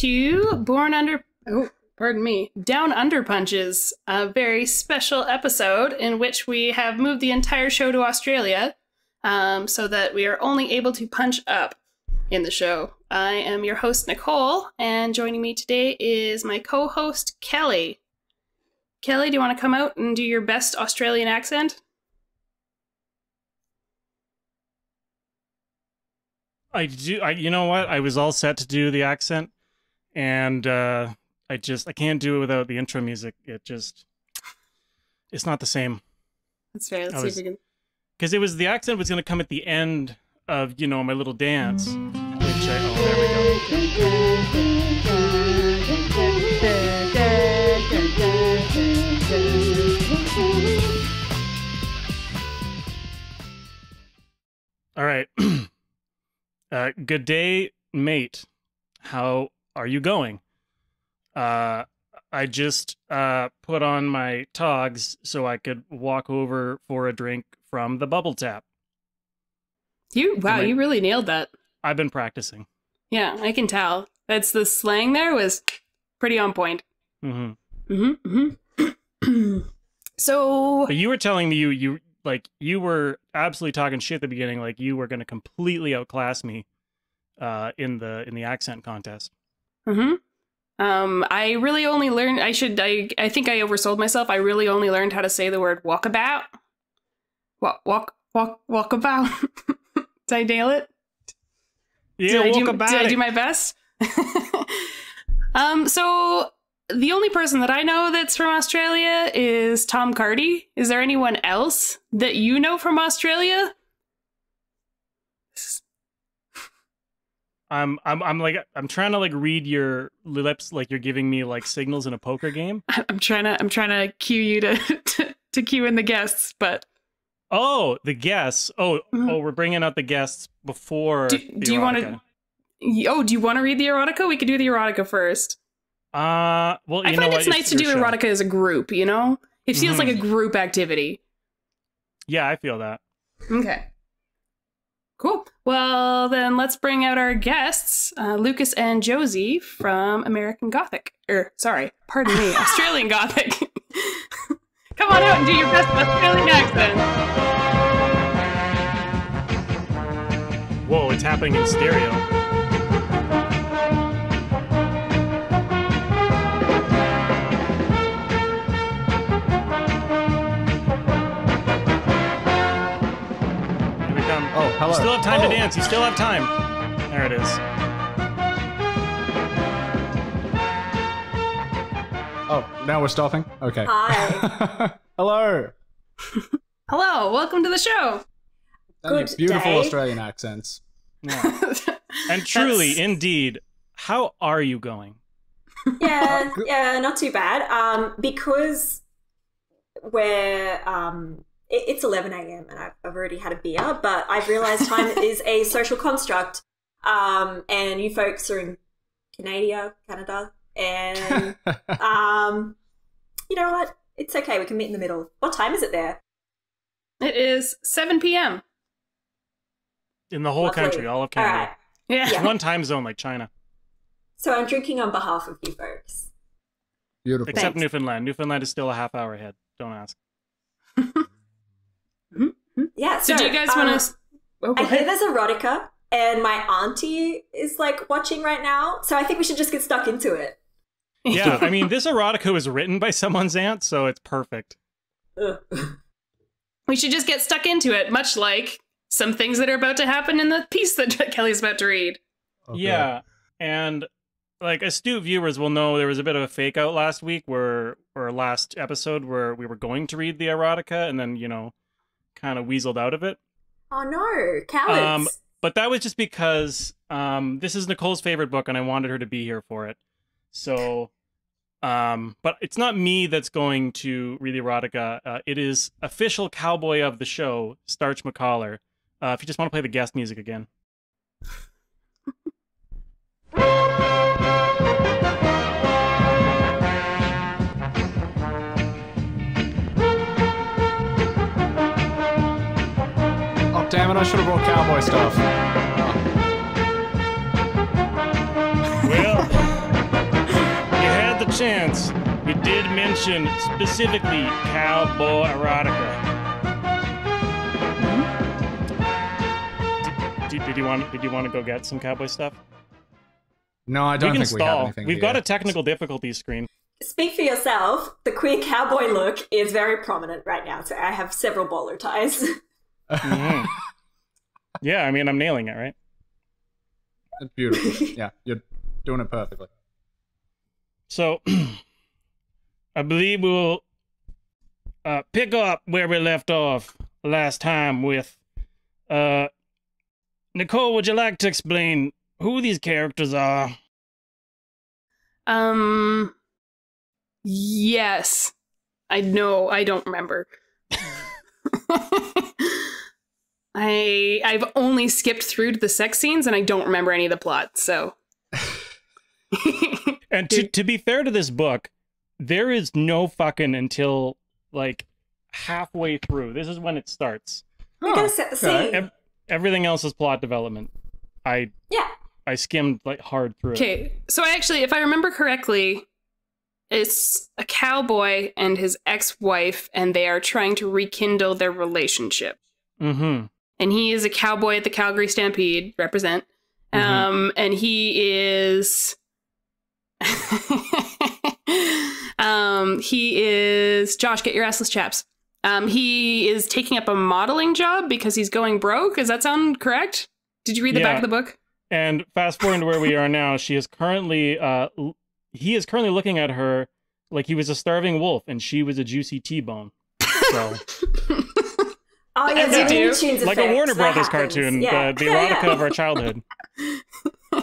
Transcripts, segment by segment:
To Born Under. Oh, pardon me. Down Under Punches, a very special episode in which we have moved the entire show to Australia um, so that we are only able to punch up in the show. I am your host, Nicole, and joining me today is my co host, Kelly. Kelly, do you want to come out and do your best Australian accent? I do. I, you know what? I was all set to do the accent, and uh, I just I can't do it without the intro music. It just it's not the same. That's fair. Let's I see was- if we can. Because it was the accent was going to come at the end of you know my little dance. Which I, oh, there we go. All right. uh, good day, mate. How are you going? Uh, I just uh, put on my togs so I could walk over for a drink from the bubble tap. You wow, I- you really nailed that. I've been practicing. Yeah, I can tell. That's the slang there was pretty on point. hmm Mm-hmm. mm-hmm. so But you were telling me you you like you were absolutely talking shit at the beginning, like you were going to completely outclass me uh, in the in the accent contest. Hmm Um, I really only learned. I should. I. I think I oversold myself. I really only learned how to say the word walkabout. Walk, walk, walk, walkabout. Did I nail it? Yeah, did I, do, about did I do my best? um. So the only person that I know that's from Australia is Tom Cardy. Is there anyone else that you know from Australia? I'm I'm I'm like I'm trying to like read your lips like you're giving me like signals in a poker game. I'm trying to. I'm trying to cue you to to, to cue in the guests, but Oh, the guests. Oh, Mhm. oh, we're bringing out the guests before. Do- do you wanna- Oh, do you want to read the erotica? We could do the erotica first. Uh, well, you I find it's nice to do show. erotica as a group, you know? It feels Mhm. like a group activity. Yeah, I feel that. Okay. Cool. Well, then let's bring out our guests, uh, Lucas and Josie from American Gothic. Er, sorry, pardon me, Australian Gothic. Come on out and do your best Australian accent. Whoa, it's happening in stereo. Here we come. Oh, hello. You still have time Oh. to dance. You still have time. There it is. Oh, now we're stopping? Okay. Hi. hello. Hello, welcome to the show. Thank Good. Beautiful day. Australian accents. Yeah. And truly, That's- indeed, how are you going? Yeah, yeah, not too bad. Um, because we're um, it, it's eleven a.m. and I've, I've already had a beer, but I've realised time is a social construct. Um, and you folks are in Canada, Canada, and um, you know what? It's okay. We can meet in the middle. What time is it there? It is 7 p.m. In the whole Lovely. country, all of Canada. right. Yeah. It's one time zone like China, So I'm drinking on behalf of you folks. Beautiful. except Thanks. Newfoundland. Newfoundland is still a half hour ahead. Don't ask. Yeah. So, do you guys um, want to? Oh, I hear there's erotica, and my auntie is like watching right now, so I think we should just get stuck into it. Yeah, I mean, this erotica was written by someone's aunt, so it's perfect. Ugh. we should just get stuck into it, much like some things that are about to happen in the piece that Kelly's about to read. Okay. Yeah, and like astute viewers will know there was a bit of a fake out last week where or last episode where we were going to read the erotica and then you know kind of weaseled out of it. Oh no, cowards! Um, But that was just because um, this is Nicole's favorite book and I wanted her to be here for it. So, um, but it's not me that's going to read the erotica. Uh, it is official cowboy of the show, Starch McCollar. Uh, if you just want to play the guest music again. Damn it, I should have brought cowboy stuff. well, you had the chance. You did mention specifically cowboy erotica. Did, did you want? Did you want to go get some cowboy stuff? No, I don't we can think stall. we have anything. We've here. got a technical difficulty screen. Speak for yourself. The queer cowboy look is very prominent right now, so I have several bolo ties. mm-hmm. yeah, I mean, I'm nailing it, right? It's beautiful. yeah, you're doing it perfectly. So, I believe we'll uh, pick up where we left off last time with uh, Nicole. Would you like to explain who these characters are? Um. Yes. I know. I don't remember. I I've only skipped through to the sex scenes and I don't remember any of the plot. So. And to, to be fair to this book, there is no fucking until like halfway through. This is when it starts. We're gonna se- see. okay. Ev- everything else is plot development. I Yeah. I skimmed like hard through. Okay, so I actually, if I remember correctly, it's a cowboy and his ex-wife, and they are trying to rekindle their relationship. Mm-hmm. And he is a cowboy at the Calgary Stampede, represent. Mhm. Um, and he is. um, he is Josh. Get your assless chaps. Um, he is taking up a modeling job because he's going broke. Does that sound correct? Did you read the back of the book? And fast forward to where we are now, she is currently uh he is currently looking at her like he was a starving wolf and she was a juicy T-bone. So Oh yeah, As the you do. Tunes like a Warner Brothers happens. cartoon, Yeah. the, the erotica yeah. of our childhood.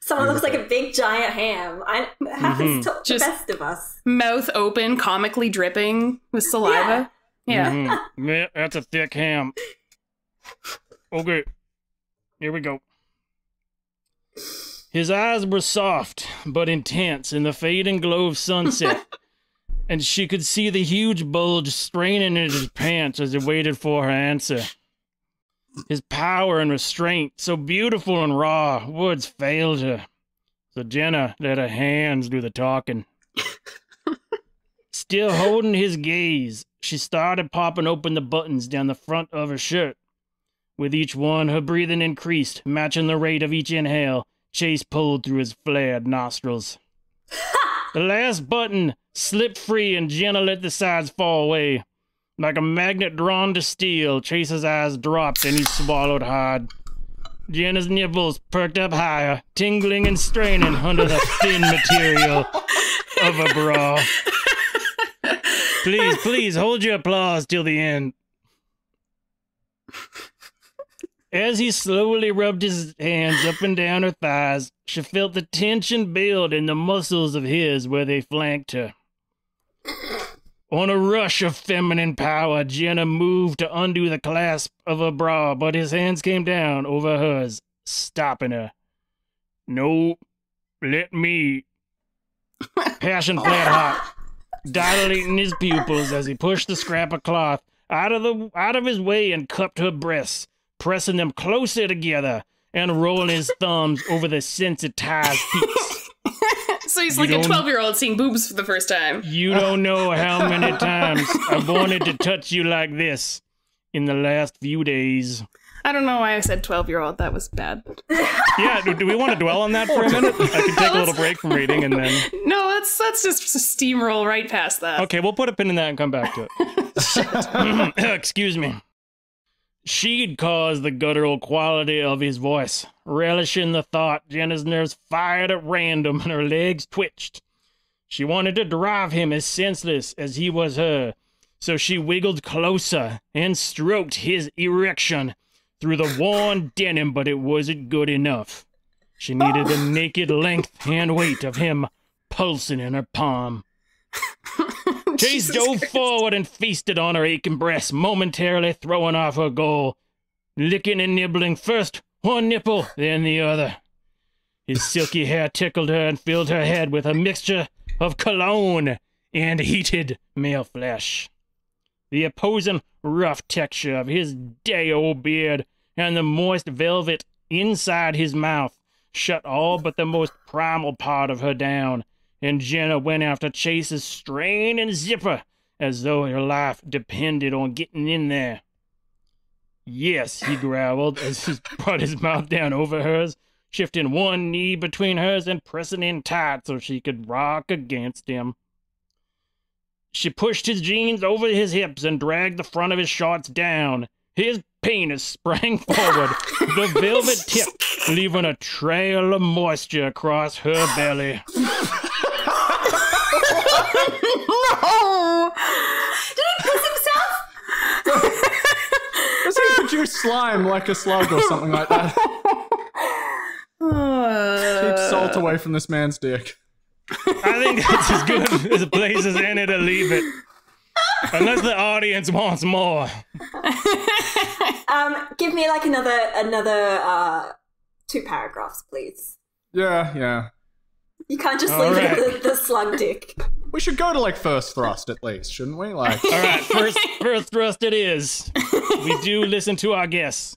Someone looks like a big giant ham. I it happens mm-hmm. to Just- the best of us. Mouth open, comically dripping with saliva. Yeah. Mm-hmm. Yeah, that's a thick ham. Okay, here we go. His eyes were soft but intense in the fading glow of sunset, and she could see the huge bulge straining in his pants as he waited for her answer. His power and restraint, so beautiful and raw, words failed her. So Jenna let her hands do the talking. Still holding his gaze, she started popping open the buttons down the front of her shirt. With each one, her breathing increased, matching the rate of each inhale Chase pulled through his flared nostrils. The last button slipped free, and Jenna let the sides fall away. Like a magnet drawn to steel, Chase's eyes dropped and he swallowed hard. Jenna's nipples perked up higher, tingling and straining under the thin material of a bra. Please, please hold your applause till the end. As he slowly rubbed his hands up and down her thighs, she felt the tension build in the muscles of his where they flanked her. On a rush of feminine power, Jenna moved to undo the clasp of her bra, but his hands came down over hers, stopping her. No, let me. Passion flat hot, dilating his pupils as he pushed the scrap of cloth out of the out of his way and cupped her breasts, pressing them closer together and rolling his thumbs over the sensitized peaks. so he's You like a 12 year old seeing boobs for the first time. You don't know how many times I've wanted to touch you like this in the last few days. I don't know why I said 12 year old. That was bad. Yeah, do, do we want to dwell on that for a minute? I can take a little break from reading and then. No, let's let's just steamroll right past that. Okay, we'll put a pin in that and come back to it. Excuse me. She'd caused the guttural quality of his voice. Relishing the thought, Jenna's nerves fired at random and her legs twitched. She wanted to drive him as senseless as he was her, so she wiggled closer and stroked his erection through the worn denim, but it wasn't good enough. She needed the naked length and weight of him pulsing in her palm. Chase dove Christ. forward and feasted on her aching breast, momentarily throwing off her goal, licking and nibbling first one nipple, then the other. His silky hair tickled her and filled her head with a mixture of cologne and heated male flesh. The opposing rough texture of his day old beard and the moist velvet inside his mouth shut all but the most primal part of her down and Jenna went after Chase's strain and zipper as though her life depended on getting in there. Yes, he growled as he brought his mouth down over hers, shifting one knee between hers and pressing in tight so she could rock against him. She pushed his jeans over his hips and dragged the front of his shorts down. His penis sprang forward, the velvet tip leaving a trail of moisture across her belly. No! Did he piss himself? Does he produce slime like a slug or something like that? Keep salt away from this man's dick. I think that's as good as a place as any to leave it. Unless the audience wants more. Um, give me like another another uh two paragraphs, please. Yeah, yeah. You can't just All leave right. it at the, the slug dick. We should go to like first thrust at least, shouldn't we? Like, All right, first first thrust it is. We do listen to our guests.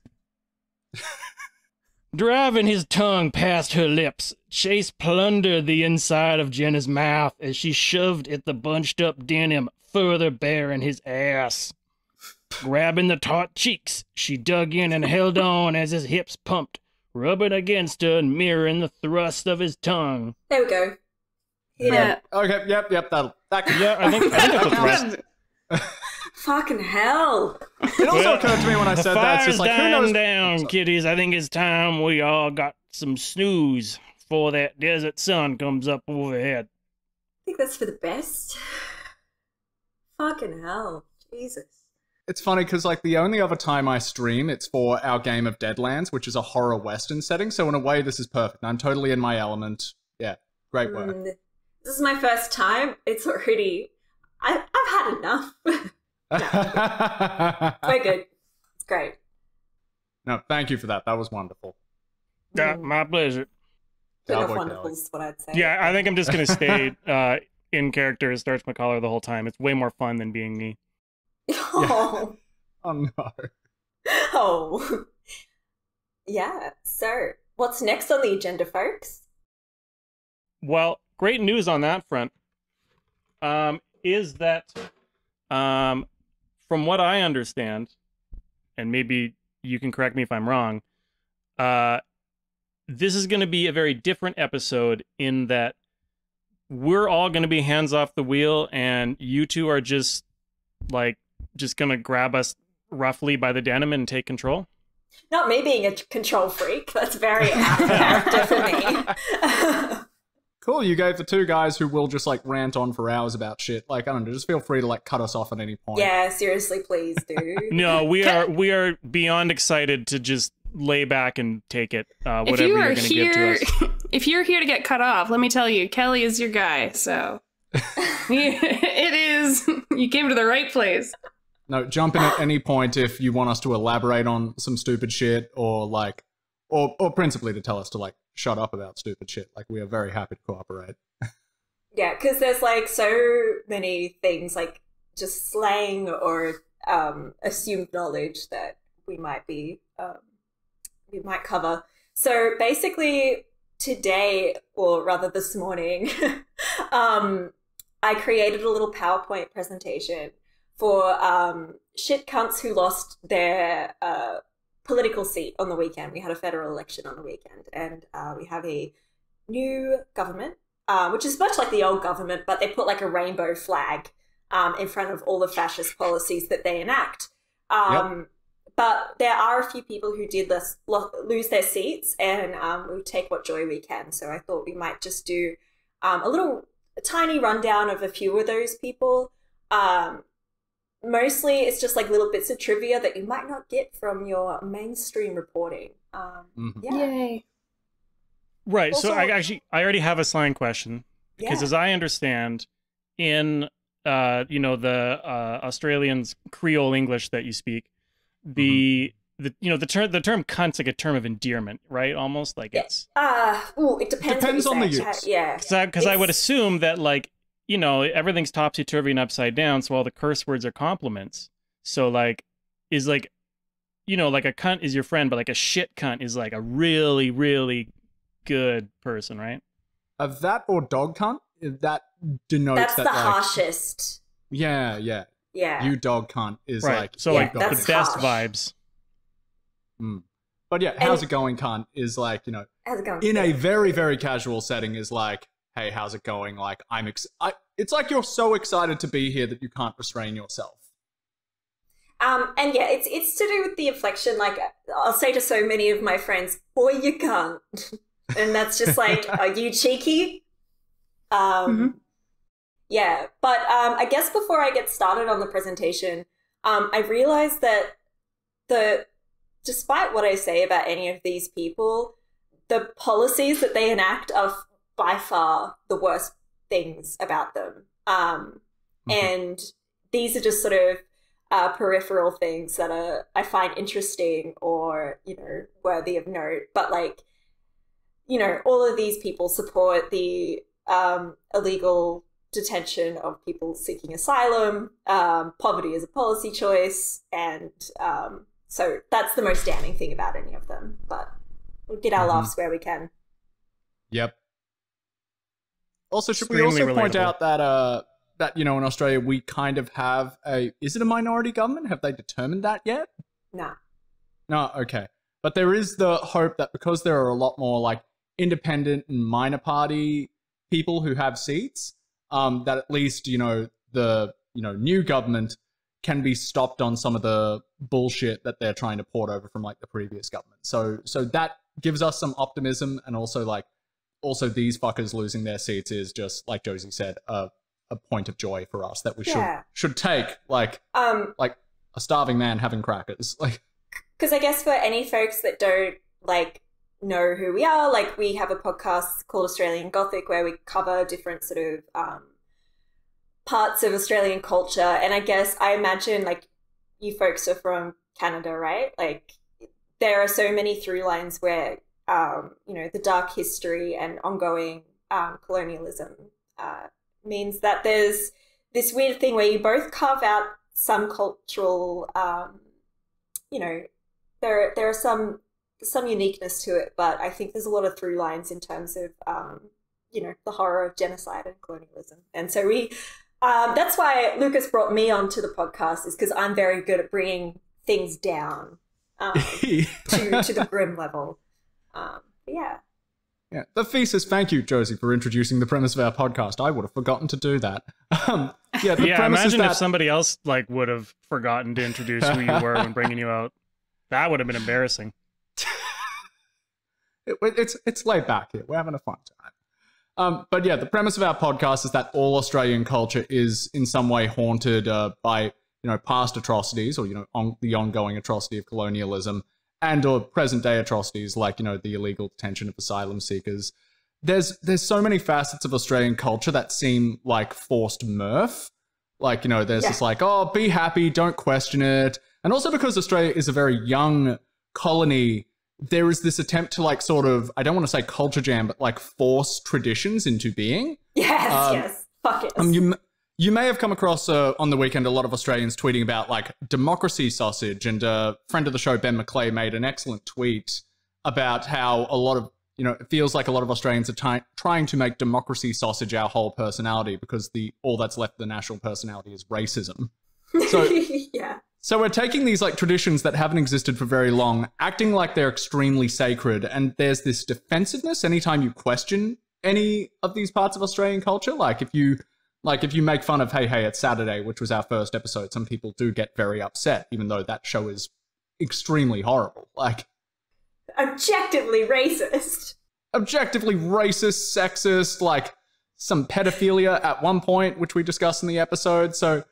Driving his tongue past her lips, Chase plundered the inside of Jenna's mouth as she shoved at the bunched up denim, further baring his ass. Grabbing the taut cheeks, she dug in and held on as his hips pumped, rubbing against her and mirroring the thrust of his tongue. There we go. Hit Yeah. okay, yep, yep. That that. Yeah, I think, I think that's a thrust. Fucking hell. It also Well, occurred to me when I the said that. It's just like who knows? down, kiddies. I think it's time we all got some snooze before that desert sun comes up overhead. I think that's for the best. Fucking hell. Jesus. It's funny because like the only other time I stream, it's for our game of Deadlands, which is a horror western setting. So in a way, this is perfect. I'm totally in my element. Yeah, great work. Mm, this is my first time. It's already. I, I've had enough. We're good. It's great. no, thank you for that. That was wonderful. Yeah, my pleasure. Good Cowboy wonderful Kelly. is what I'd say. Yeah, I think I'm just gonna stay uh, in character as Starch McCullough the whole time. It's way more fun than being me. Oh. Oh no. oh. Yeah. So, what's next on the agenda, folks? Well, great news on that front. Um, is that um, from what I understand, and maybe you can correct me if I'm wrong, uh, this is going to be a very different episode in that we're all going to be hands off the wheel, and you two are just like just going to grab us roughly by the denim and take control. Not me being a control freak. That's very out for me. Cool. You gave the two guys who will just like rant on for hours about shit. Like I don't know. Just feel free to like cut us off at any point. yeah, seriously, please do. No, we are we are beyond excited to just lay back and take it. Uh, if whatever you you're going to give to here, us. if you're here to get cut off, let me tell you, Kelly is your guy. So it is. You came to the right place. No, jump in at any point if you want us to elaborate on some stupid shit or like, or or principally to tell us to like shut up about stupid shit. Like we are very happy to cooperate. yeah, because there's like so many things, like just slang or um, assumed knowledge that we might be, um, we might cover. So basically, today, or rather this morning, um, I created a little PowerPoint presentation for um, shit cunts who lost their uh, political seat on the weekend. We had a federal election on the weekend, and uh, we have a new government, uh, which is much like the old government, but they put like a rainbow flag um, in front of all the fascist policies that they enact. Um, But there are a few people who did lo- lose their seats, and um, we take what joy we can. So I thought we might just do um, a little a tiny rundown of a few of those people. Um, mostly, it's just like little bits of trivia that you might not get from your mainstream reporting. Um, Mhm. yeah, Yay. Right. so I actually I already have a slang question because yeah. as I understand, in uh you know the uh Australians Creole English that you speak, the the you know the term the term cunt's like a term of endearment, right? Almost like Yeah. it's Uh, ooh, it depends. Depends on the say. use. Yeah. because I, would assume that like you know everything's topsy turvy and upside down, so all the curse words are compliments. So like is like you know like a cunt is your friend, but like a shit cunt is like a really really good person, right? Uh, that or dog cunt that denotes That's that the like, harshest. yeah, yeah, Yeah. you dog cunt is right. like so Yeah, like the that's best harsh. vibes. mm. but yeah, how's And- it going, cunt is like you know How's it going? in a very very casual setting is like hey how's it going like i'm ex- I, it's like you're so excited to be here that you can't restrain yourself Um, and yeah, it's it's to do with the inflection. Like I'll say to so many of my friends, "Boy, you can't," and that's just like, "Are you cheeky?" Um, Mhm. yeah. But um, I guess before I get started on the presentation, um, I realized that the despite what I say about any of these people, the policies that they enact are f- by far the worst things about them. Um, Mhm. And these are just sort of uh, peripheral things that are I find interesting or you know worthy of note. But like, you know, all of these people support the um, illegal detention of people seeking asylum. Um, poverty is a policy choice, and um, so that's the most damning thing about any of them. But we'll get our Mhm. laughs where we can. Yep. Also, should we Extremely also point out that uh that you know in Australia we kind of have a is it a minority government? Have they determined that yet? No. No, okay. But there is the hope that because there are a lot more like independent and minor party people who have seats, um, that at least you know the you know new government can be stopped on some of the bullshit that they're trying to port over from like the previous government. So so that gives us some optimism and also like also these fuckers losing their seats is just like Josie said a a point of joy for us that we Yeah. should should take like Um, like a starving man having crackers like because I guess for any folks that don't like know who we are, like we have a podcast called Australian Gothic where we cover different sort of um, parts of Australian culture, and I guess I imagine like you folks are from Canada, right? Like there are so many through lines where um, you know the dark history and ongoing um, colonialism uh, means that there's this weird thing where you both carve out some cultural um, you know there there are some some uniqueness to it, but I think there's a lot of through lines in terms of um, you know the horror of genocide and colonialism, and so we um, that's why Lucas brought me onto the podcast is because I'm very good at bringing things down um, to to the grim level. Um, but yeah, Yeah, the thesis. Thank you, Josie, for introducing the premise of our podcast. I would have forgotten to do that. Um, yeah, the yeah, premise is imagine that if somebody else like would have forgotten to introduce who you were when bringing you out. That would have been embarrassing. it- it's it's laid back here. We're having a fun time. Um, but yeah, the premise of our podcast is that all Australian culture is in some way haunted uh, by you know past atrocities or you know on, the ongoing atrocity of colonialism and or present day atrocities like you know the illegal detention of asylum seekers. There's there's so many facets of Australian culture that seem like forced mirth. Like you know, there's Yeah. this like oh be happy, don't question it, and also because Australia is a very young colony there is this attempt to like sort of I don't want to say culture jam, but like force traditions into being. yes, Um, yes, fuck it. Um, you you may have come across uh, on the weekend a lot of Australians tweeting about like democracy sausage, and a friend of the show Ben McClay made an excellent tweet about how a lot of you know it feels like a lot of Australians are ty- trying to make democracy sausage our whole personality because the all that's left of the national personality is racism. so- yeah, So we're taking these like traditions that haven't existed for very long, acting like they're extremely sacred, and there's this defensiveness anytime you question any of these parts of Australian culture. Like if you like if you make fun of Hey Hey It's Saturday, which was our first episode, some people do get very upset, even though that show is extremely horrible. Like objectively racist. objectively racist, sexist, like some pedophilia at one point, which we discussed in the episode. So,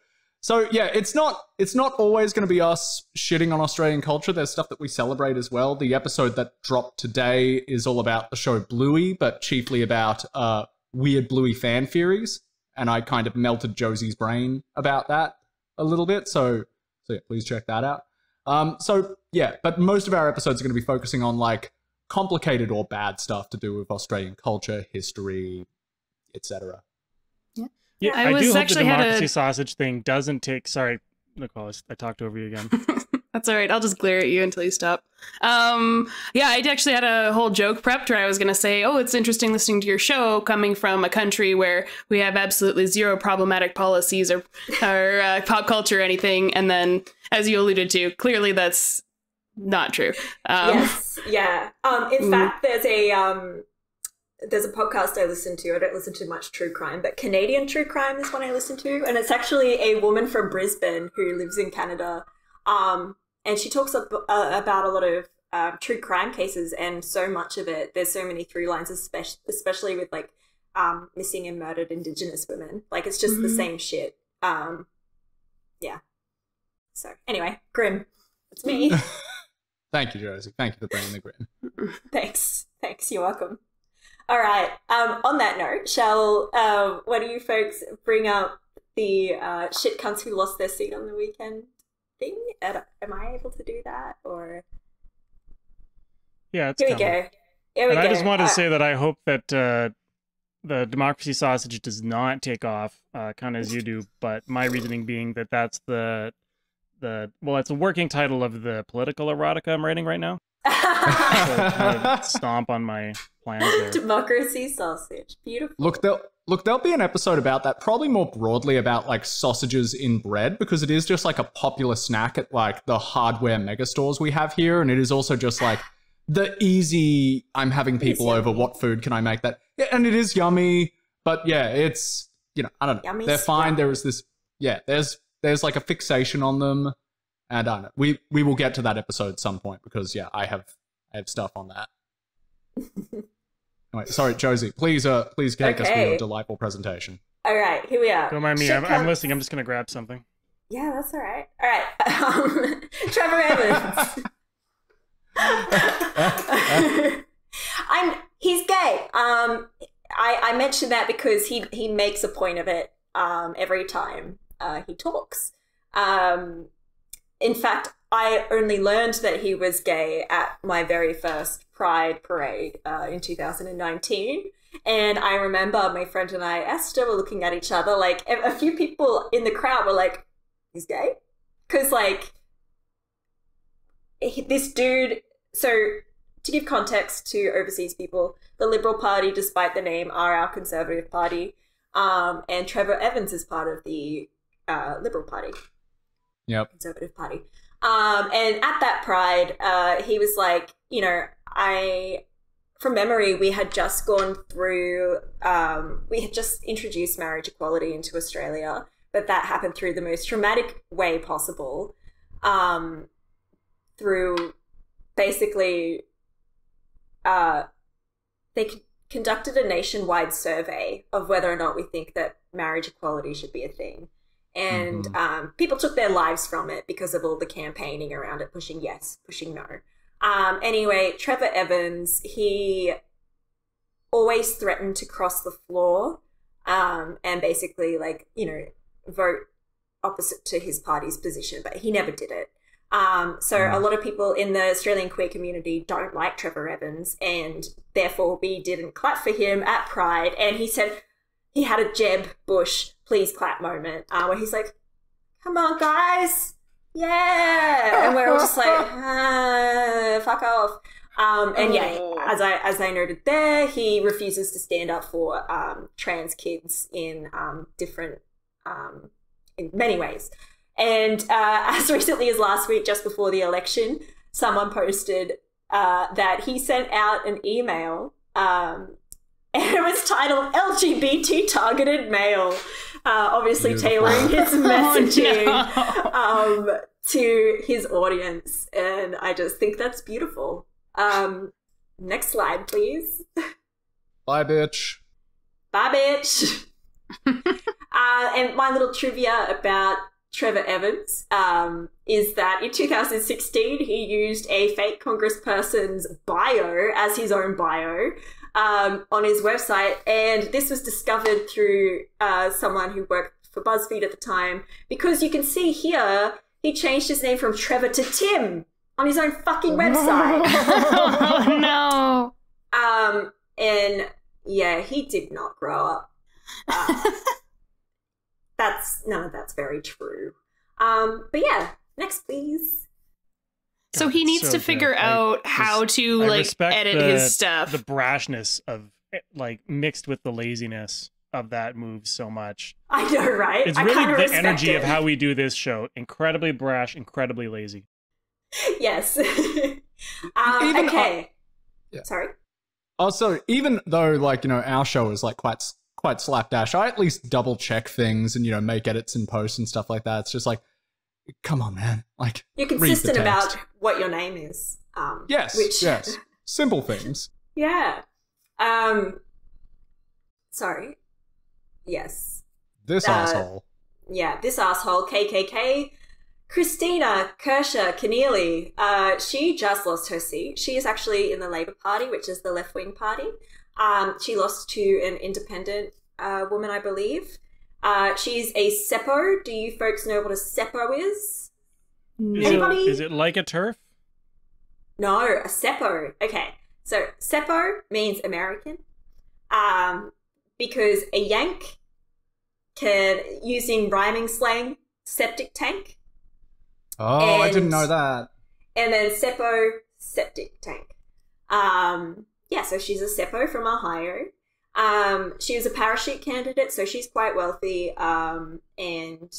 so yeah, it's not it's not always going to be us shitting on Australian culture. There's stuff that we celebrate as well. The episode that dropped today is all about the show Bluey, but chiefly about uh, weird Bluey fan theories. And I kind of melted Josie's brain about that a little bit. So, so yeah, please check that out. Um, so yeah, but most of our episodes are going to be focusing on like complicated or bad stuff to do with Australian culture, history, etc. Yeah, I I, was do hope the actually had a- democracy sausage thing doesn't take. Sorry, Nicole, I- I talked over you again. That's all right. I'll just glare at you until you stop. Um, yeah, I actually had a whole joke prepped where I was going to say, "Oh, it's interesting listening to your show coming from a country where we have absolutely zero problematic policies or or uh, pop culture or anything." And then, as you alluded to, clearly that's not true. Um, yes, yeah. Um, in Mm. fact, there's a um, there's a podcast I listen to. I don't listen to much true crime, but Canadian true crime is one I listen to, and it's actually a woman from Brisbane who lives in Canada. Um, and she talks ab- uh, about a lot of um, true crime cases, and so much of it. There's so many through lines, especially especially with like um, missing and murdered Indigenous women. Like it's just the Mhm. same shit. Um, yeah. So anyway, grim. It's me. Thank you, Josie. Thank you for bringing the grin. Thanks. Thanks. You're welcome. All right. Um, on that note, shall um, what do you folks bring up the uh, shit cunts who lost their seat on the weekend thing? Am I able to do that? Or Yeah, it's here we go. Here we And go. I just wanted Uh, to say that I hope that uh, the democracy sausage does not take off, uh, kind of as you do. But my reasoning being that that's the the well, it's a working title of the political erotica I'm writing right now. So kind of stomp on my plans there. Democracy sausage. Beautiful. Look, there'll look there'll be an episode about that, probably more broadly about like sausages in bread, because it is just like a popular snack at like the hardware mega stores we have here, and it is also just like the easy. I'm having people over. What food can I make that? Yeah, and it is yummy, but yeah, it's you know I don't know. Yummy's They're fine. There is this. Yeah, there's there's like a fixation on them, and I don't know. We we will get to that episode at some point because yeah, I have I have stuff on that. Anyway, sorry, Josie. Please, uh, please take us through your delightful presentation. All right. Here we are. Don't mind me. I'm, I'm listening. I'm just gonna grab something. Yeah, that's all right. All right. Um, Trevor Evans. I'm he's gay. Um I, I mentioned that because he he makes a point of it um every time uh, he talks. Um in fact, I only learned that he was gay at my very first Pride parade uh, in 2019. And I remember my friend and I, Esther, were looking at each other. Like, a few people in the crowd were like, he's gay? Because, like, this dude. So, to give context to overseas people, the Liberal Party, despite the name, are our Conservative Party. Um, and Trevor Evans is part of the uh, Liberal Party. Yep. Conservative Party. Um, and at that Pride, uh, he was like, you know, I, from memory, we had just gone through, um, we had just introduced marriage equality into Australia, but that happened through the most traumatic way possible, um, through basically, uh, they c- conducted a nationwide survey of whether or not we think that marriage equality should be a thing and Mhm. um, people took their lives from it because of all the campaigning around it, pushing yes, pushing no. Um, anyway, Trevor Evans, he always threatened to cross the floor um, and basically, like, you know, vote opposite to his party's position, but he never did it. Um, so Mm. a lot of people in the Australian queer community don't like Trevor Evans, and therefore we didn't clap for him at Pride. And he said he had a Jeb Bush please clap moment uh, where he's like, "Come on, guys, yeah," and we're all just like, ah, "Fuck off." Um, and yeah, Oh. as I as I noted there, he refuses to stand up for um, trans kids in um, different um, in many ways. And uh, as recently as last week, just before the election, someone posted uh, that he sent out an email um, and it was titled LGBT targeted mail, uh, obviously Beautiful. tailoring his messaging Oh, no. um, to his audience. And I just think that's beautiful. Um, next slide, please. Bye, bitch. Bye, bitch. uh, and my little trivia about Trevor Evans um, is that in 2016 he used a fake congressperson's bio as his own bio um, on his website, and this was discovered through uh, someone who worked for BuzzFeed at the time because you can see here he changed his name from Trevor to Tim on his own fucking website. oh no. Um, and yeah, he did not grow up. Uh, that's none of that's very true. Um, but yeah, next please. So he needs so to good. figure I out how to I like edit the- his stuff. The brashness of like mixed with the laziness of that move so much. I know, right? It's really kinda the energy it. of how we do this show. Incredibly brash, incredibly lazy. Yes. um, Even- okay. Yeah. Sorry. Also, even though like you know our show is like quite quite slapdash, I at least double check things and you know make edits in post and stuff like that. It's just like, come on, man. Like, You're Read the consistent about what your name is. Um, yes, Which, yes, simple things. Yeah. Um. Sorry. Yes. This Uh, asshole. Yeah. This asshole, KKK, Kristina Kerscher Keneally. Uh, she just lost her seat. She is actually in the Labour Party, which is the left wing party. Um, she lost to an independent uh, woman, I believe. Uh, she's a Seppo. Do you folks know what a Seppo is? Is Anybody? it, is it like a turf? No, a Seppo. Okay, so Seppo means American, um, because a Yank can, using rhyming slang, septic tank, Oh, I didn't know that. and then Seppo septic tank. Um, yeah, so she's a Seppo from Ohio. Um, she was a parachute candidate, so she's quite wealthy. Um, and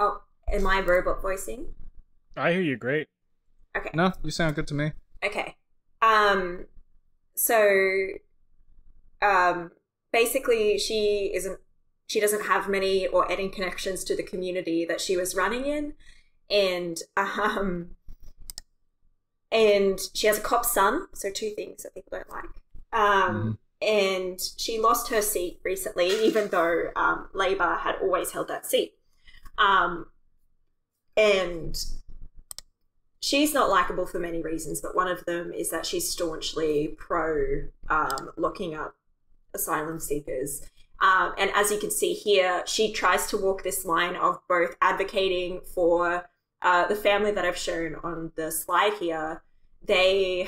oh, am I robot voicing? I hear you great. Okay. No, you sound good to me. Okay. Um so um basically she isn't she doesn't have many or any connections to the community that she was running in and um and she has a cop son, so two things that people don't like. Um and she lost her seat recently even though um Labor had always held that seat. Um and she's not likable for many reasons, but one of them is that she's staunchly pro um, locking up asylum seekers. Um, and as you can see here, she tries to walk this line of both advocating for uh, the family that I've shown on the slide here. They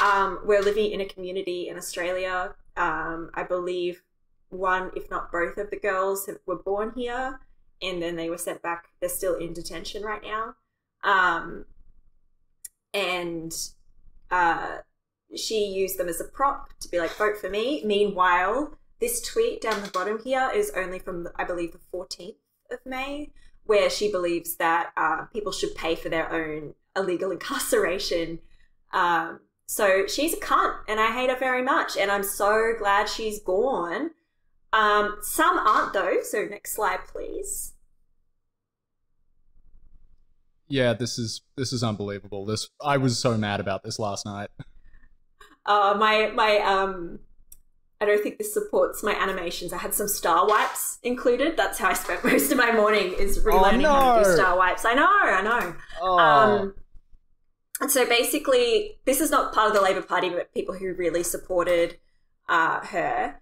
um, were living in a community in Australia. Um, I believe one, if not both, of the girls have, were born here, and then they were sent back. They're still in detention right now um, and uh, she used them as a prop to be like, vote for me. Meanwhile, this tweet down the bottom here is only from, I believe, the 14th of May, where she believes that uh, people should pay for their own illegal incarceration. Um, so she's a cunt, and I hate her very much, and I'm so glad she's gone. Um, some aren't, though. So next slide, please. Yeah, this is this is unbelievable. This I was so mad about this last night. Uh, my my um, I don't think this supports my animations. I had some star wipes included. That's how I spent most of my morning is relearning how to do star wipes. I know, I know. Oh, Um, and so basically, this is not part of the Labour Party, but people who really supported uh, her.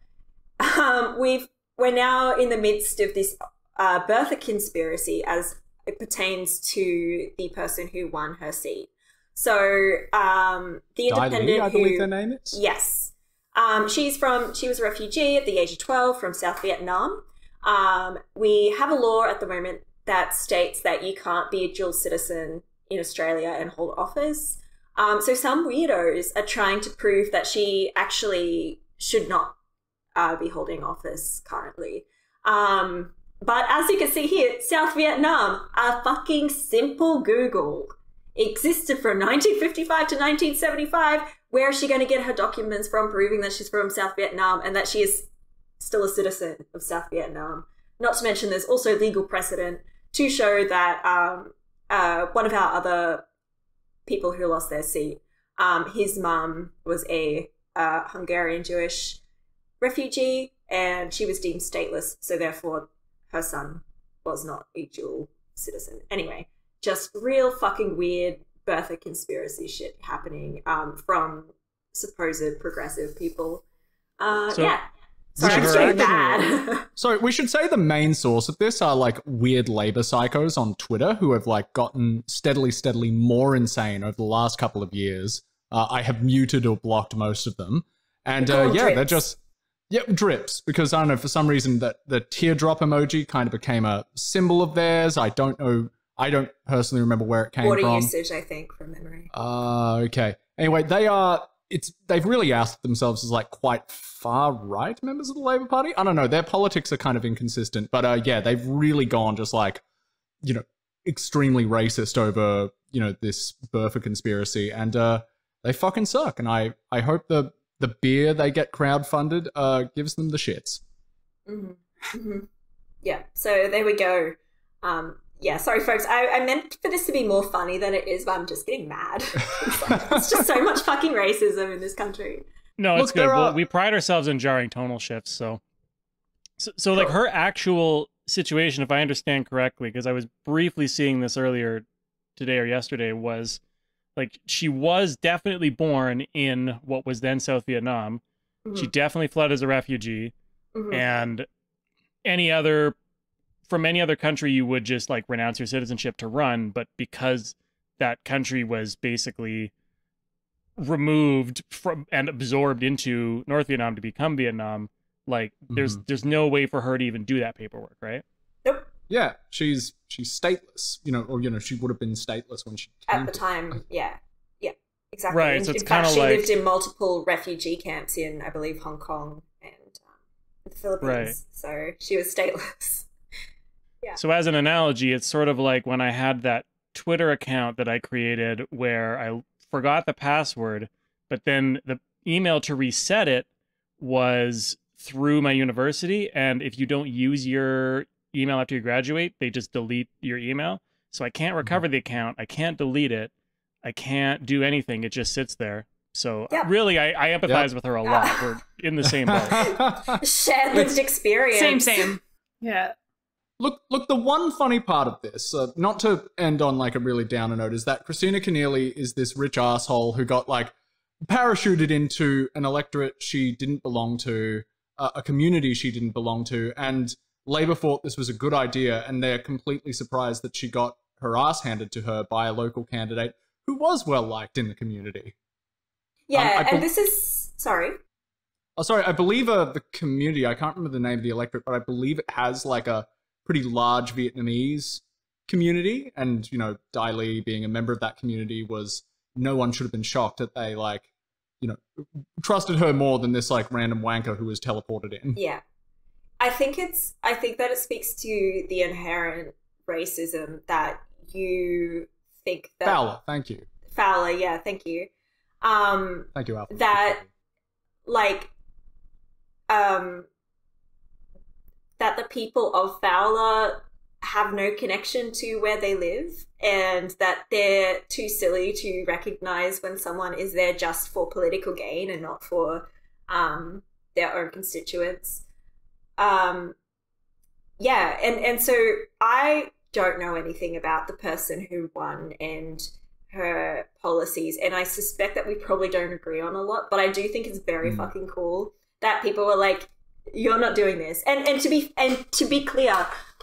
Um, we've we're now in the midst of this uh, birther conspiracy as it pertains to the person who won her seat. So um, the independent I who believe her name is. Yes. Um, she's from, she was a refugee at the age of 12 from South Vietnam. Um, we have a law at the moment that states that you can't be a dual citizen in Australia and hold office. Um, so some weirdos are trying to prove that she actually should not uh, be holding office currently. Um, but as you can see here, South Vietnam, a fucking simple Google existed from 1955 to 1975. Where is she going to get her documents from proving that she's from South Vietnam and that she is still a citizen of South Vietnam? Not to mention, there's also legal precedent to show that um, uh, one of our other people who lost their seat, um, his mum was a uh, Hungarian Jewish refugee and she was deemed stateless, so therefore her son was not a dual citizen. Anyway, just real fucking weird birther conspiracy shit happening um, from supposed progressive people. Uh, So- yeah. Sorry, so bad. So we should say the main source of this are like weird labor psychos on Twitter who have like gotten steadily, steadily more insane over the last couple of years. Uh, I have muted or blocked most of them, and uh, yeah, they're drips. just yeah drips because I don't know for some reason that the teardrop emoji kind of became a symbol of theirs. I don't know. I don't personally remember where it came from. Water usage, I think, from memory. Uh, okay. Anyway, they are. It's they've really asked themselves as like quite far right members of the Labour Party. I don't know. Their politics are kind of inconsistent, but uh, yeah, they've really gone just like, you know, extremely racist over you know this birther conspiracy, and uh, they fucking suck. And I I hope the the beer they get crowdfunded uh gives them the shits. hmm hmm Yeah. So there we go. Um, yeah. Sorry, folks. I, I meant for this to be more funny than it is, but I'm just getting mad. it's, like, it's just so much fucking racism in this country. No, Look, it's good. are- we pride ourselves in jarring tonal shifts, so so, so like her actual situation, if I understand correctly, because I was briefly seeing this earlier today or yesterday, was like she was definitely born in what was then South Vietnam. She Mhm. definitely fled as a refugee, Mhm. and any other from any other country you would just like renounce your citizenship to run, but because that country was basically removed from and absorbed into North Vietnam to become Vietnam, like there's there's no way for her to even do that paperwork, right? Nope. Yeah, she's she's stateless. You know, or you know, she would have been stateless when she came At the to- time, yeah. Yeah. Exactly. Right, In- so it's kinda she like- lived in multiple refugee camps in, I believe, Hong Kong and um, the Philippines. Right. So she was stateless. So as an analogy, it's sort of like when I had that Twitter account that I created where I forgot the password, but then the email to reset it was through my university and if you don't use your email after you graduate, they just delete your email. So I can't mm-hmm. recover the account, I can't delete it, I can't do anything. It just sits there. So Yep. really I, I empathize with her a lot. We're in the same boat. Shared lived experience. Same, same. Yeah. Look, look. The one funny part of this, uh, not to end on like a really downer note, is that Kristina Keneally is this rich asshole who got like parachuted into an electorate she didn't belong to, uh, a community she didn't belong to, and Labour thought this was a good idea, and they're completely surprised that she got her ass handed to her by a local candidate who was well liked in the community. Yeah, Um, and this is sorry. Oh, sorry, I believe uh, the community, I can't remember the name of the electorate, but I believe it has like a pretty large Vietnamese community. And, you know, Dai Le being a member of that community was, no one should have been shocked that they, like, you know, trusted her more than this, like, random wanker who was teleported in. Yeah. I think it's I think that it speaks to the inherent racism that you think that Fowler, thank you. Fowler, yeah, thank you. Um Thank you, Alpha. That- like um that the people of Fowler have no connection to where they live and that they're too silly to recognize when someone is there just for political gain and not for um, their own constituents. Um, yeah, and, and so I don't know anything about the person who won and her policies, and I suspect that we probably don't agree on a lot, but I do think it's very Mm. fucking cool that people were like, you're not doing this. And and to be and to be clear,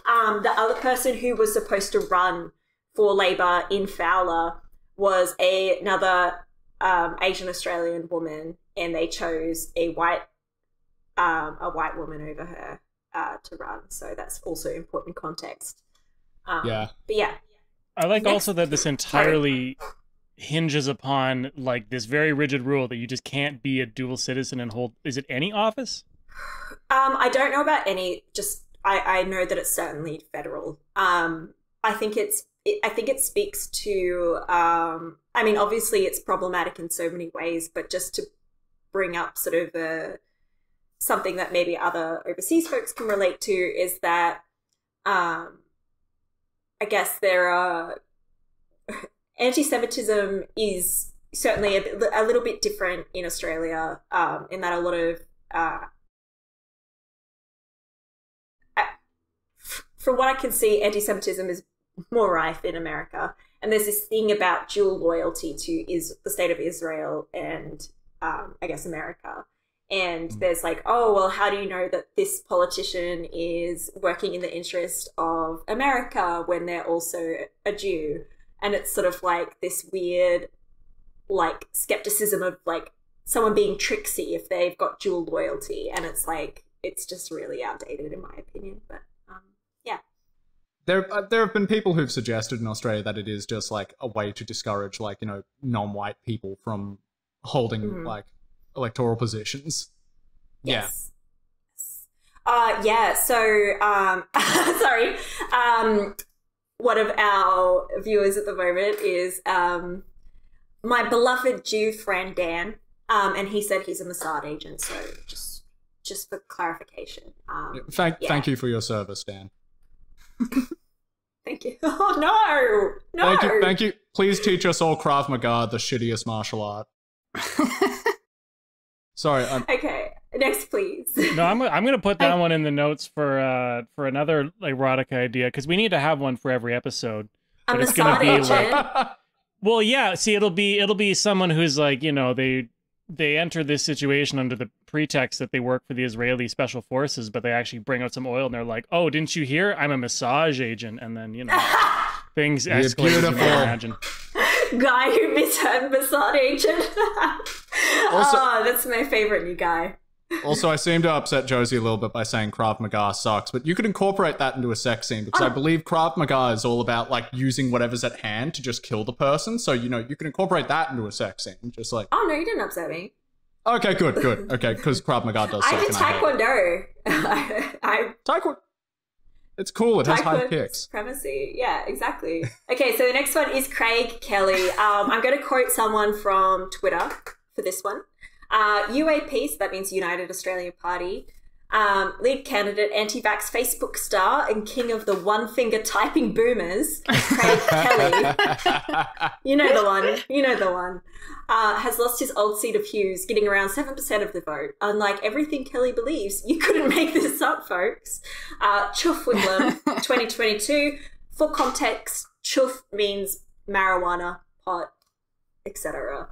um, the other person who was supposed to run for Labor in Fowler was a, another um, Asian Australian woman, and they chose a white um, a white woman over her uh, to run. So that's also important context. Um, Yeah. but yeah, I like Next- also that this entirely hinges upon like this very rigid rule that you just can't be a dual citizen and hold is it any office? Um, I don't know about any. Just I, I know that it's certainly federal. Um, I think it's. It, I think it speaks to. Um, I mean, obviously, it's problematic in so many ways, but just to bring up sort of a, something that maybe other overseas folks can relate to is that. Um, I guess there are. Anti-Semitism is certainly a, a little bit different in Australia, um, in that a lot of uh, from what I can see, anti-Semitism is more rife in America, and there's this thing about dual loyalty to is the state of Israel and um, I guess America. And Mm. there's like, oh well, how do you know that this politician is working in the interest of America when they're also a Jew? And it's sort of like this weird, like skepticism of like someone being tricksy if they've got dual loyalty, and it's like it's just really outdated in my opinion. But there uh, there have been people who've suggested in Australia that it is just like a way to discourage like you know non-white people from holding Mhm. like electoral positions. Yes. Uh, yeah. So, um, sorry. Um, one of our viewers at the moment is um, my beloved Jew friend Dan, um, and he said he's a Mossad agent. So, just just for clarification. Um, Thank Yeah. thank you for your service, Dan. Thank you. Oh no, no. Thank you, thank you. Please teach us all Krav Maga, the shittiest martial art. Sorry, I'm, Okay, next, please. No, I'm I'm gonna put that I- one in the notes for uh for another like erotica idea because we need to have one for every episode. A But it's gonna be agent. like- Well, yeah. See, it'll be it'll be someone who's like you know they they enter this situation under the pretext that they work for the Israeli special forces, but they actually bring out some oil and they're like, "Oh, didn't you hear? I'm a massage agent," and then you know things You're escalate. As you beautiful. might imagine. guy who misheard massage agent. Also- oh, that's my favorite new guy. Also, I seem to upset Josie a little bit by saying Krav Maga sucks, but you could incorporate that into a sex scene because I Oh. believe Krav Maga is all about like using whatever's at hand to just kill the person. So you know you can incorporate that into a sex scene, just like Oh no, you didn't upset me. okay, good, good, okay, because Krav Maga does. I suck did and I hate it. taekwondo. I, I Taekwondo. It's cool. It has high kicks. supremacy. Yeah, exactly. Okay, so the next one is Craig Kelly. Um, I'm going to quote someone from Twitter for this one. Uh, UAP, so that means United Australian Party. Um, lead candidate, anti-vax Facebook star, and king of the one-finger typing boomers, Craig Kelly. You know the one. You know the one. Uh, has lost his old seat of Hughes, getting around 7% of the vote. Unlike everything Kelly believes, you couldn't make this up, folks. Uh, Chuff Whitlam, 2022. For context, chuff means marijuana, pot, etc.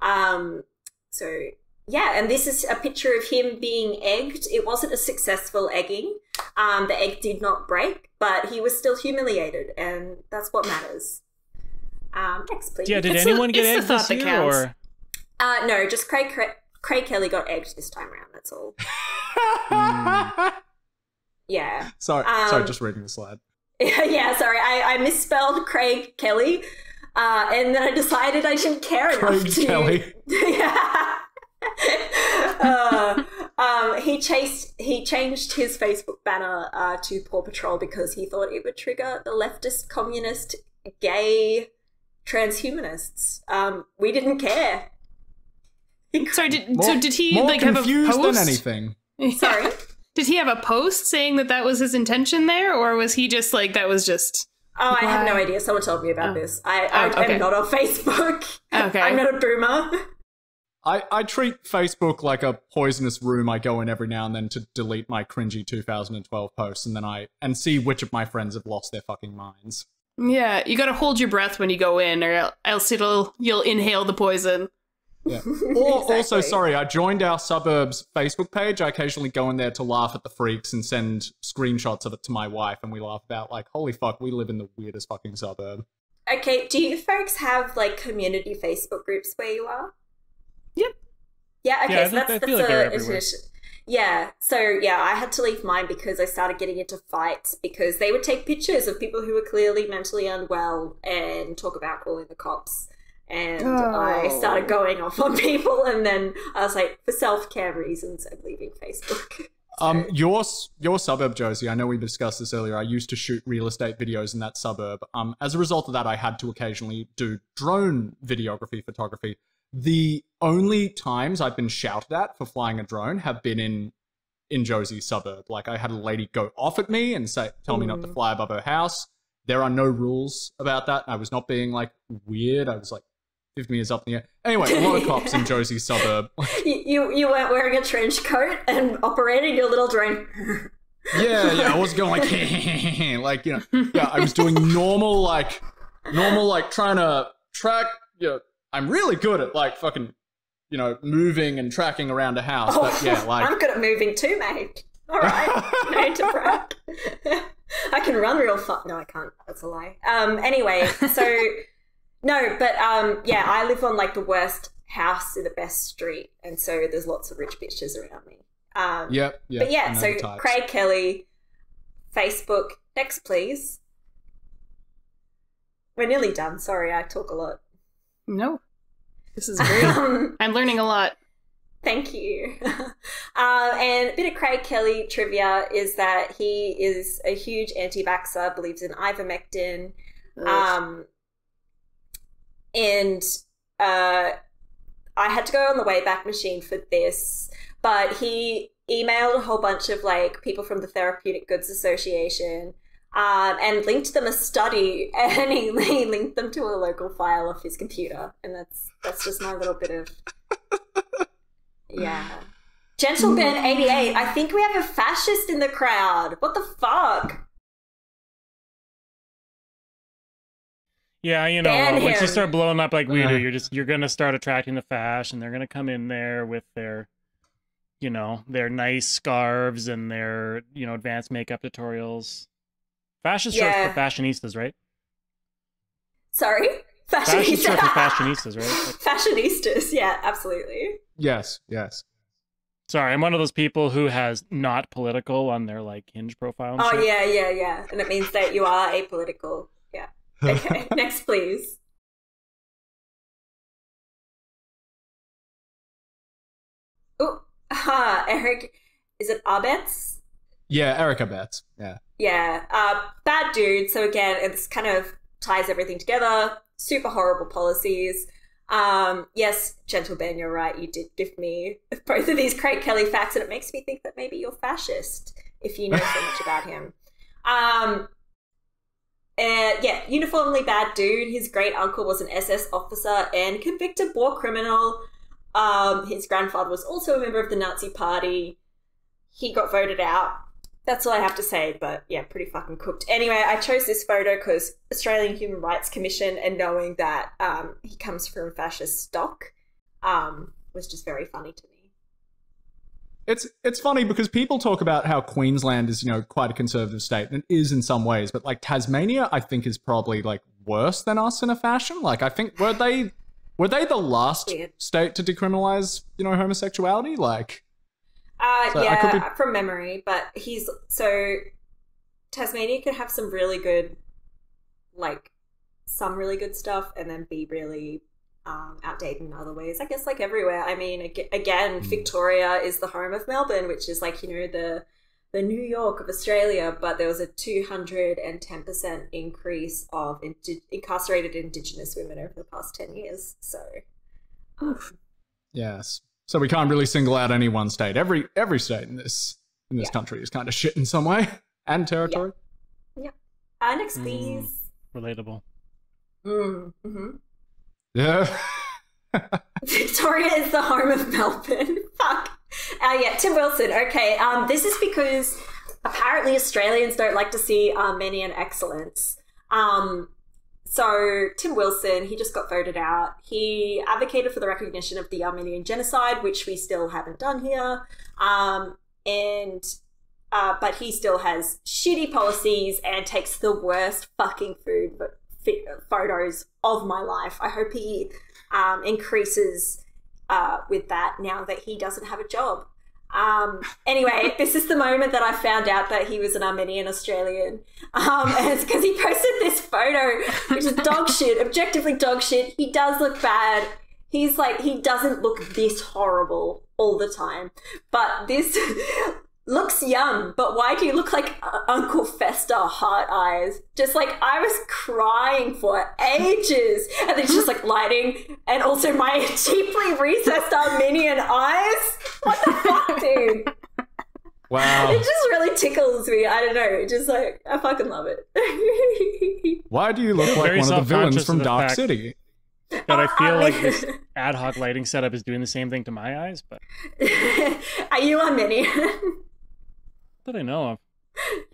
Um, so, yeah, and this is a picture of him being egged. It wasn't a successful egging. Um, the egg did not break, but he was still humiliated, and that's what matters. Um, next, please. Yeah. Did It's the- anyone get it's the this year? counts. Or Uh, no, just Craig, Craig Craig Kelly got egged this time around. That's all. Yeah. sorry, sorry, Um, just reading the slide. yeah, sorry, I, I misspelled Craig Kelly, uh, and then I decided I didn't care enough Craig to. Kelly. yeah. uh, um, he chased. He changed his Facebook banner uh, to Paw Patrol because he thought it would trigger the leftist, communist, gay, transhumanists. Um, we didn't care. Sorry, did, More, so did he more like have a post? than anything. Sorry. Did he have a post saying that that was his intention there, or was he just like that was just? Oh, I have no idea. Someone told me about Oh. this. I, I Oh, okay. am not on Facebook. Okay. I'm not a boomer. I, I treat Facebook like a poisonous room I go in every now and then to delete my cringy 2012 posts, and then I and see which of my friends have lost their fucking minds. Yeah, you got to hold your breath when you go in, or else it'll you'll inhale the poison. Yeah. Or also, sorry, I joined our suburbs Facebook page. I occasionally go in there to laugh at the freaks and send screenshots of it to my wife, and we laugh about like, holy fuck, we live in the weirdest fucking suburb. Okay, do you folks have like community Facebook groups where you are? Yep. Yeah, okay, Yeah, so think- that's, that's like a everywhere. addition. Yeah, so yeah, I had to leave mine because I started getting into fights because they would take pictures of people who were clearly mentally unwell and talk about calling the cops. And I Oh. started going off on people, and then I was like, for self care reasons, I'm leaving Facebook. Um, your your suburb, Josie. I know we discussed this earlier. I used to shoot real estate videos in that suburb. Um, as a result of that, I had to occasionally do drone videography, photography. The only times I've been shouted at for flying a drone have been in in Josie's suburb. Like I had a lady go off at me and say, tell me not to Mm. fly above her house. There are no rules about that. I was not being like weird. I was like 50 meters up in the air. Anyway, a lot of cops in Josie's suburb. you, you you weren't wearing a trench coat and operating your little drone. Yeah, yeah, I was going like, like you know, yeah, I was doing normal, like, normal, like trying to track. You know, I'm really good at like fucking, you know, moving and tracking around a house. But yeah, like, Oh, I'm good at moving too, mate. All right, no need to brag. I can run real fast. No, I can't. That's a lie. Um. Anyway, so no, but um. Yeah, I live on like the worst house in the best street, and so there's lots of rich bitches around me. Um. yep, yeah. but yeah, so. Craig Kelly, Facebook. Next, please. we're nearly done. Sorry, I talk a lot. No, this is great. Um, I'm learning a lot. Thank you. um, and a bit of Craig Kelly trivia is that he is a huge anti-vaxxer, believes in ivermectin, um, and uh, I had to go on the Wayback Machine for this, but he emailed a whole bunch of like people from the Therapeutic Goods Association um, and linked them a study, and he, he linked them to a local file off his computer, and that's that's just my little bit of yeah. Gentle Ben eighty eight. I think we have a fascist in the crowd. What the fuck? Yeah, you know, Ban once you start blowing up like we do, you're just you're gonna start attracting the fash, and they're gonna come in there with their, you know, their nice scarves and their you know advanced makeup tutorials. Fash is short for fashionistas, right? Sorry, Fash is short for fashionistas, right? Like, Fashionistas. Yeah, absolutely. Yes, yes. sorry, I'm one of those people who has not political on their like hinge profile. Oh shit. yeah, yeah, yeah. And it means that you are apolitical. Yeah. Okay. Next, please. Oh, ha, Eric. Is it Abetz? Yeah, Eric Abetz. Yeah. Yeah. Uh, bad dude. So again, it's kind of ties everything together. Super horrible policies. Um, yes, gentle Ben, you're right. You did give me both of these Craig Kelly facts, and it makes me think that maybe you're fascist if you know so much about him. Um, uh, yeah, uniformly bad dude. His great uncle was an SS officer and convicted war criminal. Um, his grandfather was also a member of the Nazi Party. He got voted out. That's all I have to say, but yeah, pretty fucking cooked. Anyway, I chose this photo because Australian Human Rights Commission and knowing that um, he comes from fascist stock um, was just very funny to me. It's it's funny because people talk about how Queensland is, you know, quite a conservative state, and it is in some ways, but like Tasmania, I think is probably like worse than us in a fashion. Like I think were they were they the last Weird. state to decriminalize, you know, homosexuality? Like Uh, So yeah, be- from memory, but he's so Tasmania could have some really good, like some really good stuff, and then be really um, outdated in other ways. I guess like everywhere. I mean, again, Mm. Victoria is the home of Melbourne, which is like you know the the New York of Australia. But there was a two hundred and ten percent increase of indi- incarcerated Indigenous women over the past ten years. So. um, yes. So we can't really single out any one state. Every every state in this in this Yeah. country is kind of shit in some way and territory. Yeah. next, Mm. please. Relatable. Mm, hmm Yeah. Victoria is the home of Melbourne. Fuck. Uh, yeah, Tim Wilson. Okay, um, this is because apparently Australians don't like to see Armenian excellence. Um, so Tim Wilson, he just got voted out. He advocated for the recognition of the Armenian genocide, which we still haven't done here. Um, and uh, but he still has shitty policies and takes the worst fucking food photos of my life. I hope he um, increases uh, with that now that he doesn't have a job. Um, anyway, this is the moment that I found out that he was an Armenian Australian. Um, and it's because he posted this photo, which is dog shit, objectively dog shit. He does look bad. He's like, he doesn't look this horrible all the time. But this looks young, but why do you look like uh, Uncle Fester heart eyes? Just like I was crying for ages, and then it's just like lighting, and also my deeply recessed Armenian eyes. What the fuck, dude? wow. It just really tickles me. I don't know. It just like I fucking love it. Why do you look Feel like very one of the villains from the Dark fact- City? But I feel like this ad hoc lighting setup is doing the same thing to my eyes, but Are you Armenian? That I know of.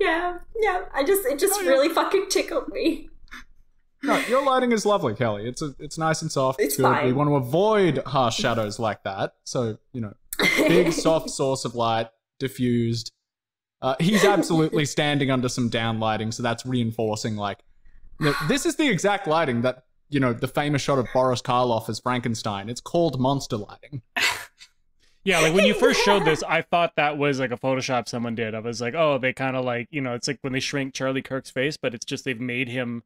yeah, yeah. I just it just Oh, yeah. really fucking tickled me. No, your lighting is lovely, Kelly. It's a, it's nice and soft. It's good. We want to avoid harsh shadows like that. So you know, big soft source of light, diffused. Uh, he's absolutely standing under some down lighting, so that's reinforcing. Like, you know, this is the exact lighting that you know the famous shot of Boris Karloff as Frankenstein. It's called monster lighting. Yeah, like when you first showed this, I thought that was like a Photoshop someone did. I was like, oh, they kind of like, you know, it's like when they shrink Charlie Kirk's face, but it's just they've made him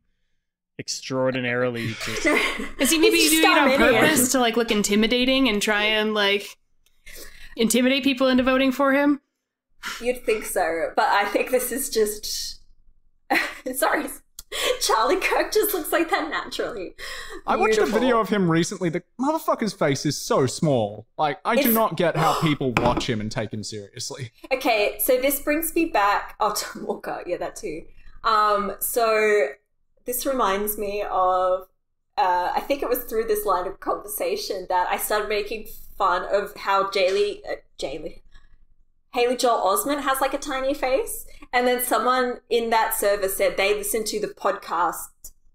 extraordinarily just Is he maybe doing it on just purpose to like look intimidating and try and like intimidate people into voting for him? You'd think so, but I think this is just. Sorry, Charlie Kirk just looks like that naturally. I watched a video of him recently. The motherfucker's face is so small. Like, I do not get how people watch him and take him seriously. Okay, so this brings me back. Oh, Tom Walker, yeah, that too. Um, so this reminds me of. Uh, I think it was through this line of conversation that I started making fun of how Jaylee, uh, Jaylee, Haley Joel Osment has like a tiny face, and then someone in that server said they listened to the podcast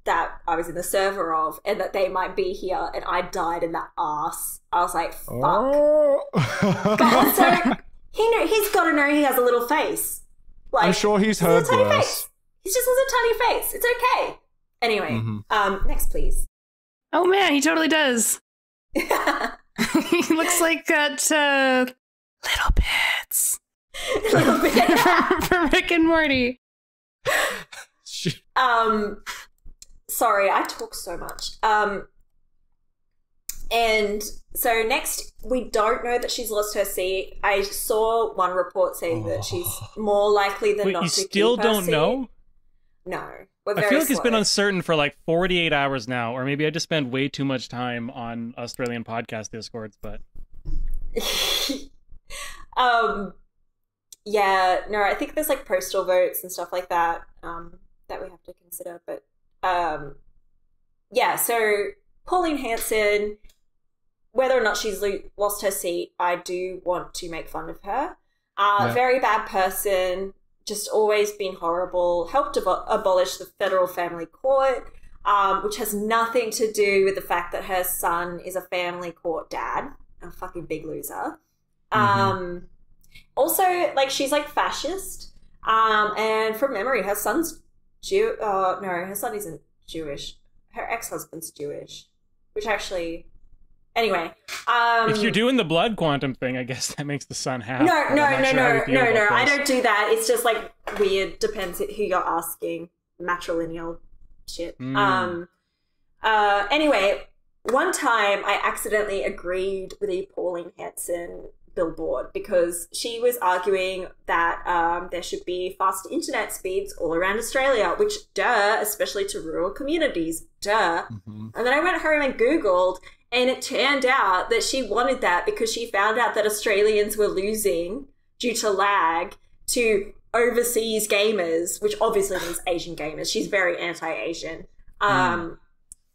that I was in the server of, and that they might be here, and I died in that ass. I was like, fuck. Oh. But also, he know he's got to know he has a little face. Like, I'm sure he's he's a heard little worse. face. He's just has a tiny face. It's okay. Anyway, Mhm. um, next please. Oh man, he totally does. he looks like that uh, little bits Little bit. from Rick and Morty. Um, sorry, I talk so much. Um, and so next, we don't know that she's lost her seat. I saw one report saying that she's more likely than Wait, not you to still keep don't seat. know? No, we're I very feel like it's been uncertain for like 48 hours now, or maybe I just spend way too much time on Australian podcast discords, but um yeah no i think there's like postal votes and stuff like that um that we have to consider but um yeah so pauline hanson whether or not she's lo- lost her seat i do want to make fun of her uh Yeah. very bad person just always been horrible helped abo- abolish the federal family court um, which has nothing to do with the fact that her son is a family court dad a fucking big loser Mhm. um, also, like she's like fascist. Um, and from memory, her son's Jew. Uh, no, her son isn't Jewish. Her ex-husband's Jewish, which actually. Anyway, um, if you're doing the blood quantum thing, I guess that makes the sun half. no, no, no, sure no, no, no. I don't do that. It's just like weird. Depends who you're asking. Matrilineal shit. Mm. Um. Uh. Anyway, one time I accidentally agreed with a Pauline Hanson billboard because she was arguing that um, there should be fast internet speeds all around Australia, which, duh, especially to rural communities, duh. Mhm. And then I went home and Googled, and it turned out that she wanted that because she found out that Australians were losing due to lag to overseas gamers, which obviously means Asian gamers. She's very anti Asian. Um,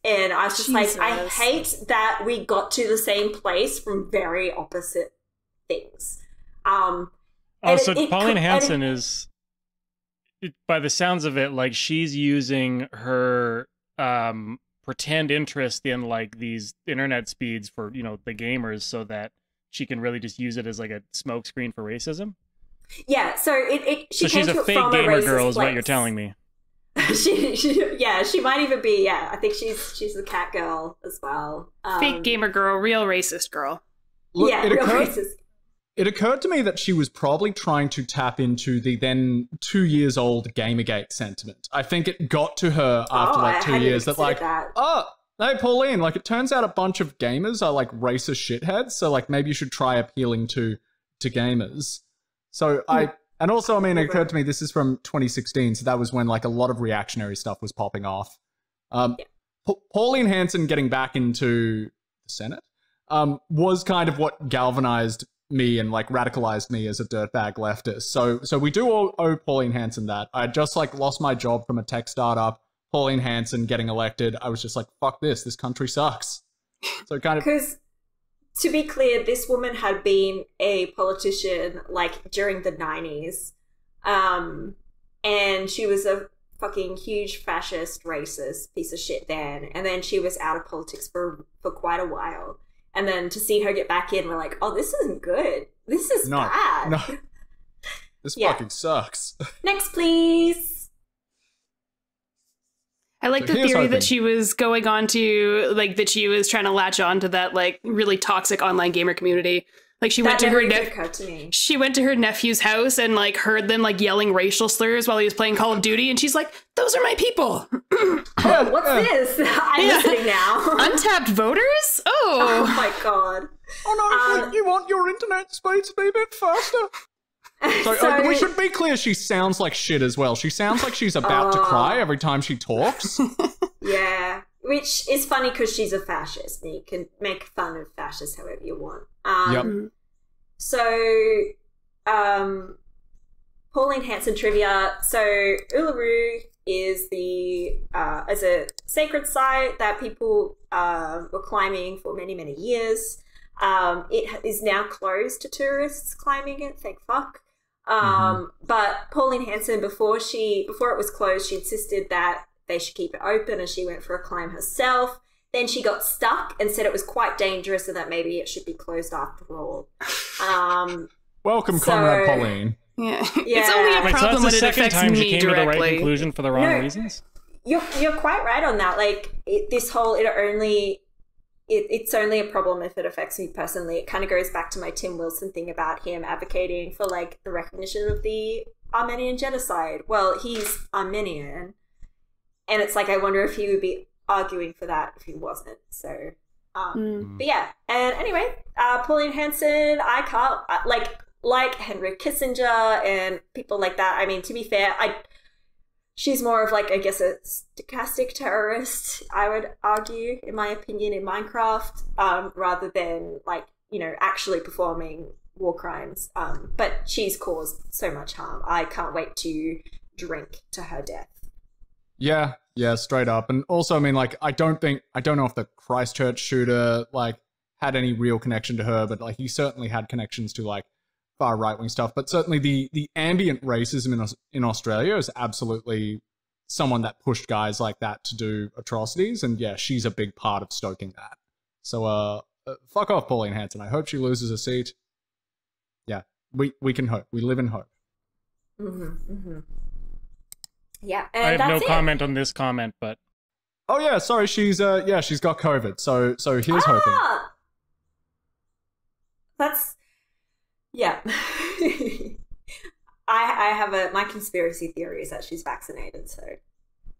And I was just like, I hate that we got to the same place from very opposite things. Um, Oh, And so it- it Pauline co- and it- Hanson is, by the sounds of it, like she's using her um pretend interest in like these internet speeds for you know the gamers, so that she can really just use it as like a smokescreen for racism. yeah, so it, it she so came she's a fake gamer a girl, is what you're place. telling me. she, she, yeah, she might even be. Yeah, I think she's she's the cat girl as well. Um, Fake gamer girl, real racist girl. Look, yeah, real occurred, racist. It occurred to me that she was probably trying to tap into the then two years old Gamergate sentiment. I think it got to her after oh, like two years that like, that. oh, hey Pauline, like it turns out a bunch of gamers are like racist shitheads, so like maybe you should try appealing to to gamers. So I and also I mean it occurred to me this is from 2016, so that was when like a lot of reactionary stuff was popping off. Um, Pa- Pauline Hanson getting back into the Senate um, was kind of what galvanized me and like radicalized me as a dirtbag leftist. So so we do all owe Pauline Hanson that. I just like lost my job from a tech startup. Pauline Hanson getting elected. I was just like, fuck this. This country sucks. So kind of Because to be clear, this woman had been a politician like during the nineties, um, and she was a fucking huge fascist, racist piece of shit then. And then she was out of politics for for quite a while. And then to see her get back in, we're like, oh, this isn't good. This is No, bad. no. this Yeah. fucking sucks. Next, please. I like So the theory that she was going on to like that she was trying to latch on to that like really toxic online gamer community Like she that went to her even nep- to me. she went to her nephew's house and like heard them like yelling racial slurs while he was playing Call of Duty, and she's like, "Those are my people." Yeah, What's yeah. this? I'm Yeah. listening now. Untapped voters? oh Oh, my god. Oh no, Um, you want your internet speed to be a bit faster? So, So- uh, we should be clear. She sounds like shit as well. She sounds like she's about to Oh. cry every time she talks. Yeah, which is funny because she's a fascist, and you can make fun of fascists however you want. Um, Yep. So, um, Pauline Hanson trivia. So Uluru is the uh, is a sacred site that people uh, were climbing for many many years. Um, it is now closed to tourists climbing it. Thank fuck. Um, But Pauline Hanson, before she before it was closed, she insisted that they should keep it open, and she went for a climb herself. Then she got stuck and said it was quite dangerous, and that maybe it should be closed after all. Um, Welcome, So- Conrad Pauline. yeah. yeah. It's Yeah. only a Wait, so problem that's the when it second affects time she me came to the right directly. conclusion for the wrong No. reasons. You're you're quite right on that. Like it, this whole it only it, it's only a problem if it affects me personally. It kind of goes back to my Tim Wilson thing about him advocating for like the recognition of the Armenian genocide. Well, he's Armenian, and it's like I wonder if he would be arguing for that if he wasn't. So, um, Mm. but yeah. And anyway, uh, Pauline Hanson, I can't uh, like like Henry Kissinger and people like that. I mean, to be fair, I she's more of like I guess a stochastic terrorist. I would argue, in my opinion, in Minecraft, um, rather than like you know actually performing war crimes. Um, but she's caused so much harm. I can't wait to drink to her death. Yeah, yeah, straight up. And also, I mean, like, I don't think, I don't know if the Christchurch shooter, like, had any real connection to her, but, like, he certainly had connections to, like, far right wing stuff. But certainly the, the ambient racism in, in Australia is absolutely someone that pushed guys like that to do atrocities. And yeah, she's a big part of stoking that. So, uh, uh, fuck off, Pauline Hanson. I hope she loses a seat. Yeah, we, we can hope. We live in hope. Mm-hmm, mm-hmm. Yeah, and I have that's no it. comment on this comment, but Oh yeah, sorry, she's uh yeah, she's got COVID. So so here's hoping. Ah! That's yeah. I I have a my conspiracy theory is that she's vaccinated. So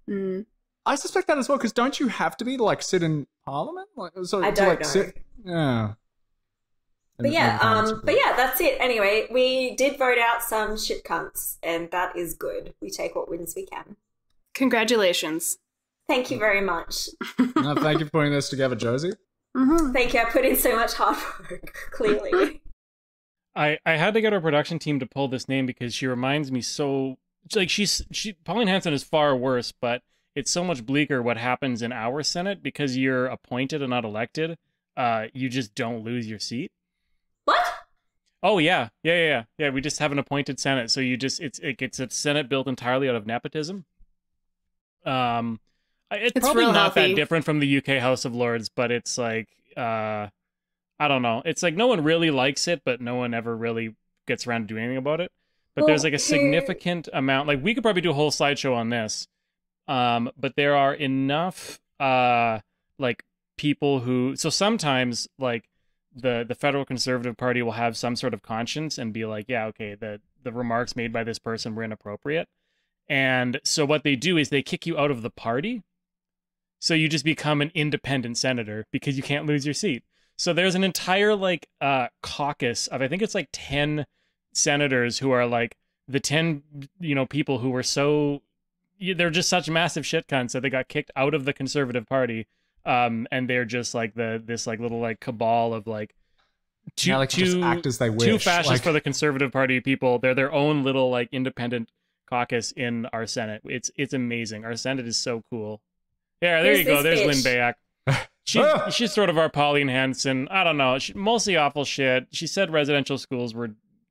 Mm. I suspect that as well, because don't you have to be like sit in parliament? Like so I to, don't like know. sit yeah. But And- yeah, and um, but yeah, that's it. Anyway, we did vote out some shit cunts, and that is good. We take what wins we can. Congratulations. Thank you very much. No, thank you for putting this together, Josie. Mm-hmm. Thank you. I put in so much hard work. Clearly, I I had to get our production team to pull this name because she reminds me so like she's she Pauline Hanson is far worse, but it's so much bleaker what happens in our Senate because you're appointed and not elected. Uh, you just don't lose your seat. Oh yeah, yeah, yeah, yeah. Yeah, we just have an appointed Senate, so you just it's it, it's a Senate built entirely out of nepotism. Um, it's, It's probably not healthy. that different from the UK House of Lords, but it's like uh, I don't know. It's like no one really likes it, but no one ever really gets around to doing anything about it. But there's like a here- significant amount. Like we could probably do a whole slideshow on this. Um, but there are enough uh like people who so sometimes like the the federal conservative party will have some sort of conscience and be like yeah okay the the remarks made by this person were inappropriate. And so what they do is they kick you out of the party. So you just become an independent senator because you can't lose your seat. So there's an entire like uh caucus of i think it's like 10 senators who are like the 10 you know people who were so they're just such massive shit cunts that they got kicked out of the conservative party um and they're just like the this like little like cabal of like two Now, like, two just act as they wish. two fascists like, for the conservative party people they're their own little like independent caucus in our senate it's it's amazing our senate is so cool yeah there Who's you go this there's lynn beyak she, Ah! she's sort of our Pauline Hanson. I don't know. She, mostly awful shit. She said residential schools were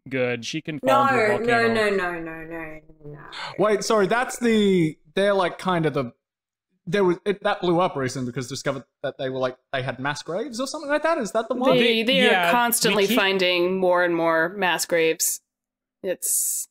good. She can fall No, no, no, no, no, no, no. Wait, sorry, that's the they're like kind of the there was it, that blew up recently because discovered that they were like they had mass graves or something like that. Is that the one? They, they yeah, are constantly we keep- finding more and more mass graves. It's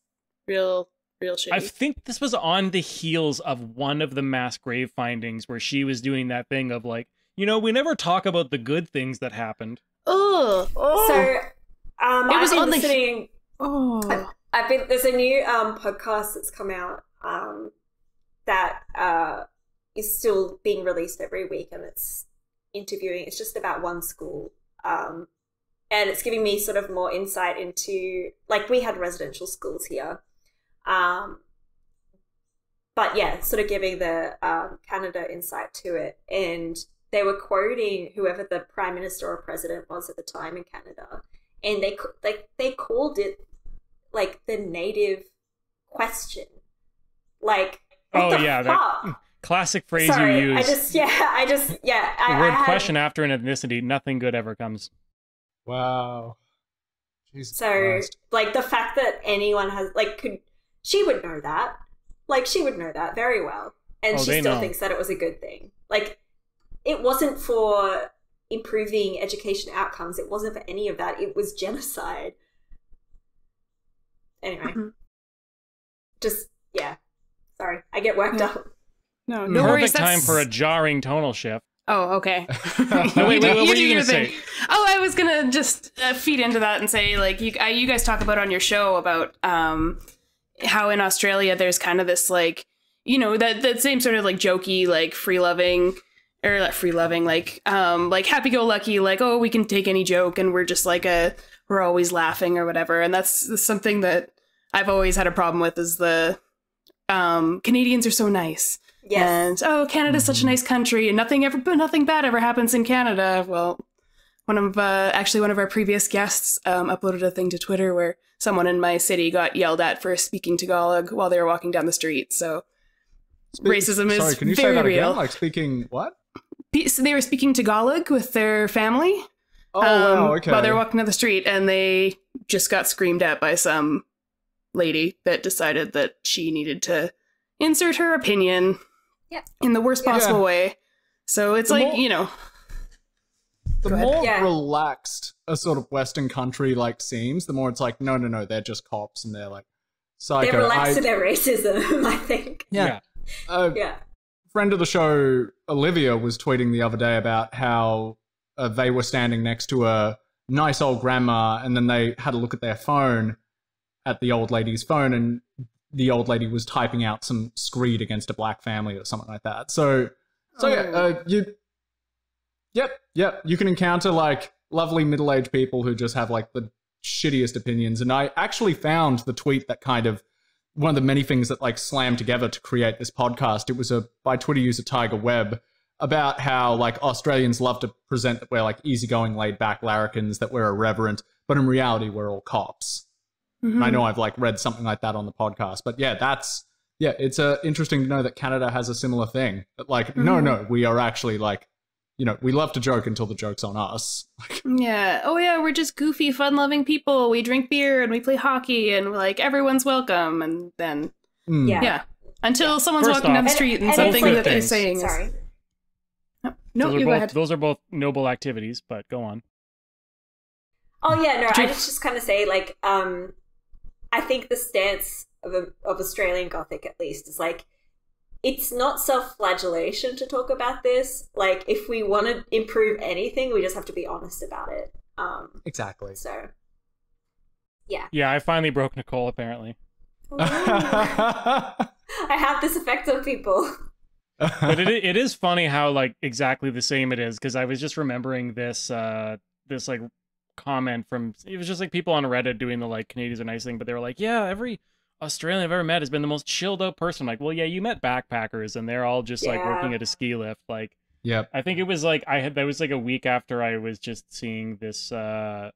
real, real shitty. I think this was on the heels of one of the mass grave findings where she was doing that thing of like, you know, we never talk about the good things that happened. Ugh. Oh, So Um, It I've was been on the- listening. Oh. I've been there's a new um, podcast that's come out um, that uh, is still being released every week, and it's interviewing. It's just about one school, um, and it's giving me sort of more insight into like we had residential schools here, um, but yeah, sort of giving the um, Canada insight to it, and they were quoting whoever the prime minister or president was at the time in Canada, and they like they called it like the native question. Like, Oh, the yeah, that-? Classic phrase Sorry, you use. I just yeah, I just yeah. the I, word I had- question after an ethnicity, nothing good ever comes. wow. Jesus So Christ. like the fact that anyone has like could she would know that, like she would know that very well, and Oh, she still know. thinks that it was a good thing. Like it wasn't for improving education outcomes. It wasn't for any of that. It was genocide. Anyway, Mhm. just yeah. Sorry, I get worked Yeah. up. No, Hmm. no worries. Perfect time that's- for a jarring tonal shift. Oh, okay. No, wait, You do- wait, what you were you gonna say? Oh, I was gonna just uh, feed into that and say, like, you, uh, you guys talk about on your show about um, how in Australia there's kind of this like, you know, that that same sort of like jokey, like free loving, or not free loving, like, um, like happy go lucky, like, oh, we can take any joke and we're just like a, we're always laughing or whatever, and that's something that I've always had a problem with is the, um, Canadians are so nice. Yes. And oh, Canada's such a nice country, and nothing ever, but nothing bad ever happens in Canada. Well, one of uh, actually one of our previous guests um, uploaded a thing to Twitter where someone in my city got yelled at for speaking Tagalog while they were walking down the street. So Speak- racism is Sorry, can you very say that real. again? Like speaking what? So they were speaking Tagalog with their family Oh um, wow, okay. while they were walking down the street, and they just got screamed at by some lady that decided that she needed to insert her opinion Yeah. in the worst Yeah. possible way. So it's The like more- you know, the more Yeah. relaxed a sort of Western country like seems, the more it's like, no, no, no, they're just cops and they're like psycho. They're relaxed I- to their racism, I think. yeah. Uh, Yeah. friend of the show, Olivia, was tweeting the other day about how uh, they were standing next to a nice old grandma, and then they had a look at their phone, at the old lady's phone, and the old lady was typing out some screed against a black family or something like that. So, so yeah, Oh. uh, you, yep, yep, you can encounter like lovely middle-aged people who just have like the shittiest opinions. And I actually found the tweet that kind of one of the many things that like slammed together to create this podcast. It was a by Twitter user Tiger Webb about how like Australians love to present that we're like easygoing, laid back larrikins, that we're irreverent, but in reality we're all cops. Mhm. And I know I've like read something like that on the podcast, but yeah, that's yeah, it's uh, interesting to know that Canada has a similar thing. That like, no, Mhm. no, we are actually like, you know, we love to joke until the joke's on us. Like, Yeah. Oh yeah, we're just goofy, fun-loving people. We drink beer and we play hockey and like everyone's welcome. And then mm. Yeah. yeah, until someone's First walking down the street and, and something that they're saying Sorry. is no, no those, are you go both, ahead. those are both noble activities, but go on. Oh yeah, no, I Drink- just just kind of say like, um, I think the stance of a, of Australian Gothic at least is like, it's not self-flagellation to talk about this. Like, if we want to improve anything, we just have to be honest about it. Um, Exactly. so Yeah, Yeah, I finally broke Nicole. Apparently, I have this effect on people. but it it is funny how like exactly the same it is because I was just remembering this uh this like comment from it was just like people on Reddit doing the like Canadians are nice thing, but they were like, yeah, every Australian I've ever met has been the most chilled out person. I'm like, well, yeah, you met backpackers and they're all just like working at a ski lift. Like, yep. I think it was like I had that was like a week after I was just seeing this. uh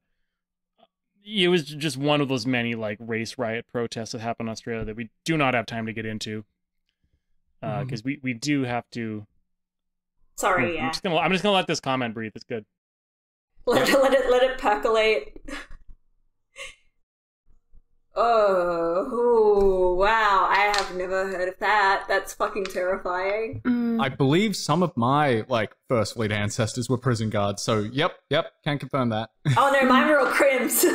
It was just one of those many like race riot protests that happened in Australia that we do not have time to get into because we we do have to. Sorry, I'm yeah. just gonna I'm just gonna let this comment breathe. It's good. Let, let it let it percolate. Oh, wow! I have never heard of that. That's fucking terrifying. Mm. I believe some of my like first fleet ancestors were prison guards. So yep, yep, can confirm that. Oh no, mine were all crims.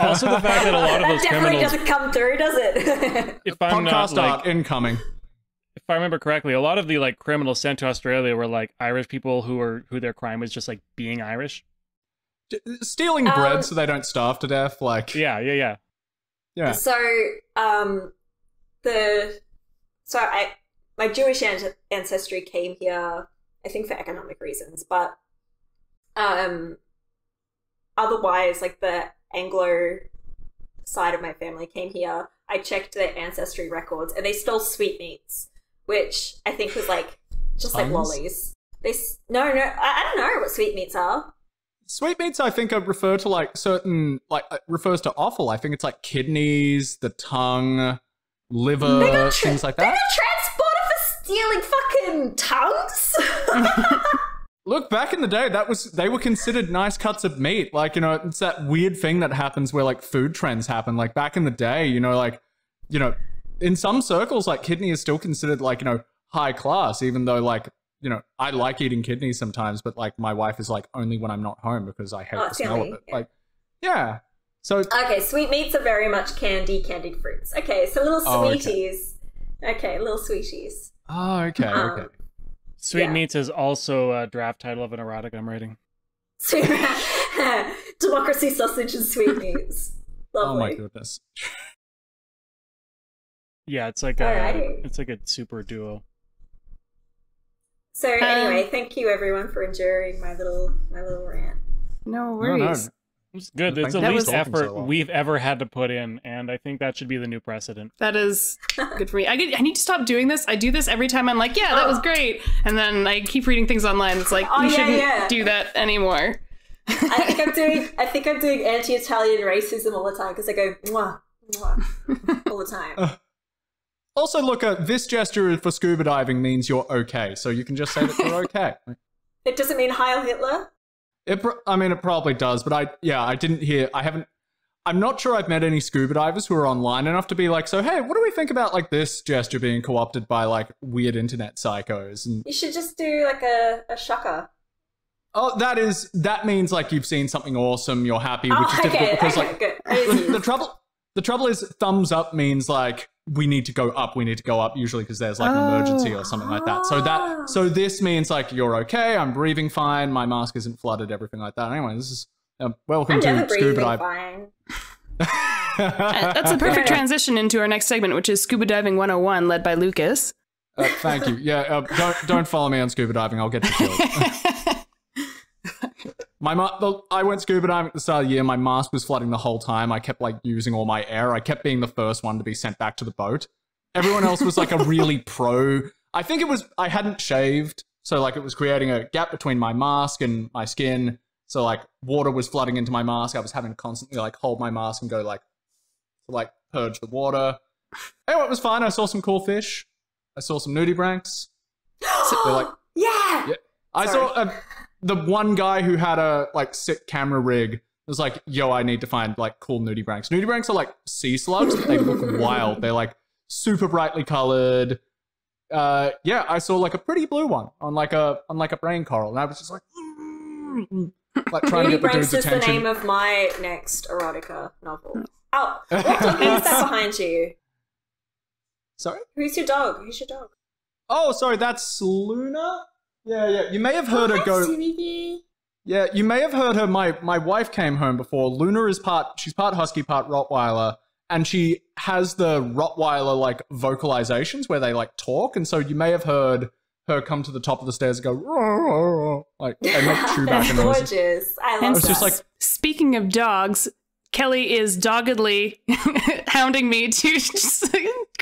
Also, the fact that a lot of that those definitely criminals, doesn't come through, does it? if I'm not Podcast like, art incoming. If I remember correctly, a lot of the like criminals sent to Australia were like Irish people who were who their crime was just like being Irish. J- Stealing Um, bread so they don't starve to death. Like, Yeah, yeah, yeah. yeah. So, um, the so I my Jewish an- ancestry came here, I think for economic reasons, but um, otherwise, like the Anglo side of my family came here. I checked their ancestry records, and they stole sweetmeats, which I think was like just like lollies. They no no I, I don't know what sweetmeats are. Sweetmeats, I think, are refer to like certain, like, uh, refers to offal. I think it's like kidneys, the tongue, liver, things like that. They got transported for stealing fucking tongues. Look, back in the day, that was they were considered nice cuts of meat. Like, you know, it's that weird thing that happens where like food trends happen. Like back in the day, you know, like, you know, in some circles, like kidney is still considered like, you know, high class, even though like, you know, I like eating kidneys sometimes, but like my wife is like only when I'm not home because I hate Oh, the smell yummy, of it. yeah. Like, yeah. So Okay, sweet meats are very much candy, candied fruits. Okay, so little Oh, okay. sweeties. okay. little sweeties. Oh, okay, Um, okay. Sweetmeats is also a draft title of an erotic I'm writing. Sweet democracy sausage and sweetmeats. Oh Lovely. my goodness. Yeah, it's like a it's like a super duo. So um, anyway, thank you everyone for enduring my little my little rant. No No, worries. no. It's good. It's the you least talking so effort we've ever had to put in, and I think that should be the new precedent. That is good for me. I, get, I need to stop doing this. I do this every time I'm like, yeah, that was Oh. great. And then I keep reading things online. It's like, Oh, you yeah, shouldn't yeah. do that anymore. I think I'm doing I think I'm doing anti-Italian racism all the time because I go mwah, mwah all the time. Also, look, at this gesture for scuba diving means you're okay, so you can just say that you're okay. It doesn't mean Heil Hitler. It, I mean, it probably does, but I, yeah, I didn't hear. I haven't. I'm not sure I've met any scuba divers who are online enough to be like, so hey, what do we think about like this gesture being co-opted by like weird internet psychos? And You should just do like a, a shaka. oh, that is that means like you've seen something awesome, you're happy, which Oh, is difficult okay, because okay, like good. I the trouble. The trouble is, thumbs up means like we need to go up. We need to go up usually because there's like an Oh. emergency or something like that. So that so this means like you're okay. I'm breathing fine. My mask isn't flooded. Everything like that. Anyway, this is uh, welcome I'm to scuba breathing dive. Uh, That's a perfect transition into our next segment, which is Scuba Diving 101, led by Lucas. Uh, thank you. Yeah, uh, don't don't follow me on scuba diving. I'll get you killed. My ma- the, I went scuba diving at the start of the year. My mask was flooding the whole time. I kept like using all my air. I kept being the first one to be sent back to the boat. Everyone else was like a really pro. I think it was I hadn't shaved, so like it was creating a gap between my mask and my skin. So like water was flooding into my mask. I was having to constantly like hold my mask and go like to like purge the water. Anyway, it was fine. I saw some cool fish. I saw some nudibranchs. They're like- yeah. Yeah. I Sorry. saw uh, the one guy who had a like sick camera rig was like, "Yo, I need to find like cool nudibranchs." Nudibranchs are like sea slugs, but they look wild. They're like super brightly colored. Uh, yeah, I saw like a pretty blue one on like a on like a brain coral, and I was just like, mm, like trying to Moody get the Branks dude's is the name of my next erotica novel. Oh, what dog is that behind you? Sorry. Who's your dog? Who's your dog? Oh, sorry, that's Luna. Yeah, yeah. You may have heard her go. Yeah, you may have heard her. My my wife came home before. Luna is part. She's part husky, part Rottweiler, and she has the Rottweiler like vocalizations where they like talk, and so you may have heard her come to the top of the stairs and go "Roar, roar, roar," like and make Chewbacca That's noises. gorgeous. I love And I was that. just like, Speaking of dogs, Kelly is doggedly hounding me to just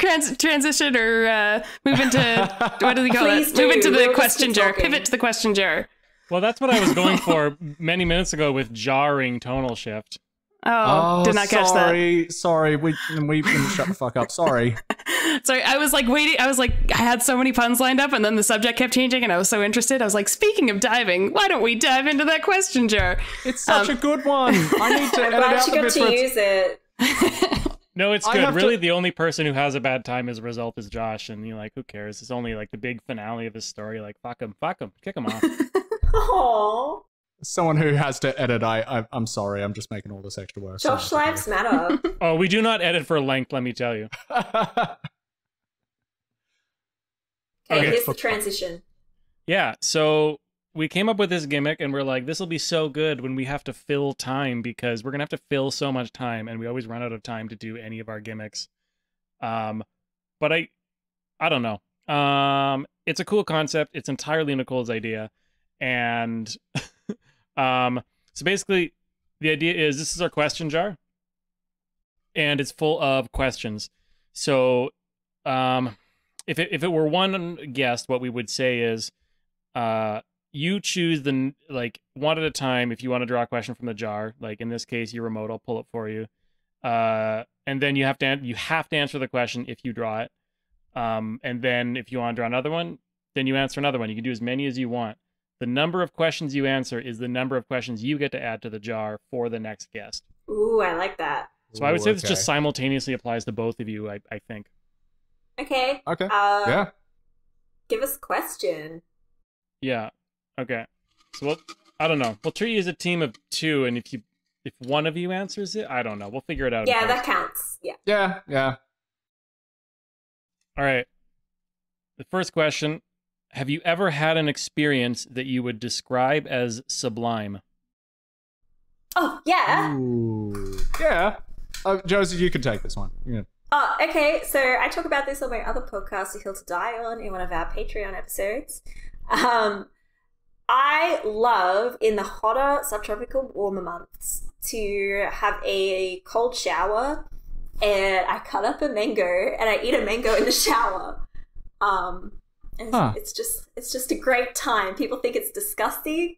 trans- transition or uh, move into what do they call Please it? Move into the We'll question jar. talking. Pivot to the question jar. Well, that's what I was going for many minutes ago with jarring tonal shift. Oh, did not catch that. sorry, sorry. We we can shut the fuck up. Sorry. Sorry, I was like waiting. I was like, I had so many puns lined up, and then the subject kept changing, and I was so interested. I was like, speaking of diving, why don't we dive into that question jar? It's such Um, a good one. I need to I'm edit glad out you the got to use it. No, it's good. have to- Really, the only person who has a bad time as a result is Josh, and you're like, who cares? It's only like the big finale of his story. Like, fuck him, fuck him, kick him off. Aww. someone who has to edit. I, I I'm sorry. I'm just making all this extra work. Josh Sorry. lives matter. oh, we do not edit for length. Let me tell you. Okay, Okay. here's the transition. Yeah. So we came up with this gimmick and we're like, this will be so good when we have to fill time because we're gonna have to fill so much time and we always run out of time to do any of our gimmicks. Um, but I, I don't know. Um, it's a cool concept. It's entirely Nicole's idea, and um, so basically, the idea is this is our question jar, and it's full of questions. So, um, if it if it were one guest, what we would say is, uh, you choose the like one at a time. If you want to draw a question from the jar, like in this case, your remote, I'll pull it for you. Uh, and then you have to you have to answer the question if you draw it. Um, and then if you want to draw another one, then you answer another one. You can do as many as you want. The number of questions you answer is the number of questions you get to add to the jar for the next guest. Ooh, I like that. So I would Ooh, say this just simultaneously applies to both of you. I, I think. Okay. Okay. Uh, yeah. Give us a question. Yeah. Okay. So we'll, I don't know. We'll treat you as a team of two, and if you if one of you answers it, I don't know. We'll figure it out. Yeah, that counts. Yeah. Yeah. Yeah. All right. The first question Have you ever had an experience that you would describe as sublime? Oh, yeah. Ooh. Yeah. Uh, Josie, you can take this one. Yeah. Oh, okay. So I talk about this on my other podcast, A Hill to Die On, in one of our Patreon episodes. Um, I love in the hotter subtropical warmer months to have a cold shower and I cut up a mango and I eat a mango in the shower. Um, and Huh. it's just it's just a great time. People think it's disgusting,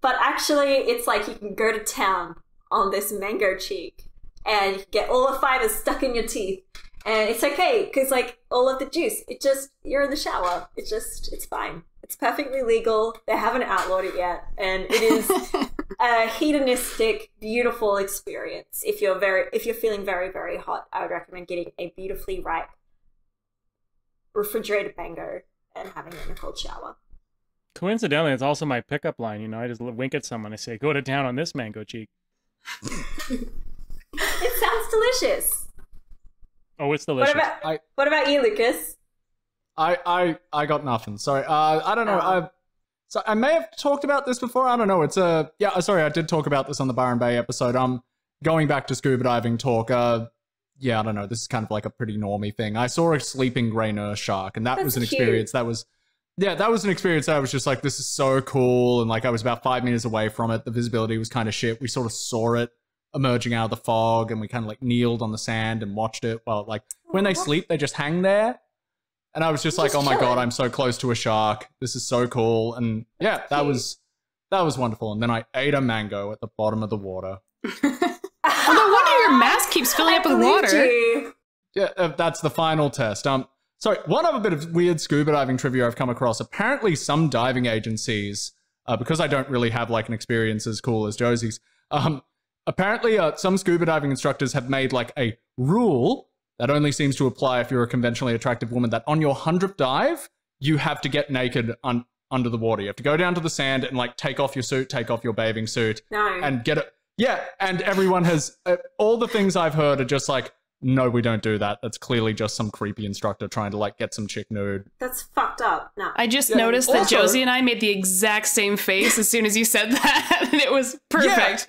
but actually it's like you can go to town on this mango cheek and get all the fibers stuck in your teeth and it's okay because like all of the juice it just you're in the shower it's just it's fine it's perfectly legal they haven't outlawed it yet and it is a hedonistic beautiful experience if you're very if you're feeling very very hot i would recommend getting a beautifully ripe refrigerated mango and having it in a cold shower Coincidentally, it's also my pickup line. You know, I just wink at someone. I say, "Go to town on this mango cheek." it sounds delicious Oh, it's delicious. what about I- what about you lucas I I I got nothing. Sorry. Uh, I don't know. Oh. I so I may have talked about this before. I don't know. It's a yeah. uh, Sorry, I did talk about this on the Byron Bay episode. Um, going back to scuba diving talk. Uh, yeah, I don't know. This is kind of like a pretty normy thing. I saw a sleeping gray nurse shark, and that That's was an cute. experience that was. Yeah, that was an experience I was just like, this is so cool. And like, I was about five meters away from it. The visibility was kind of shit. We sort of saw it emerging out of the fog and we kind of like kneeled on the sand and watched it. Well, like, when they sleep, they just hang there. And I was just like, Just oh my god. I'm so close to a shark. This is so cool. And yeah, that cute. was that was wonderful. And then I ate a mango at the bottom of the water. well, no wonder your mask keeps filling I up with water. you. Yeah, uh, that's the final test. Um, sorry, one other bit of weird scuba diving trivia I've come across. Apparently, some diving agencies, uh, because I don't really have like an experience as cool as Josie's, um, apparently uh, some scuba diving instructors have made like a rule that only seems to apply if you're a conventionally attractive woman. That on your hundredth dive, you have to get naked un- under the water. You have to go down to the sand and like take off your suit, take off your bathing suit, no and get it. Yeah, and everyone has uh, all the things I've heard are just like, no, we don't do that. That's clearly just some creepy instructor trying to like get some chick nude. that's fucked up no I just Yeah, noticed that Josie and I made the exact same face as soon as you said that, and it was perfect.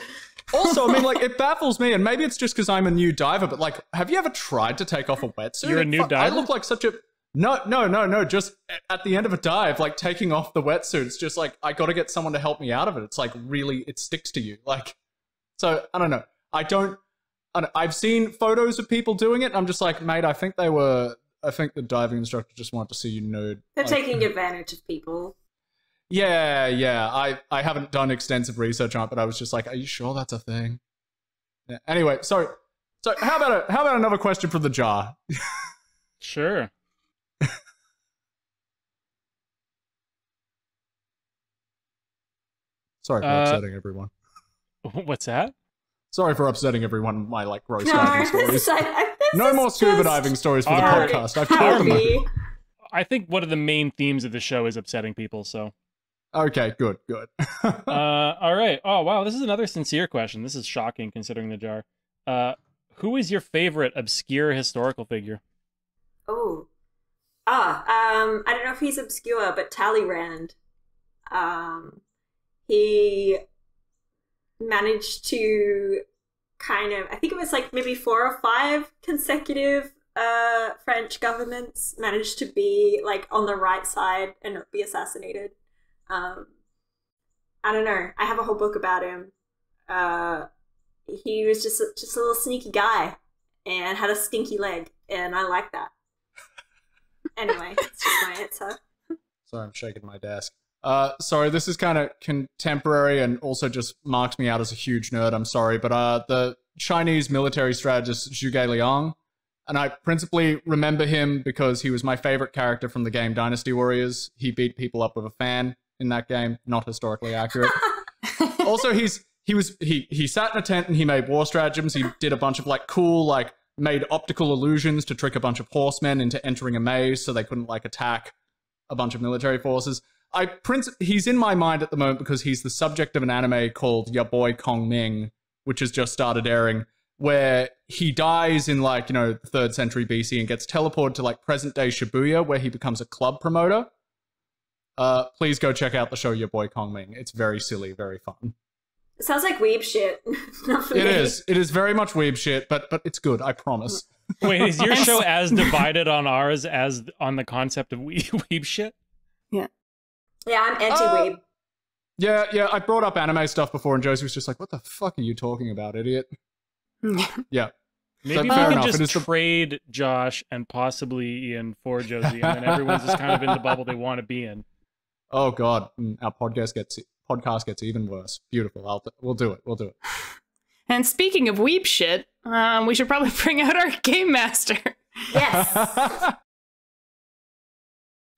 Also, I mean, like it baffles me, and maybe it's just because I'm a new diver. But like, have you ever tried to take off a wetsuit? You're a new diver? I look like such a no, no, no, no. Just at the end of a dive, like taking off the wetsuit. It's just like I got to get someone to help me out of it. It's like really, it sticks to you. Like, so I don't know. I don't. I don't I've seen photos of people doing it. And I'm just like, mate. I think they were. I think the diving instructor just wanted to see you nude. they're Like, taking advantage of people Yeah, yeah. I I haven't done extensive research on it, but I was just like, are you sure that's a thing? Yeah. Anyway, so so how about a, how about another question from the jar? Sure. Sorry for Uh, upsetting everyone. What's that? Sorry for upsetting everyone. My like gross no diving stories. I- this No more scuba diving stories for the podcast. I've told them. I think one of the main themes of the show is upsetting people. So, Okay, good, good. uh, all right. Oh wow, this is another sincere question. This is shocking considering the jar. Uh, who is your favorite obscure historical figure? Oh. Ah, um, I don't know if he's obscure, but Talleyrand. Um, he managed to kind of, I think it was like maybe four or five consecutive uh, French governments managed to be like on the right side and not be assassinated. Um, I don't know. I have a whole book about him. Uh, he was just a, just a little sneaky guy and had a stinky leg, and I like that. anyway, it's just my answer. Sorry, I'm shaking my desk. Uh, sorry, this is kind of contemporary and also just marks me out as a huge nerd. I'm sorry, but uh, the Chinese military strategist Zhuge Liang, and I principally remember him because he was my favorite character from the game Dynasty Warriors. He beat people up with a fan in that game. Not historically accurate. also, he's he was he he sat in a tent and he made war stratagems. He did a bunch of like cool like made optical illusions to trick a bunch of horsemen into entering a maze so they couldn't like attack a bunch of military forces. I prince he's in my mind at the moment because he's the subject of an anime called Your Boy Kong Ming, which has just started airing, where he dies in like, you know, third century BC and gets teleported to like present day Shibuya, where he becomes a club promoter. Uh, please go check out the show Your Boy Kong Ming. It's very silly, very fun. It sounds like weeb shit. Not for It me. is. It is very much weeb shit, but but it's good. I promise. Wait, is your show as divided on ours as on the concept of weeb, weeb shit? Yeah, Yeah, I'm anti-weeb. Yeah, yeah. I brought up anime stuff before, and Josie was just like, "What the fuck are you talking about, idiot?" Yeah. Maybe fair we enough, can it is just the- trade Josh and possibly Ian for Josie, and then everyone's just kind of in the bubble they want to be in. Oh God, mm, our podcast gets podcast gets even worse. Beautiful. I'll we'll do it. We'll do it. and speaking of weeb shit, um, we should probably bring out our game master. yes.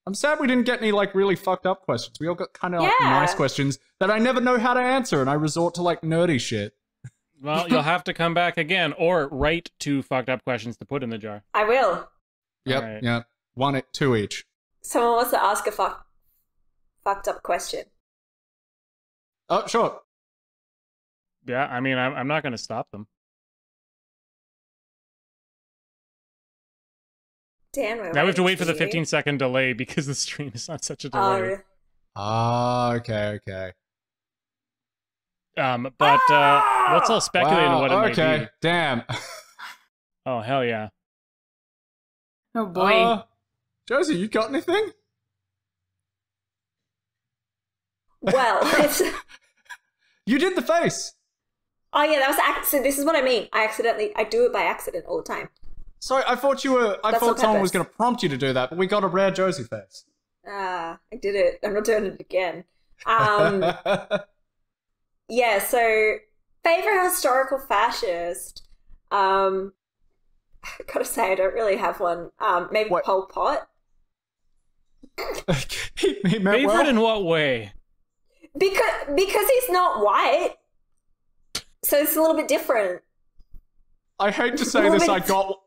I'm sad we didn't get any like really fucked up questions. We all got kind of like Yeah. nice questions that I never know how to answer, and I resort to like nerdy shit. Well, you'll have to come back again or write two fucked up questions to put in the jar. I will. Yep, Alright. yeah, one, two each. Someone wants to ask a fuck, fucked up question. Oh, sure. Yeah, I mean, I'm, I'm not going to stop them. Dan, Now we have to wait for the 15 second delay because the stream is not such a delay. Oh, Ah, okay, okay. Um, but uh, let's all speculate on what it might okay, be. damn. Oh hell yeah! Oh boy. Uh, Josie, you got anything? Well, You did the face. oh yeah, that was accident. This is what I mean. I accidentally, I do it by accident all the time. Sorry, I thought you were. I That's thought on someone was going to prompt you to do that, but we got a rare Josie face. Ah, I did it. I'm not doing it again. Um, yeah. So, favorite historical fascist. Um, I gotta say, I don't really have one. Um, maybe What? Pol Pot. he, he meant Favorite well. in what way? Because because he's not white, so it's a little bit different. I hate to say Well, this. I got.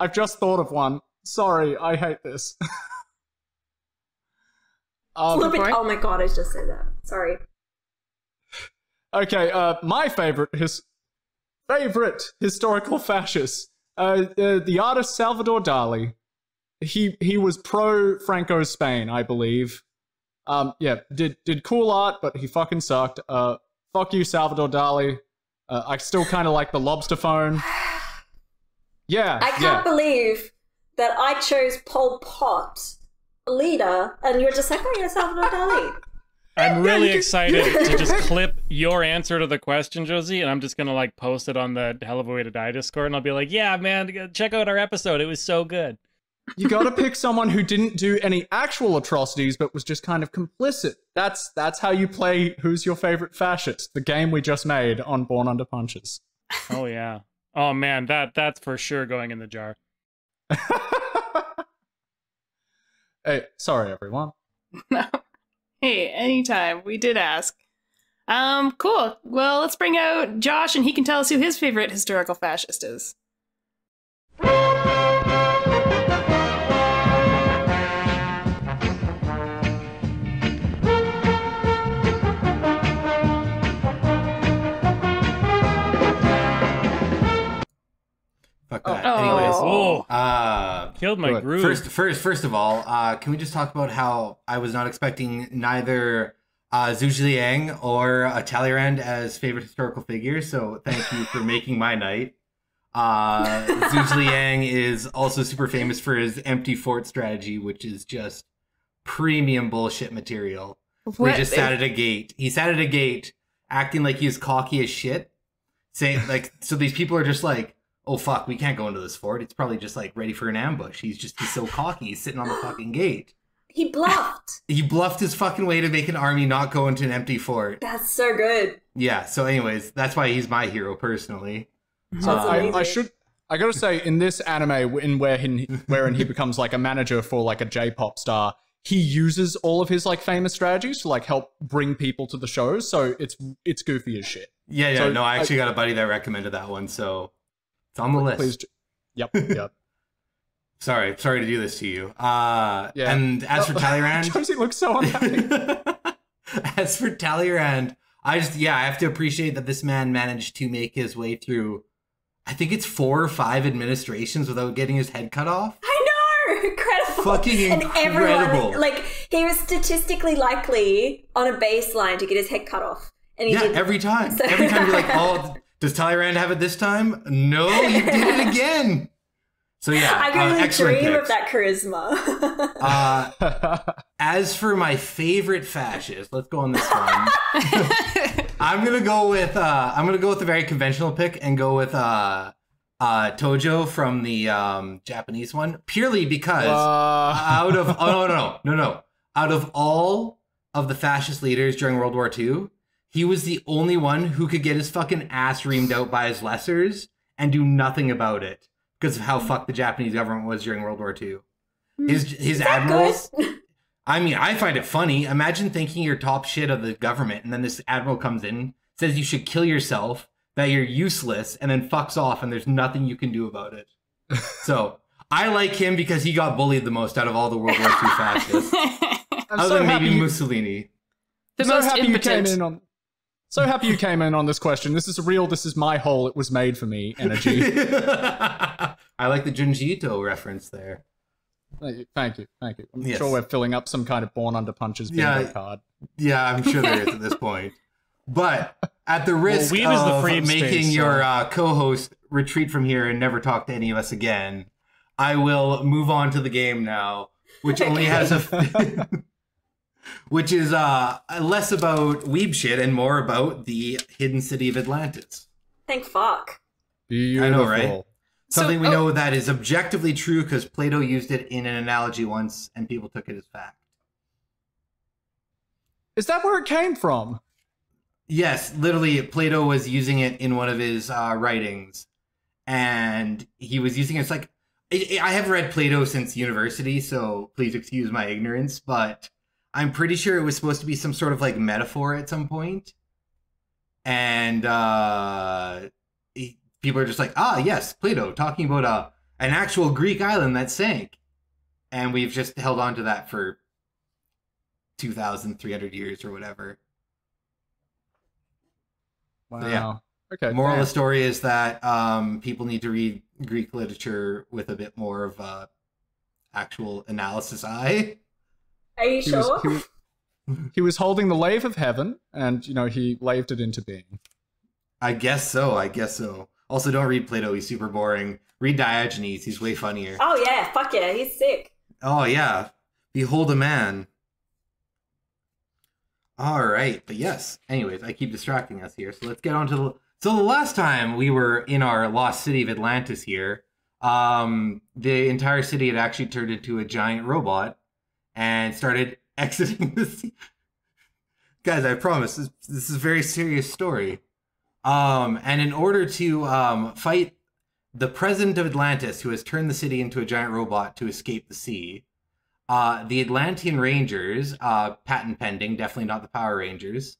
I've just thought of one. Sorry, I hate this. It's a um, little bit. Oh my god, I just said that. Sorry. okay, uh, my favorite his favorite historical fascist, uh, uh, the artist Salvador Dali. He he was pro Franco Spain, I believe. Um, yeah, did did cool art, but he fucking sucked. Uh, fuck you, Salvador Dali. Uh, I still kind of like the lobster phone. Yeah, I can't yeah. believe that I chose Pol Pot, leader, and you're just like, oh yeah, Salvador Dali. I'm really excited to just clip your answer to the question, Josie, and I'm just gonna like post it on the Hell of a Way to Die Discord, and I'll be like, "Yeah, man, check out our episode. It was so good." You got to pick someone who didn't do any actual atrocities, but was just kind of complicit. That's that's how you play. Who's your favorite fascist? The game we just made on Born Under Punches. Oh yeah. Oh man, that that's for sure going in the jar. hey, sorry everyone. No. Hey, anytime. We did ask. Um, cool. Well, let's bring out Josh and he can tell us who his favorite historical fascist is. Fuck that. Oh. Anyways, Oh, uh, killed my Good. groove. first, first, first of all, uh, can we just talk about how I was not expecting neither uh, Zhu Liang or uh, Talleyrand as favorite historical figures. So thank you for making my night. Uh, Zhu Liang is also super famous for his empty fort strategy, which is just premium bullshit material. Where he just sat at a gate. He sat at a gate, acting like he was cocky as shit. Saying like, so these people are just like, oh fuck, we can't go into this fort. It's probably just like ready for an ambush. He's just he's so cocky. He's sitting on the fucking gate. He bluffed. He bluffed his fucking way to make an army not go into an empty fort. That's so good. Yeah. So, anyways, that's why he's my hero personally. So That's I, I should. I gotta say, in this anime, in where he, wherein he becomes like a manager for like a J-pop star, he uses all of his like famous strategies to like help bring people to the shows. So it's it's goofy as shit. Yeah, yeah. So, no, I I- actually got a buddy that recommended that one, so it's on the list. Please, j- yep, yep. Sorry, sorry to do this to you. Uh, Yeah. and as for Talleyrand, Josie looks so unhappy. as for Talleyrand, I just yeah, I have to appreciate that this man managed to make his way through. I think it's four or five administrations without getting his head cut off. I know, incredible. Fucking And incredible. everyone, like, he was statistically likely on a baseline to get his head cut off, and he Yeah, didn't. every time. So- Every time you're like, oh, does Talleyrand have it this time? No, he did it again. So yeah, I can uh, only dream picks. of that charisma. Uh, as for my favorite fascist, let's go on this one. I'm gonna go with uh, I'm gonna go with a very conventional pick and go with uh, uh, Tojo from the um, Japanese one, purely because Uh, out of oh no no no no no out of all of the fascist leaders during World War II, he was the only one who could get his fucking ass reamed out by his lessers and do nothing about it because of how fucked the Japanese government was during World War II. Hmm. His his admirals. I mean, I find it funny. Imagine thinking you're top shit of the government, and then this admiral comes in, says you should kill yourself, that you're useless, and then fucks off, and there's nothing you can do about it. so I like him because he got bullied the most out of all the World War II fascists, I'm other so than happy maybe you- Mussolini. the so most happy you came in on. So happy you came in on this question. This is real. This is my hole. It was made for me. Energy. I like the Junji Ito reference there. Thank you. Thank you. Thank you. I'm Yes. sure we're filling up some kind of born under punches bingo Yeah. card. Yeah, I'm sure there is at this point. But at the risk Weeb is the of making space, so- your uh, co-host retreat from here and never talk to any of us again, I will move on to the game now, which only has a, which is uh less about weeb shit and more about the hidden city of Atlantis. Thank fuck. Beautiful. I know, right? Something we oh- know that is objectively true because Plato used it in an analogy once, and people took it as fact. Is that where it came from? Yes, literally, Plato was using it in one of his uh, writings, and he was using it. It's like I I have read Plato since university, so please excuse my ignorance, but I'm pretty sure it was supposed to be some sort of like metaphor at some point, and uh, people are just like, ah, yes, Plato talking about a an actual Greek island that sank, and we've just held on to that for two thousand three hundred years or whatever. Wow. yeah. Okay. Moral of the story is that um, people need to read Greek literature with a bit more of a actual analysis eye. Are you He sure? was, he, was, he was holding the lave of heaven, and you know he laved it into being. I guess so. I guess so. Also, don't read Plato. He's super boring. Read Diogenes. He's way funnier. oh yeah, fuck yeah, he's sick. Oh yeah. Behold a man. All right, but yes. Anyways, I keep distracting us here, so let's get on to the. So the last time we were in our lost city of Atlantis here, um, the entire city had actually turned into a giant robot and started exiting the sea. Guys, I promise this, this is a very serious story. Um, and in order to um, fight the president of Atlantis, who has turned the city into a giant robot to escape the sea, uh, the Atlantean Rangers, uh, patent pending, definitely not the Power Rangers,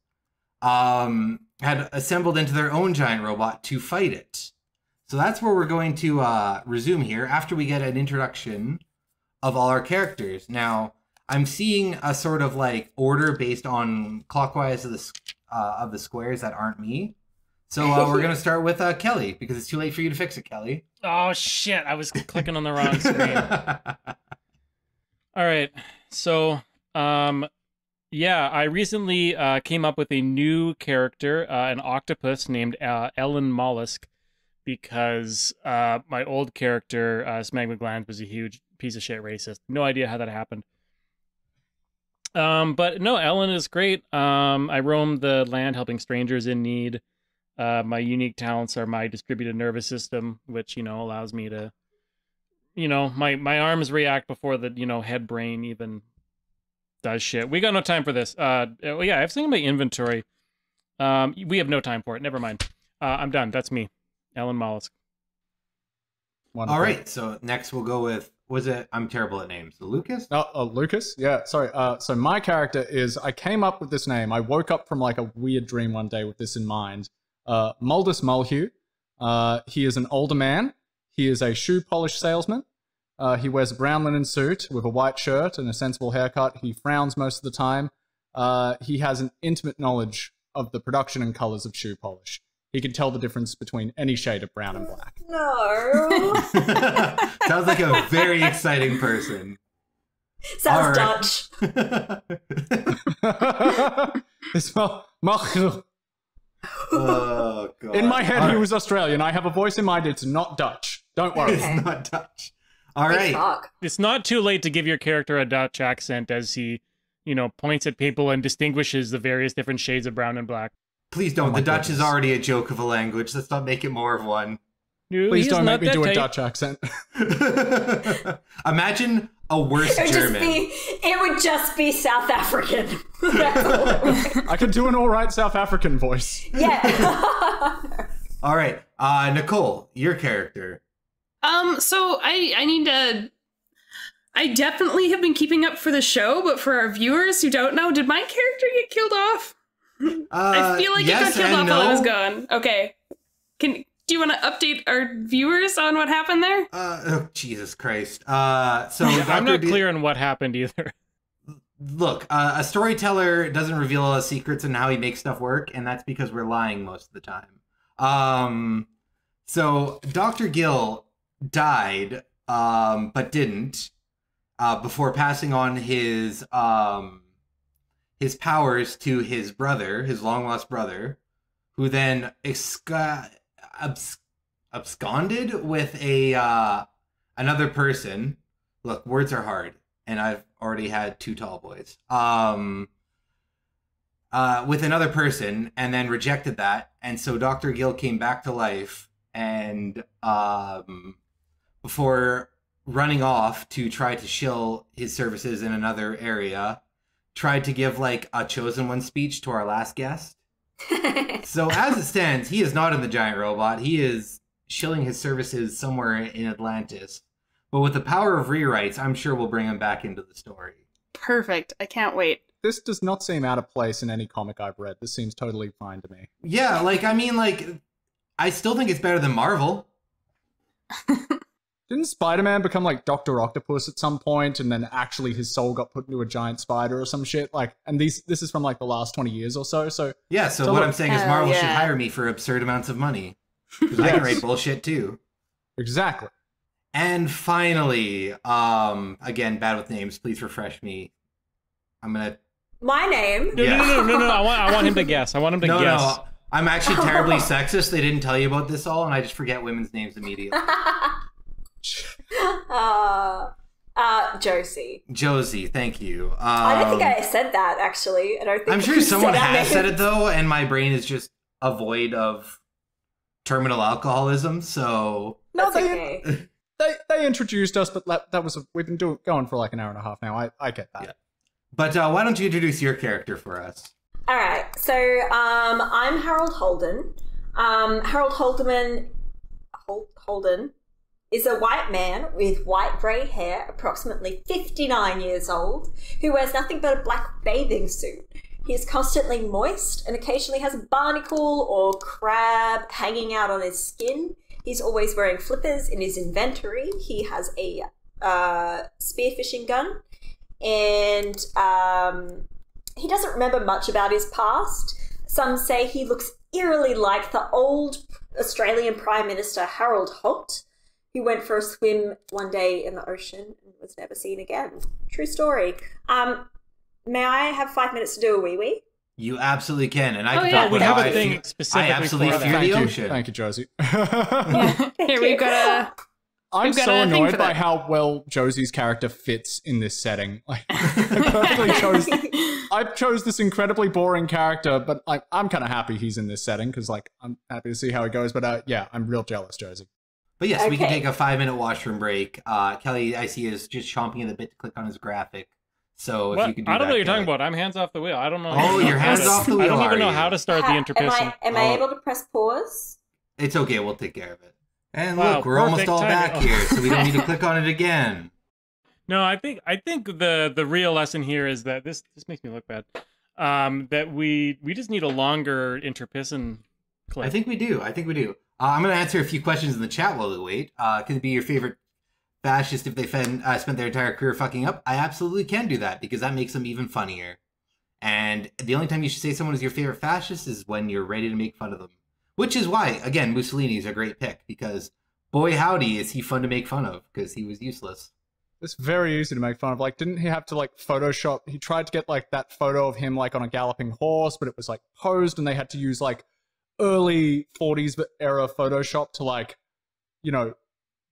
um, had assembled into their own giant robot to fight it. So that's where we're going to uh, resume here after we get an introduction of all our characters. Now, I'm seeing a sort of like order based on clockwise of the uh, of the squares that aren't me. So uh, we're gonna start with uh, Kelly because it's too late for you to fix it, Kelly. Oh shit! I was clicking on the wrong screen. All right. So, um, Yeah, I recently uh, came up with a new character, uh, an octopus named uh, Ellen Mollusk, because uh, my old character, uh, Smeg McGland, was a huge piece of shit racist. No idea how that happened. Um, but no, Ellen is great. Um, I roam the land helping strangers in need. Uh, my unique talents are my distributed nervous system, which you know allows me to, you know, my my arms react before the you know head brain even does shit. We got no time for this. Uh, oh yeah, I have something in my inventory. Um, we have no time for it. Never mind. Uh, I'm done. That's me, Ellen Mollusk. Wonderful. All right, so next we'll go with was it? I'm terrible at names. Lucas. Oh, uh, Lucas? Yeah, sorry. Uh, so my character is I came up with this name. I woke up from like a weird dream one day with this in mind. Uh, Muldus Mulhugh. Uh, he is an older man. He is a shoe polish salesman. Uh, he wears a brown linen suit with a white shirt and a sensible haircut. He frowns most of the time. Uh, he has an intimate knowledge of the production and colors of shoe polish. He can tell the difference between any shade of brown and black. No. Sounds like a very exciting person. Sounds All right. Dutch. it's Mul- Mulhugh. oh god. In my head, All he right. was Australian. I have a voice in mind. It's not Dutch. Don't worry. Okay. It's not Dutch. All Big right. fuck. It's not too late to give your character a Dutch accent as he, you know, points at people and distinguishes the various different shades of brown and black. Please don't. Oh the Dutch is already a joke of a language. Let's not make it more of one. No, Please don't make me do a type. Dutch accent. Imagine a worse It would German. just be. It would just be South African. That's all it would- I could do an all right South African voice. yeah. All right, uh, Nicole, your character. Um, so I I need to. I definitely have been keeping up for the show, but for our viewers who don't know, did my character get killed off? Uh, I feel like yes it got killed off and while I was gone. Okay, can do you want to update our viewers on what happened there? Uh, oh, Jesus Christ. Uh, so I'm not D- clear on what happened either. Look, uh, a storyteller doesn't reveal all his secrets and how he makes stuff work, and that's because we're lying most of the time. Um, so Dr. Gill died, um, but didn't, uh, before passing on his um his powers to his brother, his long lost brother, who then exca- abs- absconded with a uh, another person. Look, words are hard, and I've already had two tall boys. Um, uh, with another person, and then rejected that, and so Doctor Gill came back to life, and um, before running off to try to shill his services in another area, tried to give like a chosen one speech to our last guest. So as it stands, he is not in the giant robot. He is shilling his services somewhere in Atlantis. But with the power of rewrites, I'm sure we'll bring him back into the story. Perfect. I can't wait. This does not seem out of place in any comic I've read. This seems totally fine to me. Yeah, like I mean, like I still think it's better than Marvel. Didn't Spider Man become like Doctor Octopus at some point, and then actually his soul got put into a giant spider or some shit? Like, and these this is from like the last twenty years or so. So Yeah, so, So what look- I'm saying is Hell Marvel should hire me for absurd amounts of money. Because I can write bullshit too. exactly. And finally, um, again, bad with names. Please refresh me. I'm gonna. My name. No, Yeah. no, no, no, no, no. I want, I want him to guess. I want him to No, guess. no. I'm actually terribly sexist. They didn't tell you about this all, and I just forget women's names immediately. uh, uh, Josie. Josie, thank you. Um, I don't think I said that actually. I don't think I'm sure someone said has said it though, and my brain is just a void of terminal alcoholism. So No, That's they, okay. they they introduced us, but that, that was a, we've been doing going for like an hour and a half now. I I get that. Yeah. But uh, why don't you introduce your character for us? All right. So um, I'm Harold Holden. Um, Harold Holdeman Hol- Holden is a white man with white grey hair, approximately 59 years old, who wears nothing but a black bathing suit. He is constantly moist and occasionally has a barnacle or crab hanging out on his skin. He's always wearing flippers in his inventory. He has a uh, spearfishing gun, and um, he doesn't remember much about his past. Some say he looks eerily like the old Australian Prime Minister Harold Holt, who went for a swim one day in the ocean and was never seen again. True story. Um, may I have five minutes to do a wee wee? You absolutely can, and I Oh, can yeah, talk we about have how a I thing specifically I absolutely for that. fear Thank the you, ocean. thank you, Josie. Thank Here we you. got a. I'm got so a annoyed by that. how well Josie's character fits in this setting. Like, I chose. I chose this incredibly boring character, but I, I'm kind of happy he's in this setting because, like, I'm happy to see how it goes. But uh, yeah, I'm real jealous, Josie. But yes, we can take a five minute washroom break. Uh, Kelly, I see, is just chomping at the bit to click on his graphic. So if What? you could do I don't that, know what you're talking about. I'm hands off the wheel. I don't know. Oh, you're hands to- off the wheel. I don't even know you? how to start the Ha- am. I, am I Oh. able to press pause? It's okay. We'll take care of it. And Wow, look, we're almost perfect all back timing. here, so we don't need to click on it again. No, I think I think the the real lesson here is that this this makes me look bad. Um, that we we just need a longer interpiston clip. I think we do. I think we do. Uh, I'm going to answer a few questions in the chat while we wait. Uh, can it be your favorite fascist if they fen- uh, spent their entire career fucking up? I absolutely can do that because that makes them even funnier. And the only time you should say someone is your favorite fascist is when you're ready to make fun of them. Which is why, again, Mussolini is a great pick because boy howdy is he fun to make fun of because he was useless. It's very easy to make fun of. Like, didn't he have to like Photoshop? He tried to get like that photo of him like on a galloping horse, but it was like posed, and they had to use like early 40s era Photoshop to like, you know,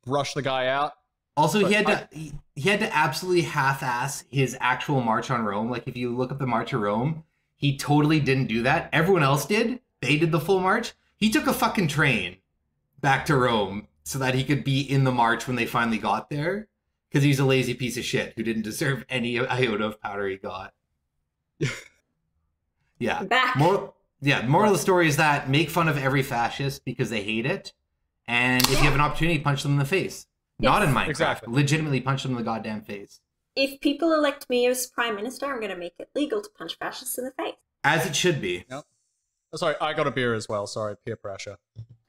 brush the guy out. Also, he But had to he, he had to absolutely half-ass his actual march on Rome. Like if you look up the March of Rome, he totally didn't do that. Everyone else did. They did the full march. He took a fucking train back to Rome so that he could be in the march when they finally got there. Because he's a lazy piece of shit who didn't deserve any iota of powder he got. yeah. Back. More, yeah. Moral of the story is that make fun of every fascist because they hate it, and if you have an opportunity, punch them in the face. Not Yes. in Minecraft. Exactly. Legitimately punch them in the goddamn face, If people elect me as prime minister, I'm going to make it legal to punch fascists in the face. as it should be. Oh, sorry, I got a beer as well. Sorry, peer pressure.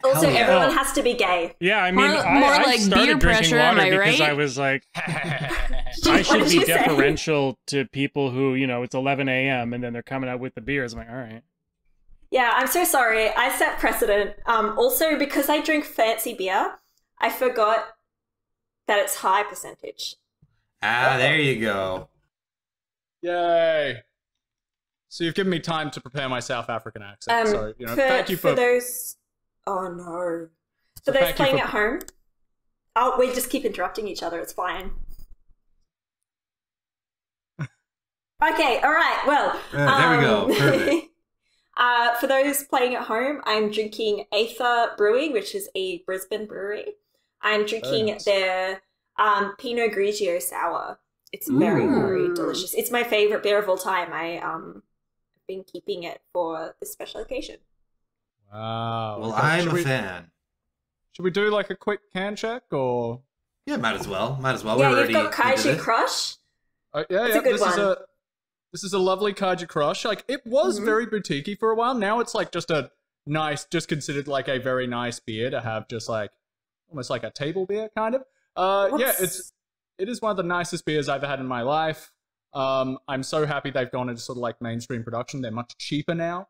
Also, yeah. everyone has to be gay. Yeah, I mean, More- I, more I like started beer drinking pressure, am water I because right? I was like, I should be you say? deferential to people who, you know, it's 11 a.m. and then they're coming out with the beers. I'm like, all right. Yeah, I'm so sorry. I set precedent. Um, also, because I drink fancy beer, I forgot that it's high percentage. Ah, there you go. Yay! So you've given me time to prepare my South African accent. Um, so you know, for, thank you for. those. Oh no! For So those playing for- at home. Oh, we just keep interrupting each other. It's fine. okay. All right. Well. Uh, there we go. Perfect. uh, for those playing at home, I'm drinking Aether Brewing, which is a Brisbane brewery. I'm drinking nice. their um, Pinot Grigio sour. It's very, very delicious. It's my favorite beer of all time. I um, have been keeping it for this special occasion. Wow. Well, okay. I'm should a we, fan. Should we do like a quick can check or? Yeah, might as well. Might as well. yeah, We're you've already got into Kaiju. Crush. Uh, yeah, That's yeah. a good this is a this is a lovely kaiju crush. Like it was Mhm. very boutiquey for a while. Now it's like just a nice, just considered like a very nice beer to have, just like almost like a table beer kind of. Uh, yeah, it's it is one of the nicest beers I've ever had in my life. Um, I'm so happy they've gone into sort of like mainstream production. They're much cheaper now,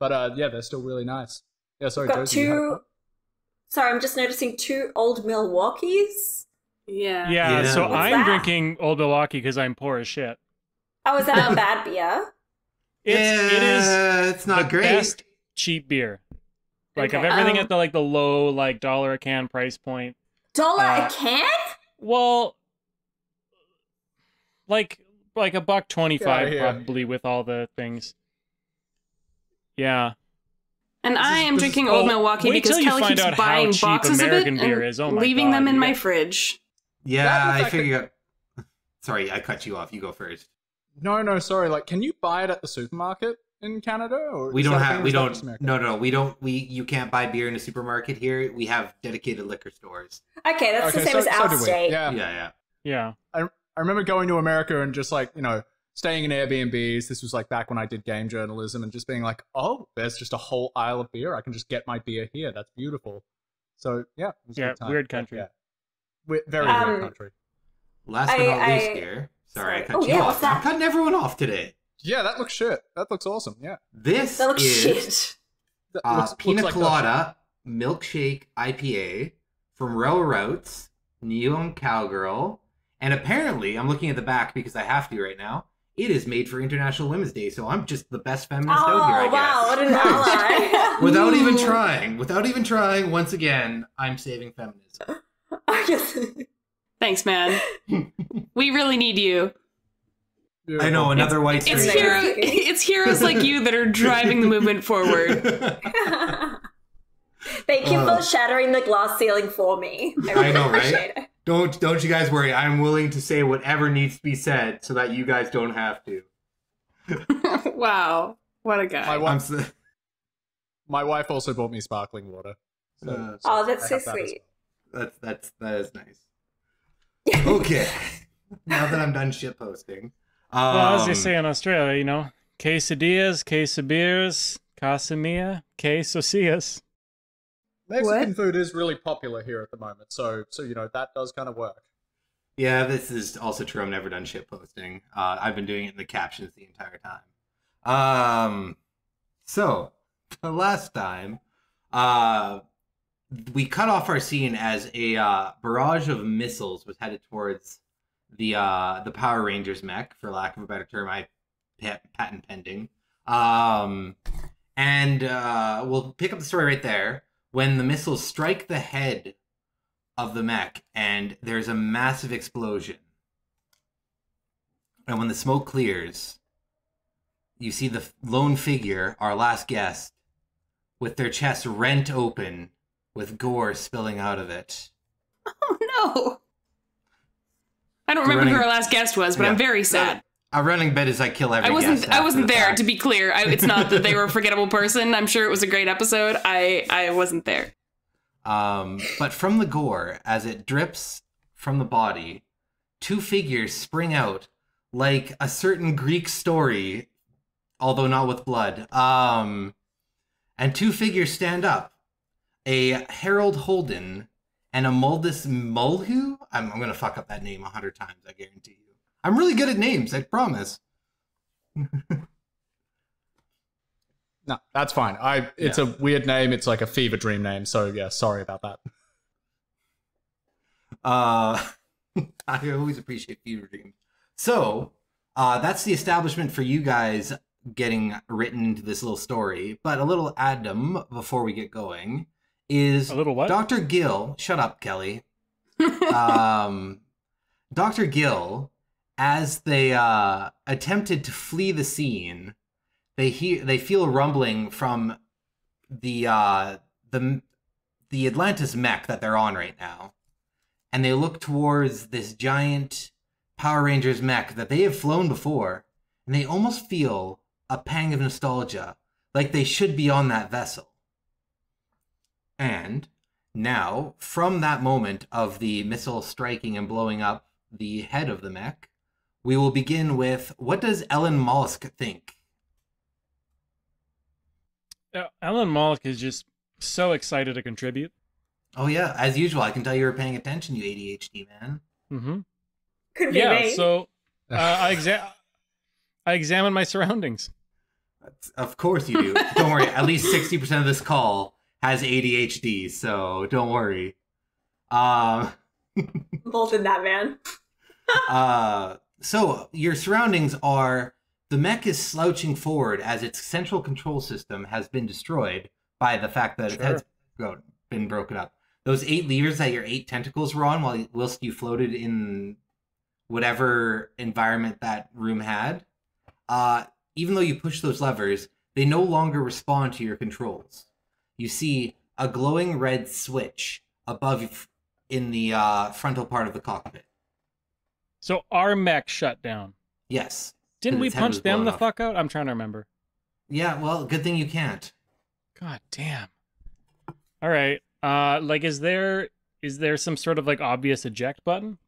but uh, yeah, they're still really nice. Yeah, sorry, got Josie, you had a two. Sorry, I'm just noticing two old Milwaukees. Yeah. Yeah, Yeah. so What's I'm that? drinking Old Milwaukee because I'm poor as shit. Oh, is that Um, a bad beer? It's, it is Yeah, it's not the great. best cheap beer. Like of everything um, at the like the low like dollar a can price point. Dollar uh, a can? Well, like like a buck twenty five Yeah, yeah. probably with all the things. Yeah. And This I am is- drinking oh, Old Milwaukee because Kelly keeps out how buying cheap boxes American of it beer and is. Oh my leaving them in you my fridge. Yeah, That and the I fact that- Sorry, I cut you off. You go first. No, no, sorry. Like, can you buy it at the supermarket in Canada? Or We don't have. We don't. just No, no, we don't. We you can't buy beer in a supermarket here. We have dedicated liquor stores. Okay, that's the same so, as so our state. Yeah. Yeah, yeah. Yeah. I I remember going to America and just like, you know, staying in Airbnbs. This was like back when I did game journalism and just being like, oh, there's just a whole aisle of beer. I can just get my beer here. That's beautiful. So, yeah. it was a Yeah, good time. weird country. Yeah. We- very Um, weird country. Last but I- not least, I- here. Sorry, I cut oh, you yeah, off. I'm cutting everyone off today. Yeah, that looks shit. That looks awesome. Yeah. This That looks is shit. Uh, looks- looks Pina like the- Colada Milkshake IPA from Railroads, Routes, Neon Cowgirl, and apparently, I'm looking at the back because I have to right now. it is made for International Women's Day, so I'm just the best feminist Oh out here, I wow, what an ally! Without even trying, without even trying, once again, I'm saving feminism. I guess. Thanks, man. we really need you. I know another white It's straight. hero- it's heroes like you that are driving the movement forward. Thank you Uh. for shattering the glass ceiling for me. I, I really know, right? it. don't don't you guys worry. I'm willing to say whatever needs to be said so that you guys don't have to. wow. What a My, guy. wi- I'm so, my wife also bought me sparkling water. So, Uh, so Oh, that's I so have that as sweet. that's that's that is nice. Okay, now that I'm done shit posting. Um, Well, as they say in Australia, you know, quesadillas, quesabeers, casamia, quesosias. Mexican What? food is really popular here at the moment, so so you know that does kind of work. Yeah, this is also true. I've never done shit posting. Uh, I've been doing it in the captions the entire time. Um, so the last time, uh, we cut off our scene as a uh, barrage of missiles was headed towards the uh, the Power Rangers mech, for lack of a better term. I patent pending. Um, and uh, we'll pick up the story right there when the missiles strike the head of the mech and there's a massive explosion. And when the smoke clears, you see the lone figure, our last guest, with their chest rent open with gore spilling out of it. Oh no. I don't The remember who our last guest was, but Yeah. I'm very sad. A running bet is I kill every I wasn't guest I wasn't the there to be clear. I, it's not that they were a forgettable person. I'm sure it was a great episode. I I wasn't there. Um, but from the gore, as it drips from the body, two figures spring out like a certain Greek story, although not with blood. Um, and two figures stand up a Harold Holt and a Muldus Mulhu. I'm, I'm going to fuck up that name a hundred times, I guarantee you. I'm really good at names, I promise. No, that's fine. I it's a weird name. It's like a fever dream name. So yeah, sorry about that. Uh, I always appreciate fever dreams. So, uh, that's the establishment for you guys getting written into this little story. But a little addendum before we get going is A little what? Dr. Gill. Shut up, Kelly. um, Dr. Gill, as they uh, attempted to flee the scene, they hear they feel a rumbling from the uh, the the Atlantis mech that they're on right now, and they look towards this giant Power Rangers mech that they have flown before, and they almost feel a pang of nostalgia, like they should be on that vessel. And now, from that moment of the missile striking and blowing up the head of the mech, we will begin with what does Ellen Mollusk think? Uh, Ellen Mollusk is just so excited to contribute. Oh yeah, as usual, I can tell you were paying attention, you ADHD man. Mm-hmm. Could be Yeah, me. so uh, I exa- I examine my surroundings. Of course you do. don't worry. At least sixty percent of this call has ADHD, so don't worry. Um, More than that, man. uh, so your surroundings are the mech is slouching forward as its central control system has been destroyed by the fact that it has go- been broken up. Those eight levers that your eight tentacles were on while whilst you floated in whatever environment that room had, uh, even though you push those levers, they no longer respond to your controls. You see a glowing red switch above in the uh, frontal part of the cockpit. So our mech shut down. Yes. Didn't we punch them the off. fuck out? I'm trying to remember. Yeah, well, good thing you can't. God damn. All right. Uh, like, is there is there some sort of like obvious eject button?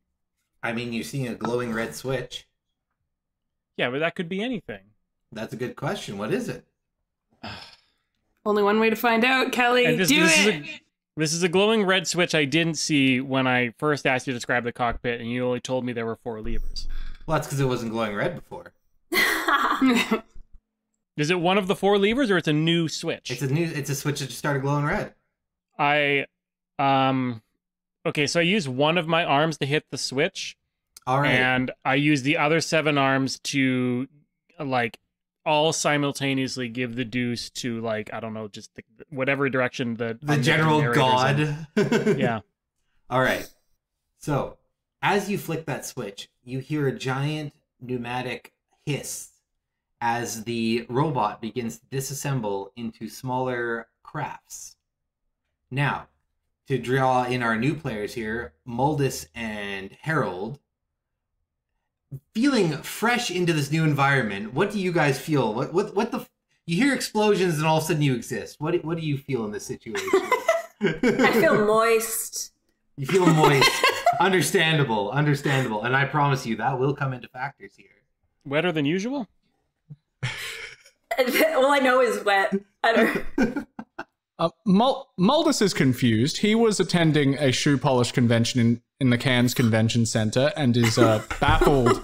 I mean, you're seeing a glowing red switch. Yeah, but that could be anything. That's a good question. What is it? Only one way to find out, Kelly. This, Do this it. is a this is a glowing red switch I didn't see when I first asked you to describe the cockpit, and you only told me there were four levers. Well, that's because it wasn't glowing red before. Is it one of the four levers, or it's a new switch? It's a new. It's a switch that just started glowing red. I um okay, so I use one of my arms to hit the switch. All right. and I use the other seven arms to like all simultaneously give the deuce to like I don't know, just the, whatever direction the the general god. Yeah. All right. So, as you flick that switch, you hear a giant pneumatic hiss as the robot begins to disassemble into smaller crafts. Now, to draw in our new players here, Muldus and Harold, feeling fresh into this new environment, what do you guys feel? What what what the? You hear explosions and all of a sudden you exist. What do- what do you feel in this situation? I feel moist. You feel moist. understandable, understandable. And I promise you that will come into factors here. Wetter than usual? All I know is wet. I don't. Uh, Mul- Muldus is confused. He was attending a shoe polish convention in, in the Cairns Convention Center and is uh, baffled.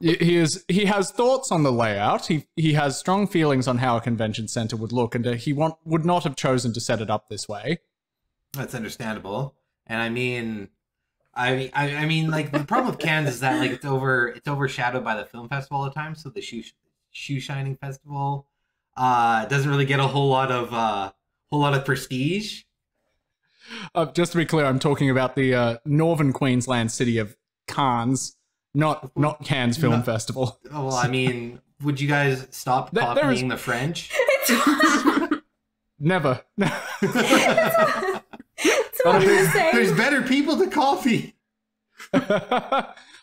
he he is he has thoughts on the layout. He he has strong feelings on how a convention center would look, and uh, he want, would not have chosen to set it up this way. That's understandable. And I mean I I, I mean like the problem with Cannes is that like it's over it's overshadowed by the film festival all the time, so the shoe shoe shining festival uh doesn't really get a whole lot of uh whole lot of prestige. Uh, just to be clear, I'm talking about the uh, northern Queensland city of Cairns, not not Cannes Film No. Festival. Oh, well, I mean, would you guys stop There- there is- copying the French? Never. it's what you're saying. There's better people to copy.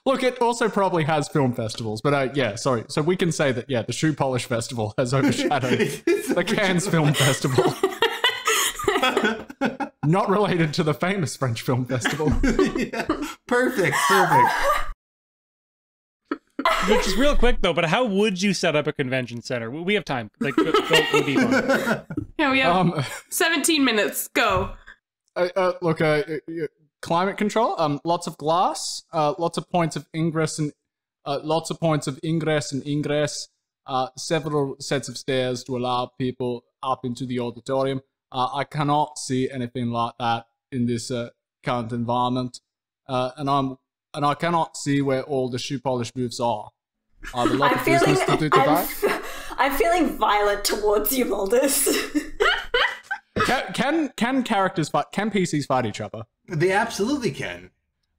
Look, it also probably has film festivals, but uh, yeah, sorry. So we can say that yeah, the Shoe Polish Festival has overshadowed the Cannes Film Festival. Not related to the famous French Film Festival. Yeah. Perfect, perfect. Which is real quick though, but how would you set up a convention center? We we have time. Like go, go, go deep on. Yeah, we have Um, 17 minutes. Go. uh, uh, look, uh, uh, climate control. Um, lots of glass. Uh, lots of points of ingress and uh, lots of points of ingress and ingress. Uh, several sets of stairs to allow people up into the auditorium. Uh, I cannot see anything like that in this uh, current environment, uh, and I'm and I cannot see where all the shoe polish booths are. I have a lot I'm of business feeling. to do I'm, today. f- I'm feeling violent towards you, Muldus. Can, can can characters fight? Can PCs fight each other? They absolutely can.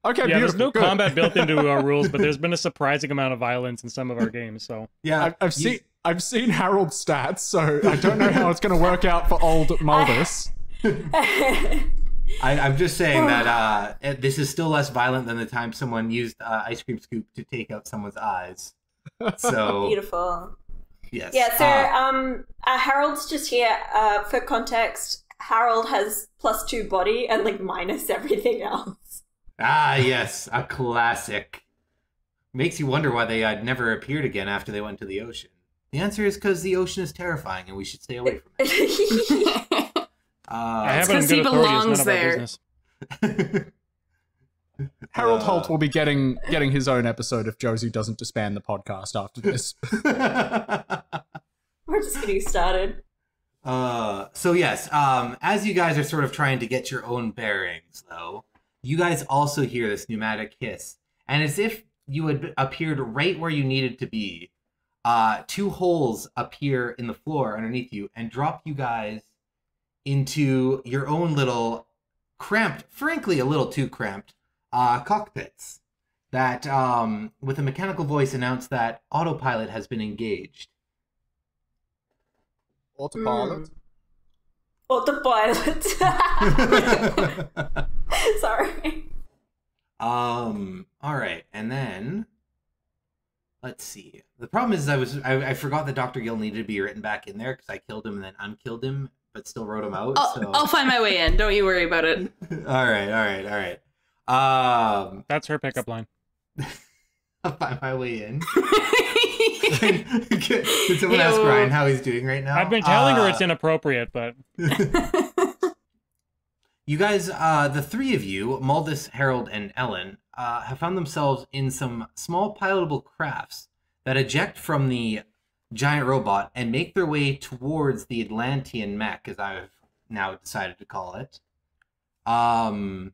Okay, Yeah, there's no good. combat built into our rules, but there's been a surprising amount of violence in some of our games. So Yeah, I've, I've you- seen I've seen Harold's stats, so I don't know how it's going to work out for old Muldus. I, I'm just saying that uh, this is still less violent than the time someone used uh, ice cream scoop to take out someone's eyes. So Beautiful. yes, Yeah, so Uh, um, uh, Harold's just here. Uh, for context, Harold has plus two body and like minus everything else. ah, yes, a classic. Makes you wonder why they uh, never appeared again after they went to the ocean. The answer is because the ocean is terrifying and we should stay away from it. I Uh, have it on 'cause good he authority. It's none belongs there. Harold Uh, Holt will be getting getting his own episode if Josie doesn't disband the podcast after this. We're just getting started. Uh, so yes, um, as you guys are sort of trying to get your own bearings, though, you guys also hear this pneumatic hiss, and as if you had appeared right where you needed to be, uh, two holes appear in the floor underneath you and drop you guys into your own little cramped, frankly, a little too cramped, uh, cockpits. That, um, with a mechanical voice, announced that autopilot has been engaged. Autopilot. Autopilot. Sorry. Um. All right, and then let's see. The problem is, I was I, I forgot that Doctor Gill needed to be written back in there because I killed him and then unkilled him, but still wrote him out. I'll, so I'll find my way in. Don't you worry about it. all right, all right, all right. Um, That's her pickup line. I'll find my way in. Did someone ask Ryan how he's doing right now? I've been telling her Uh, it's inappropriate, but You guys, uh, the three of you, Muldus, Harold, and Ellen, uh, have found themselves in some small pilotable crafts that eject from the giant robot and make their way towards the Atlantean mech, as I've now decided to call it. Um,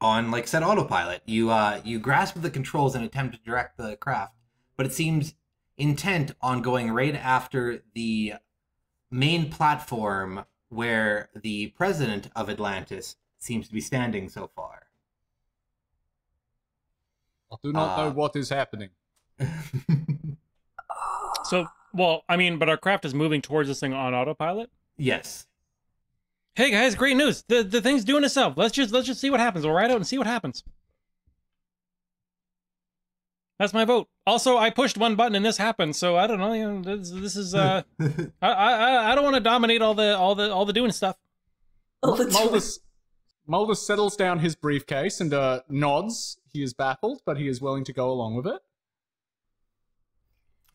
on like said autopilot. You uh you grasp the controls and attempt to direct the craft, but it seems intent on going right after the main platform where the president of Atlantis seems to be standing so far. I do not know Uh, what is happening. So, well, I mean, but our craft is moving towards this thing on autopilot. yes. Hey guys, great news! The the thing's doing itself. Let's just let's just see what happens. We'll ride out and see what happens. That's my vote. Also, I pushed one button and this happened, so I don't know. You know this, this is uh, I I I don't want to dominate all the all the all the doing stuff. All the time. Muldus, Muldus settles down his briefcase and uh, nods. He is baffled, but he is willing to go along with it.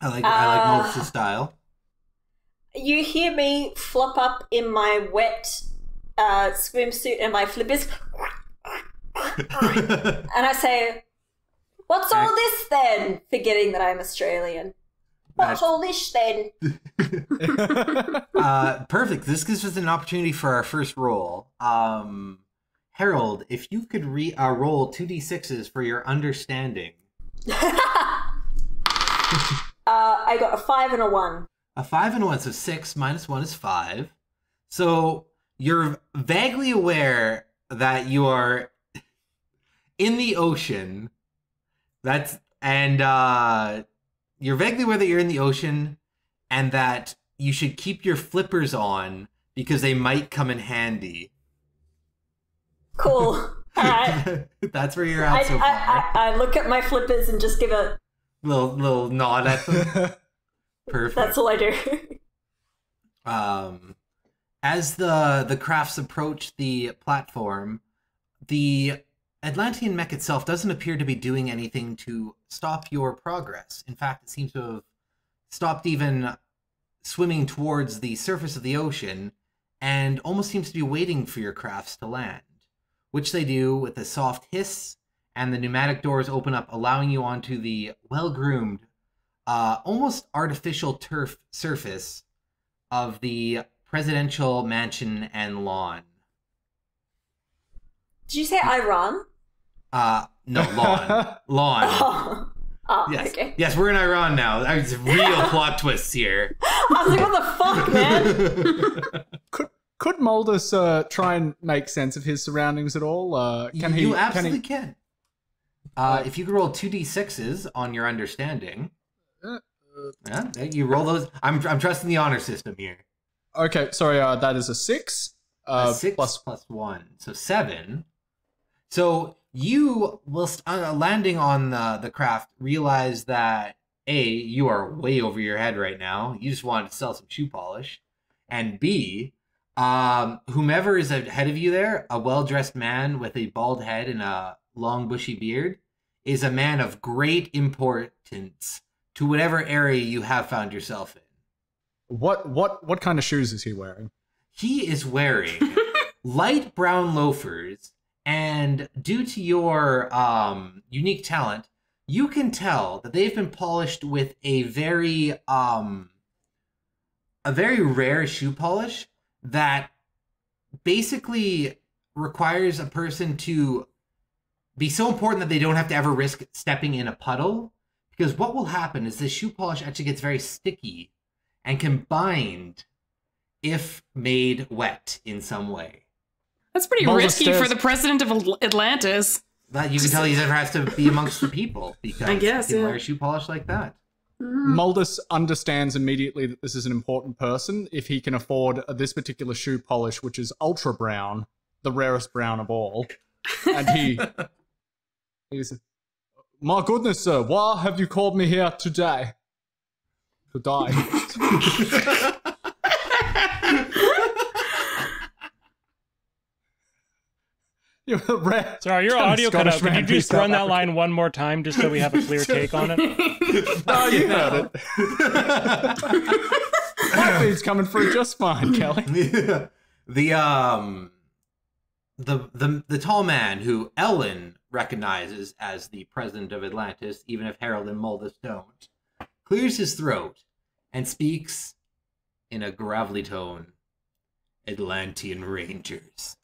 I like I like Uh, Moses' style. You hear me flop up in my wet uh, swimsuit and my flippers, and I say, "What's all this then?" Forgetting that I'm Australian. What's all this then? uh, perfect. This gives us an opportunity for our first roll. Um, Harold, if you could re- uh, roll two d sixes for your understanding, Uh, I got a five and a one. a five and a one, so six minus one is five. So you're vaguely aware that you are in the ocean. That's and uh, you're vaguely aware that you're in the ocean, and that you should keep your flippers on because they might come in handy. Cool. Right. That's where you're I, at so far. I, I, I look at my flippers and just give a. little little nod at them. Perfect. That's all I do. um, as the the crafts approach the platform, the Atlantean mech itself doesn't appear to be doing anything to stop your progress. In fact, it seems to have stopped even swimming towards the surface of the ocean and almost seems to be waiting for your crafts to land, which they do with a soft hiss and the pneumatic doors open up, allowing you onto the well groomed, uh, almost artificial turf surface of the presidential mansion and lawn. Did you say Iran? Uh, no, lawn. lawn. Oh, oh Yes. okay. Yes, we're in Iran now. There's real plot twists here. I was like, what the fuck, man? could could Muldus uh, try and make sense of his surroundings at all? Uh, can he? you can absolutely he? can. Uh, if you could roll two d sixes on your understanding, Uh, yeah, you roll those. I'm I'm trusting the honor system here. Okay, sorry. Uh, that is a six. Uh, Uh, six plus plus one, so seven. So you, whilst uh, landing on the the craft, realize that a you are way over your head right now. You just wanted to sell some shoe polish, and b, um, whomever is ahead of you there, a well dressed man with a bald head and a long bushy beard, is a man of great importance to whatever area you have found yourself in. What what what kind of shoes is he wearing? he is wearing light brown loafers and due to your um unique talent you can tell that they've been polished with a very um a very rare shoe polish that basically requires a person to be so important that they don't have to ever risk stepping in a puddle because what will happen is this shoe polish actually gets very sticky and can bind if made wet in some way. That's pretty Mulder risky stares- for the president of Atlantis. That you can tell he never has to be amongst the people because I guess, he can yeah. wear shoe polish like that. Mm. Muldus understands immediately that this is an important person if he can afford this particular shoe polish, which is ultra brown, the rarest brown of all. And he, he says, my goodness, sir, why have you called me here today? To die. You're a rare. Sorry, your audio cut out. Scottish Could you just run that line one more time just so we have a clear take on it? Oh, you heard it. My feed's coming through just fine, Kelly. the um the the the tall man who Ellen recognizes as the president of Atlantis, even if Harold and Muldus don't, clears his throat and speaks in a gravelly tone. Atlantean Rangers,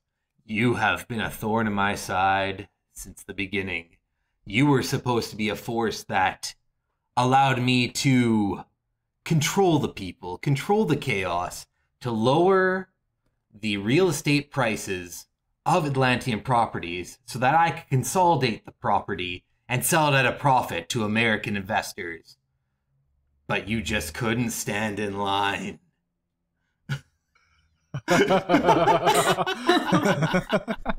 You have been a thorn in my side since the beginning. You were supposed to be a force that allowed me to control the people, control the chaos, to lower the real estate prices of Atlantean properties so that I could consolidate the property and sell it at a profit to American investors. But you just couldn't stand in line.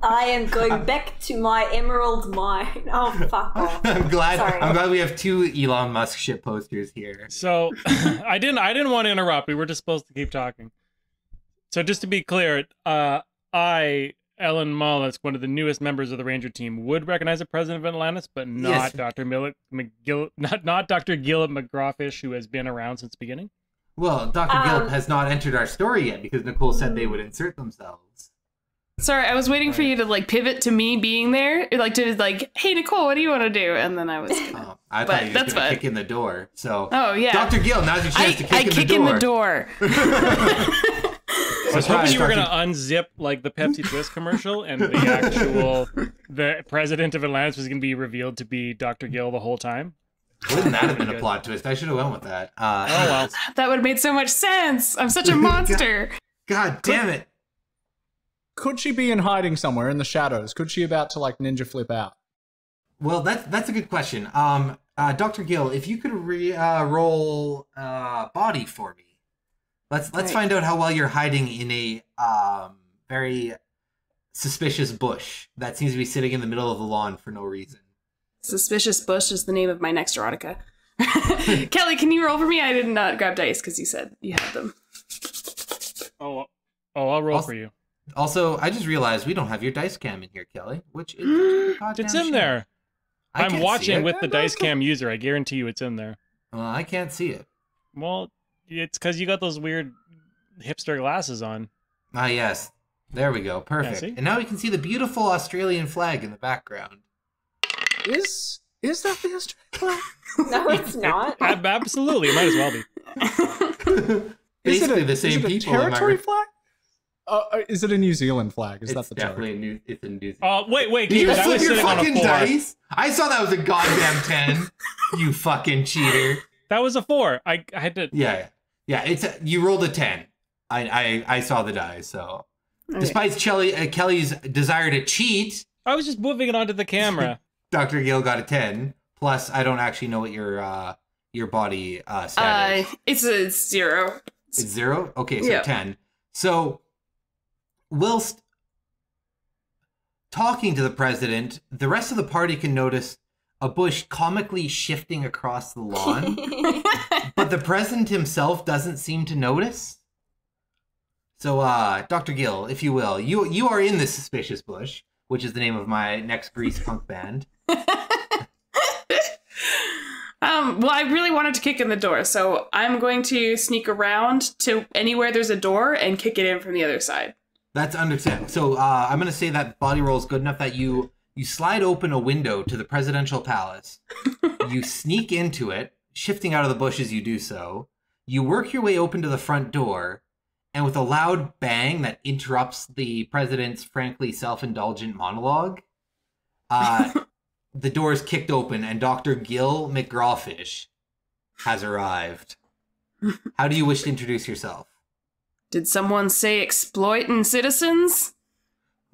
I am going back to my emerald mine. Oh fuck off. I'm glad. Sorry. I'm glad we have two Elon Musk shit posters here. So I didn't I didn't want to interrupt. We were just supposed to keep talking. So just to be clear, uh, I Ellen Mollusk, one of the newest members of the Ranger team, would recognize the president of Atlantis, but not Yes. Dr. Millet McGill, not not Dr. Gillett McGrawfish, who has been around since the beginning. Well, Dr. Um, Gillett has not entered our story yet because Nicole said they would insert themselves. Sorry, I was waiting for you to like pivot to me being there, like to like, hey Nicole, what do you want to do? And then I was, Oh, I But thought you were that's gonna kick in the door. So, oh yeah, Dr. Gill, now's your chance I, to kick, in the door. I in, kick the in the door. I was hoping you were going to unzip like the Pepsi Twist commercial, and the actual the president of Atlantis was going to be revealed to be Dr. Gill the whole time. Wouldn't that have been a plot twist? I should have went with that. Uh, Oh well. That would have made so much sense. I'm such a monster. God damn it. Could she be in hiding somewhere in the shadows? Could she about to like ninja flip out? Well, that's that's a good question. Um, uh, Dr. Gill, if you could re- uh, roll uh, body for me, let's let's Right. find out how well you're hiding in a um, very suspicious bush that seems to be sitting in the middle of the lawn for no reason. Suspicious Bush is the name of my next erotica. Kelly, can you roll for me? I did not grab dice because you said you had them. Oh, oh, I'll roll Also- for you. Also, I just realized we don't have your dice cam in here, Kelly, which is It's in shame. there. I I'm watching with the dice cam user. I guarantee you, it's in there. Well, I can't see it. Well, it's because you got those weird hipster glasses on. Ah, yes. There we go. Perfect. see? and now we can see the beautiful Australian flag in the background. Is is that the Australian flag? No, it's not. Ab- absolutely, it might as well be. Is it Basically a- the is same it a people. territory right? flag? Uh, uh, is it a New Zealand flag? Is It's that the definitely joke? a new. It's a new. Oh, wait, wait, Did you Gabe, just I was flip your sitting on a fucking dice. I saw that was a goddamn ten. you fucking cheater. That was a four. I, I had to. Yeah, yeah. It's a, you rolled a ten. I I, I saw the die. So despite Kelly uh, Kelly's desire to cheat, I was just moving it onto the camera. Dr. Gill got a ten. Plus, I don't actually know what your uh your body uh stat is. Uh, it's a zero. It's zero? Okay, so Yeah. 10. So, whilst talking to the president, the rest of the party can notice a bush comically shifting across the lawn, but the president himself doesn't seem to notice. So, uh, Dr. Gill, if you will, you you are in this suspicious bush, which is the name of my next Grease punk band. Um, well, I really wanted to kick in the door, so I'm going to sneak around to anywhere there's a door and kick it in from the other side. That's understandable. So uh, I'm gonna say that body roll is good enough that you you slide open a window to the presidential palace. you sneak into it, shifting out of the bush as you do so. You work your way open to the front door, and with a loud bang that interrupts the president's frankly self-indulgent monologue, uh, the door is kicked open, and Dr. Gil McGrawfish has arrived. How do you wish to introduce yourself? Did someone say exploiting citizens?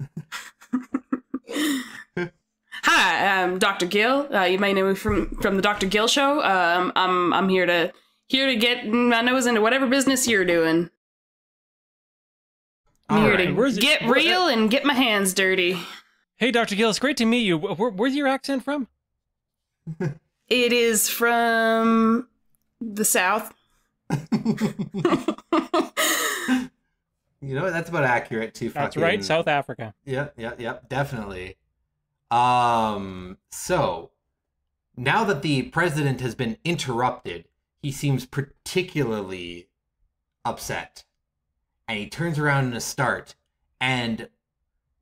Hi, I'm Dr. Gill. Uh, you may know me from from the Dr. Gill show. Um, I'm I'm here to here to get my nose into whatever business you're doing. I'm All here right. to get where- real and get my hands dirty. Hey, Dr. Gillis, great to meet you. Where, where's your accent from? It is from the south. You know, that's about accurate to That's fucking right, South Africa. Yep, yep, yep, definitely. Um, so now that the president has been interrupted, he seems particularly upset. And he turns around in a start, and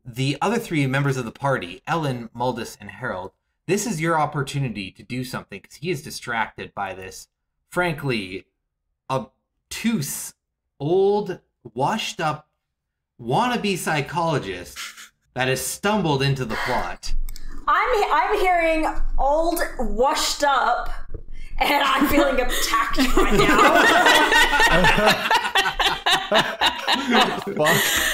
the other three members of the party, Ellen, Muldus, and Harold, this is your opportunity to do something because he is distracted by this, frankly, obtuse, old, washed up wannabe psychologist that has stumbled into the plot. I'm I'm hearing old, washed up, and I'm feeling attacked right now.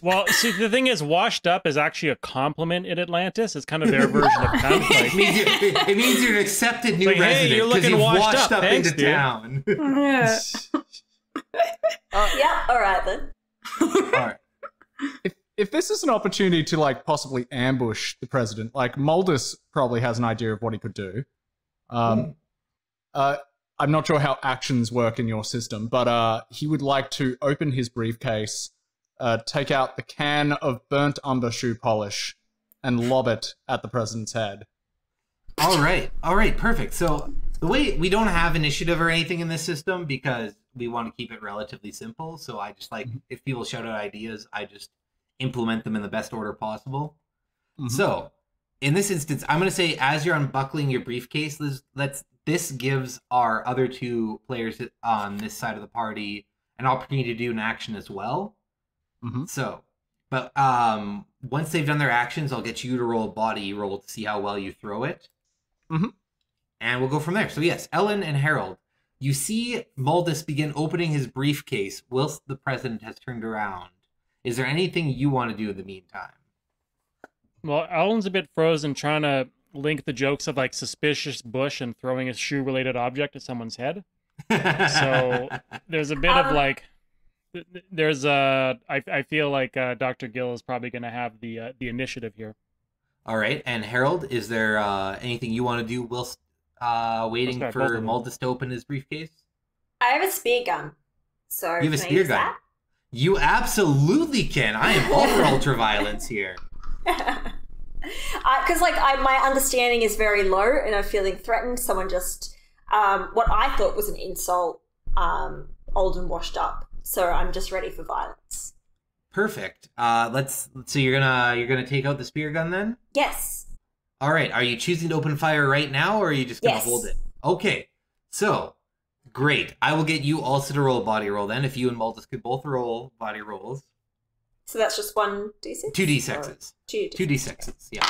Fuck. Well, see, the thing is, washed up is actually a compliment in Atlantis. It's kind of their version of cunt. It Like, means, you, it means you're an accepted new Like, hey, resident you're because looking you've washed washed up. up, Thanks, into dude. town. Yeah. yeah, all right then. All right. if if this is an opportunity to like possibly ambush the president, like Muldus probably has an idea of what he could do. Um, uh, I'm not sure how actions work in your system, but uh, he would like to open his briefcase, uh, take out the can of burnt umber shoe polish, and lob it at the president's head. All right. All right. Perfect. So the way we don't have initiative or anything in this system because we want to keep it relatively simple. So I just like if people shout out ideas, I just implement them in the best order possible. Mhm. So in this instance, I'm going to say as you're unbuckling your briefcase, let's, let's this gives our other two players on this side of the party an opportunity to do an action as well. Mhm. So, but um, once they've done their actions, I'll get you to roll a body roll to see how well you throw it. Mhm. And we'll go from there. So yes, Ellen and Harold, you see Muldus begin opening his briefcase whilst the president has turned around. Is there anything you want to do in the meantime? well, Ellen's a bit frozen, trying to link the jokes of like suspicious bush and throwing a shoe-related object at someone's head. So there's a bit of Um, like, th- th- there's a. I I feel like uh, Dr. Gill is probably going to have the uh, the initiative here. All right, and Harold, is there uh, anything you want to do whilst uh, waiting start for both of them. Muldus to open his briefcase? I have a spear gun, so You have a can I spear use gun. You absolutely can. I am all for ultra violence here. that? Because like I, my understanding is very low, and I'm feeling threatened. Someone just um, what I thought was an insult, um, old and washed up. So I'm just ready for violence. Perfect. Uh, let's. So you're gonna you're gonna take out the spear gun then? Yes. All right. Are you choosing to open fire right now, or are you just gonna Yes. hold it? Okay. So great. I will get you also to roll a body roll then. If you and Muldus could both roll body rolls, So that's just one d6. two d6s. Two. Two d sixes. Yeah.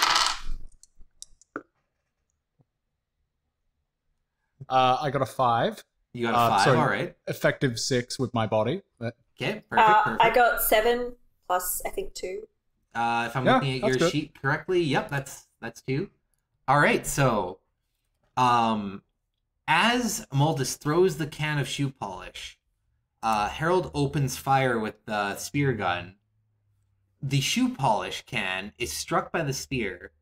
Uh, I got a five, You got a Uh, five. sorry. All right. effective six with my body. But Okay. Perfect. Uh, perfect. I got seven plus I think two. Uh, if I'm Yeah, looking at your good. sheet correctly, yep, that's that's two. All right, so, um, as Muldus throws the can of shoe polish, uh, Harold opens fire with the spear gun. The shoe polish can is struck by the spear,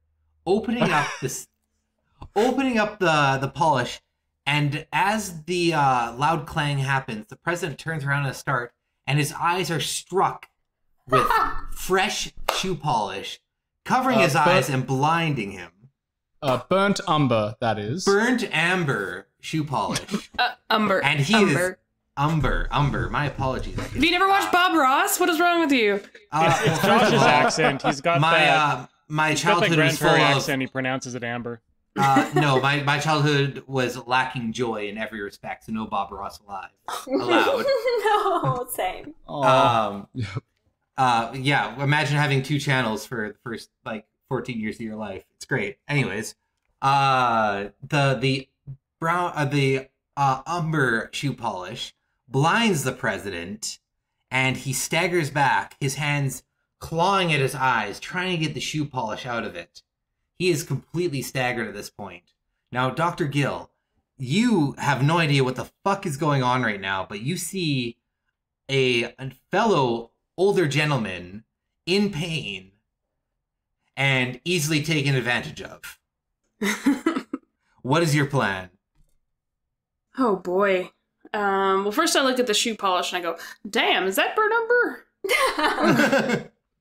opening up this, opening up the the polish, and as the uh, loud clang happens, the president turns around at a start, and his eyes are struck with fresh shoe polish, covering Uh, his but- eyes and blinding him. uh, burnt umber, that is. Burnt amber shoe polish. Uh, umber. And he umber. is umber, umber. My apologies. I Have you never watched Bob Ross? What is wrong with you? Uh, It's, it's well, first of Josh's accent. He's got My that. uh, my he's got that childhood Grand was full Prairie of accent. He pronounces it amber. Uh, no. My my childhood was lacking joy in every respect. So no Bob Ross alive allowed. no, same. Um, uh, yeah. Imagine having two channels for the first like 14 years of your life. It's great. Anyways, uh, the the brown uh, the uh, umber shoe polish blinds the president, and he staggers back, his hands clawing at his eyes, trying to get the shoe polish out of it. He is completely staggered at this point. Now, Doctor Gill, you have no idea what the fuck is going on right now, but you see a, a fellow older gentleman in pain and easily taken advantage of. What is your plan? oh boy. Um, well, first I look at the shoe polish and I go, "Damn, is that burnt umber?"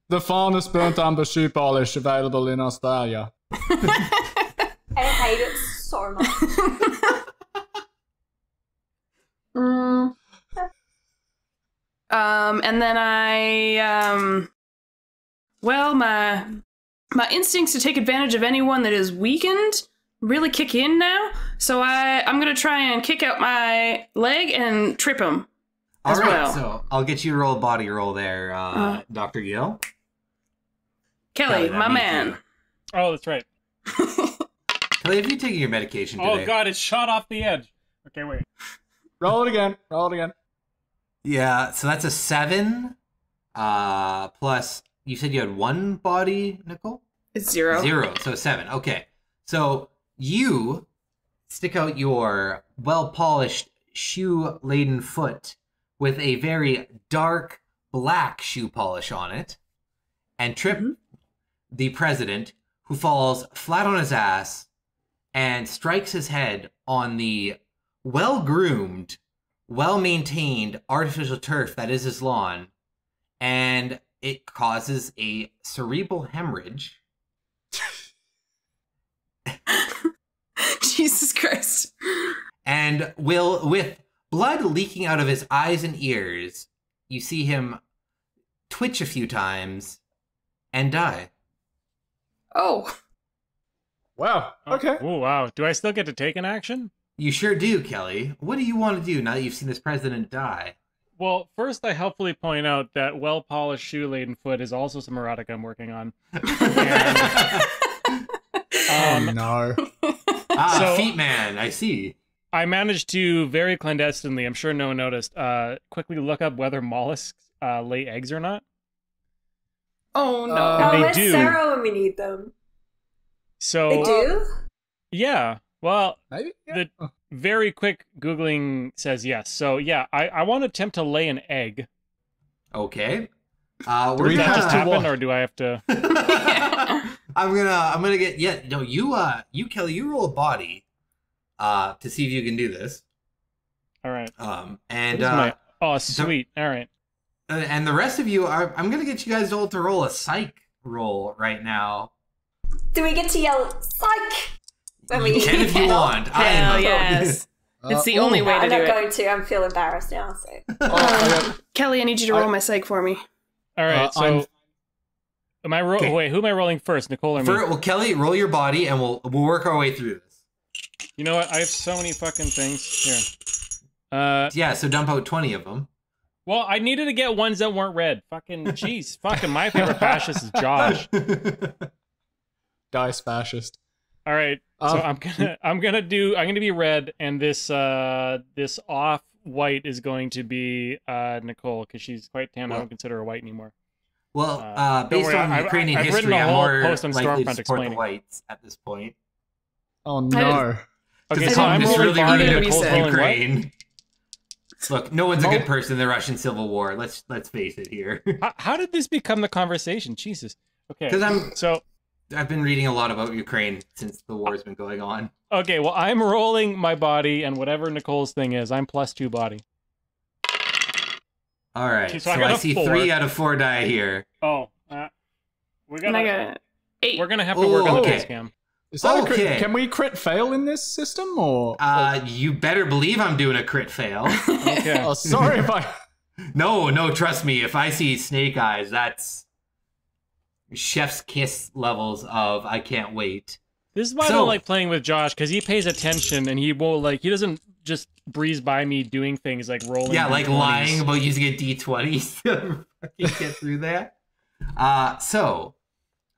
the finest burnt umber shoe polish available in Australia. I hate it so much. Mm. Um, and then I, um, well, my my instincts to take advantage of anyone that is weakened really kick in now. So I I'm gonna try and kick out my leg and trip him. All As right, well. so I'll get you to roll a body roll there, uh, Uh. Dr. Gill. Kelly, that my man. you. Oh, that's right. Kelly, have you taken your medication Oh god, it shot off the edge. Okay, wait. Roll it again. Roll it again. Yeah, so that's a seven. Uh, plus you said you had one body, Nicole. It's zero. Zero, so seven. Okay, so you stick out your well-polished, shoe-laden foot with a very dark black shoe polish on it, and trip the president, who falls flat on his ass and strikes his head on the well-groomed, well-maintained artificial turf that is his lawn, and it causes a cerebral hemorrhage. Jesus Christ. And will, with blood leaking out of his eyes and ears, you see him twitch a few times and die. Oh. Wow. Okay. Oh wow. Do I still get to take an action? You sure do, Kelly. What do you want to do now that you've seen this president die? Well, first I helpfully point out that well polished shoe laden foot is also some erotica I'm working on. Oh Um, no. ah, So- feet man, I see. I managed to very clandestinely, I'm sure no one noticed, uh, quickly look up whether mollusks uh, lay eggs or not. Oh no. Uh, oh, they where's do. Sarah when we need them? So They do? yeah, well, Maybe. Yeah. The- very quick googling says yes. So yeah, I, I want to attempt to lay an egg. Okay. Uh, we're Does that just to gonna. happen, wa- or do I have to? I'm gonna. I'm gonna get. Yeah. No. You. Uh. You Kelly. You roll a body. Uh. To see if you can do this. All right. Um. And What is uh. my- Oh, sweet. All right. Uh, and the rest of you are i'm gonna get you guys all to roll a psych roll right now Do we get to yell psych? When you we can if you help? want I am- Hell yes. It's the Uh, only ooh. way to I'm do not it. going to. I'm feel embarrassed now. So Oh, Kelly, I need you to I- roll my psych for me. All right. Uh, so, I'm- am I ro- Okay. wait? Who am I rolling first, Nicole or me? For, well kelly roll your body and we'll we'll work our way through this You know what? I have so many fucking things here. Uh, yeah so dump out 20 of them well, I needed to get ones that weren't red. Fucking jeez. fucking my favorite fascist is Josh. Dice fascist. All right. So Um, I'm gonna I'm gonna do I'm gonna be red, and this uh this off white is going to be uh Nicole because she's quite tan. I don't consider her white anymore. well Uh, uh, based worry, on I've- ukrainian I've written history a i'm whole more post on likely to Stormfront support the explaining. whites at this point Oh no. Okay, Because so I'm it's really Barbie, hard to Nicole's reset. ukraine look no one's a Oh. good person in the russian civil war let's let's face it here How, how did this become the conversation? Jesus. Okay. because i'm So i've been reading a lot about ukraine since the war's been going on okay, well I'm rolling my body, and whatever Nicole's thing is, I'm plus two body. All right. Okay, so so I I, see four. three out of four die here. Oh, uh, we're And I gonna got eight. we're gonna have to work on the Okay. base cam. Is that a crit? Can we crit fail in this system or? Uh, you better believe I'm doing a crit fail. Okay. oh, sorry if I. no, no, trust me. If I see snake eyes, that's chef's kiss levels of I can't wait. This is why I don't like playing with Josh because he pays attention and he won't like he doesn't just breeze by me doing things like rolling. yeah, like D20s. lying about using a d20 to fucking get through that. Uh, so,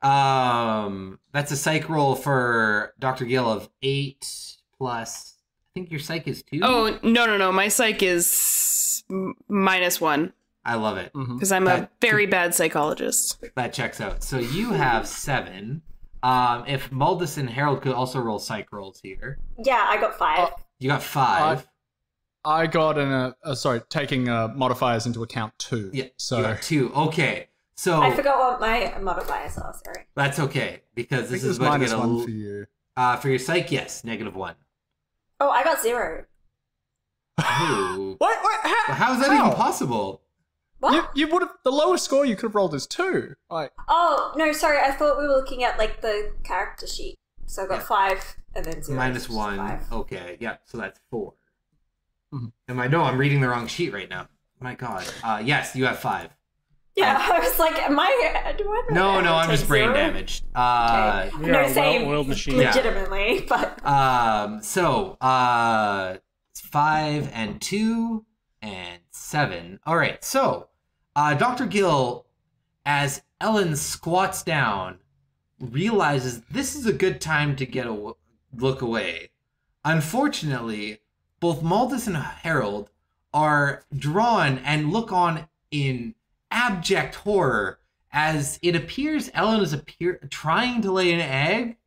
um, that's a psych roll for Dr. Gill of eight plus. I think your psych is two. Oh no no no! My psych is m- minus one I love it. Mhm. because I'm a very bad psychologist. That checks out. So you have seven. Um, if Muldus and Harold could also roll psych rolls here, yeah, I got five. you got five. I got an. Uh, uh, sorry, taking uh, modifiers into account two. yeah, So you got two. Okay, so I forgot what my modifiers are. Sorry. that's okay because this is there's about to get a one l- for you. uh, for your psych. Yes, negative one. Oh, I got zero. Ooh. Wait, wait, how? How is that how? even possible? What? You, you would have the lowest score you could have rolled is two. Like, Oh no, sorry. I thought we were looking at like the character sheet. So I got Yeah. five and then zero. Minus which one. five. Okay, yeah, so that's 4 Mhm. Am I? No, I'm reading the wrong sheet right now. My God. Uh, yes, you have five. Yeah, I was like, am I? Do I No, no, I'm just brain zero? damaged. Uh, Okay. We are no, a same. well-oiled machine. Yeah. Legitimately, but Um, so, uh, five and two and seven. All right. So, uh, Dr. Gill, as Ellen squats down, realizes this is a good time to get a look away. Unfortunately, both Muldus and Harold are drawn and look on in abject horror as it appears Ellen is appear trying to lay an egg,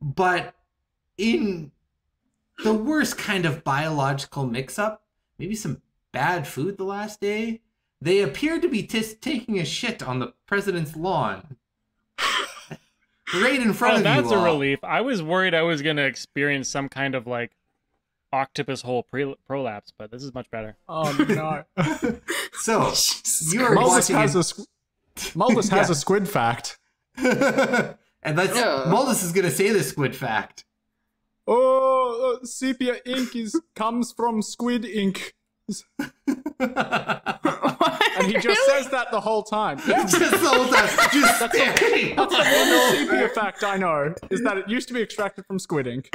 but in the worst kind of biological mix-up, maybe some bad food the last day. They appear to be tis taking a shit on the president's lawn. right in front Oh, of that's you a all. relief. I was worried I was going to experience some kind of like octopus hole pre- prolapse, but this is much better. Oh no. So you are Muldus watching has a squ- Muldus has Yeah. a squid fact. and that's No. Muldus is gonna say the squid fact. Oh, uh, sepia ink is comes from squid ink, and he just says that the whole time. Yeah, just the whole time, just staring. that's the one sepia fact I know is that it used to be extracted from squid ink.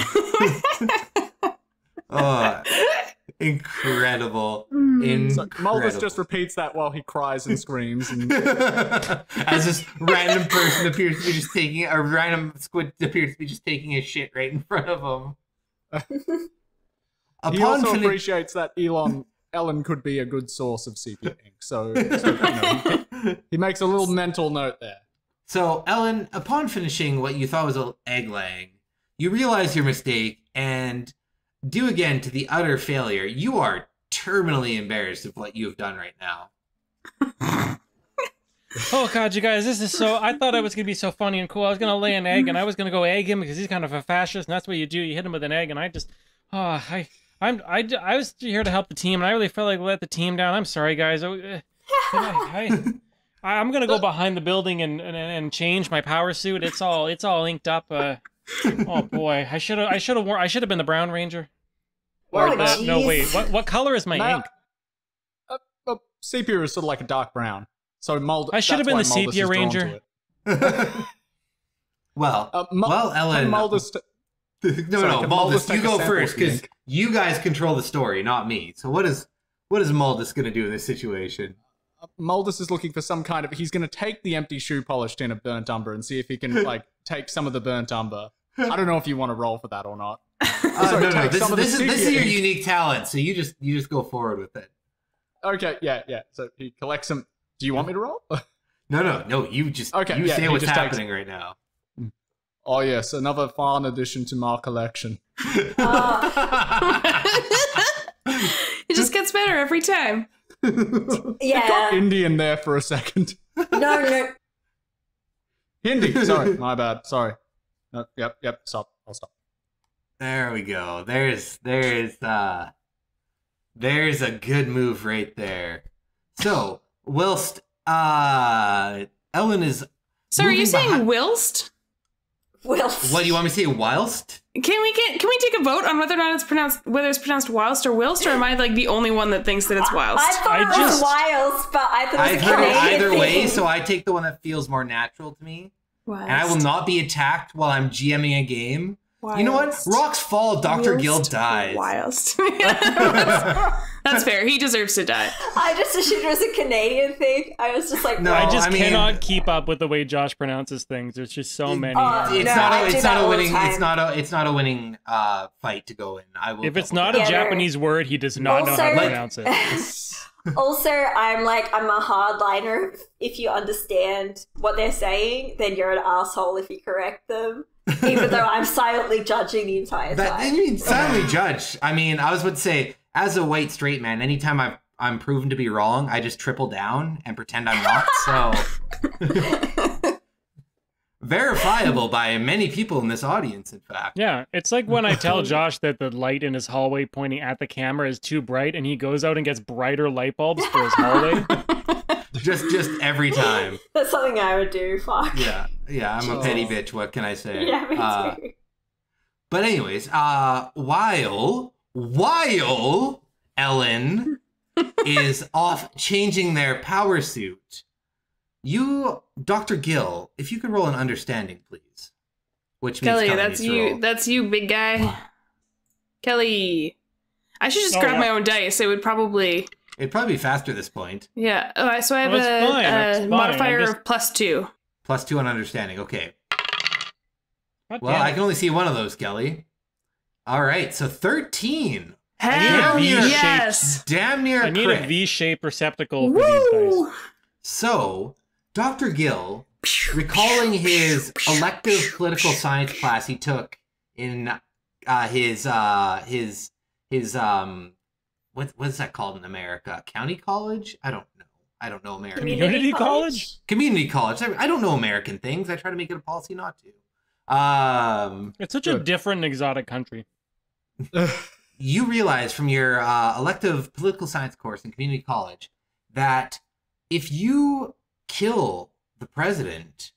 Oh, incredible. Mm. So Incredible. Muldus just repeats that while he cries and screams. And As this random person appears to be just taking a random squid appears to be just taking a shit right in front of him. he Upon also fini- appreciates that Elon Ellen could be a good source of sepia ink. So, so, you know, he, he makes a little mental note there. So, Ellen, upon finishing what you thought was an egg laying, you realize your mistake and due again to the utter failure. You are terminally embarrassed of what you have done right now. Oh god, you guys, this is so. I thought it was gonna be so funny and cool. I was gonna lay an egg, and I was gonna go egg him because he's kind of a fascist, and that's what you do. You hit him with an egg, and I just, oh, I, I'm, I, I was here to help the team, and I really felt like I let the team down. I'm sorry, guys. Oh, uh, I, I, I'm gonna go behind the building and, and and change my power suit. It's all, it's all inked up. Uh, oh boy, I should have, I should have worn, I should have been the Brown Ranger. Or the- no, wait, what, what color is my Now- ink? Uh, uh, sepia is sort of like a dark brown. So Mald- I should have been the Muldus sepia is drawn to ranger. well, Uh, Mal- well, Ellen. can Muldus t- no, Sorry, no, can Muldus, Muldus you go first because you guys control the story, not me. So, what is what is Muldus going to do in this situation? Muldus is looking for some kind of. He's going to take the empty shoe polish tin of burnt umber and see if he can like take some of the burnt umber. I don't know if you want to roll for that or not. Uh, Sorry, no, no, this, some of the this is this is your unique talent. So you just you just go forward with it. Okay, yeah, yeah. So he collects some. Do you want me to roll? No, no, no. You just Okay, You yeah, say he what's just takes- happening right now. oh yes, another fun addition to my collection. it just gets better every time. Yeah. Got Indian there for a second. No, no. Hindi. Sorry, my bad. Sorry. No, yep, yep. Stop. I'll stop. There we go. There's there's uh there's a good move right there. So, whilst uh Ellen is So are you saying behind- whilst? Well, what do you want me to say whilst? Can we get can we take a vote on whether or not it's pronounced whether it's pronounced whilst or whilst or am I like the only one that thinks that it's whilst? I thought I it was whilst, but I thought it I've heard it Canadian either way, so I take the one that feels more natural to me. Whilst. And I will not be attacked while I'm GMing a game. You know what? Rocks fall, Dr. Gill dies. Whilst. that's, that's fair. He deserves to die. I just assumed it was a Canadian thing. I was just like, No, I just I mean- cannot keep up with the way Josh pronounces things. There's just so many. Uh, It's No, not I a do it's not a all the winning it's not a it's not a winning uh fight to go in. I will if it's not a Japanese word, he does not know how to pronounce it. Also, I'm like, I'm a hardliner. If you understand what they're saying, then you're an asshole if you correct them. Even though I'm silently judging the entire That I time. mean silently judge. I mean, I was about to say, as a white straight man, anytime I've I'm proven to be wrong, I just triple down and pretend I'm not. So verifiable by many people in this audience, in fact. Yeah, it's like when I tell Josh that the light in his hallway pointing at the camera is too bright, and he goes out and gets brighter light bulbs for his hallway. Just just every time. That's something I would do. Fuck. Yeah. Yeah, I'm a petty bitch. What can I say? Yeah, me Uh, too. But anyways, uh while while Ellen is off changing their power suit, you Dr. Gill, if you could roll an understanding, please. Which means Kelly, Kelly that's you roll. that's you, big guy. Kelly. I should just Oh, grab yeah. my own dice. It would probably It'd probably be faster at this point. Yeah. Oh, All right, so I have oh, Well, a, a modifier just- of plus two. Plus two on understanding. Okay. God Well, I can only see one of those, Kelly. All right, so 13. Hell a V-shaped- yes! Damn near I a need crit. a V-shaped receptacle for these dice. So, Dr. Gill, recalling his elective political science class he took in uh, his uh, his his um what what's that called in America? County college? I don't know. I don't know American Community college? community college. I, I don't know American things. I try to make it a policy not to. Um, It's such a Good. different exotic country. you realize from your uh, elective political science course in community college that if you kill the president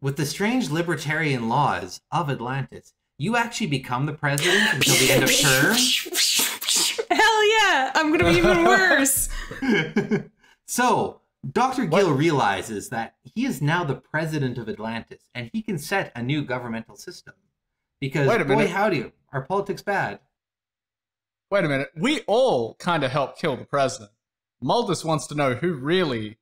with the strange libertarian laws of Atlantis, you actually become the president until the end of term. Hell yeah! I'm gonna be even worse. so, Dr. Gill realizes that he is now the president of Atlantis and he can set a new governmental system. Because, Wait a boy, minute. howdy, are politics bad? Wait a minute. We all kind of helped kill the president. Muldus wants to know who really,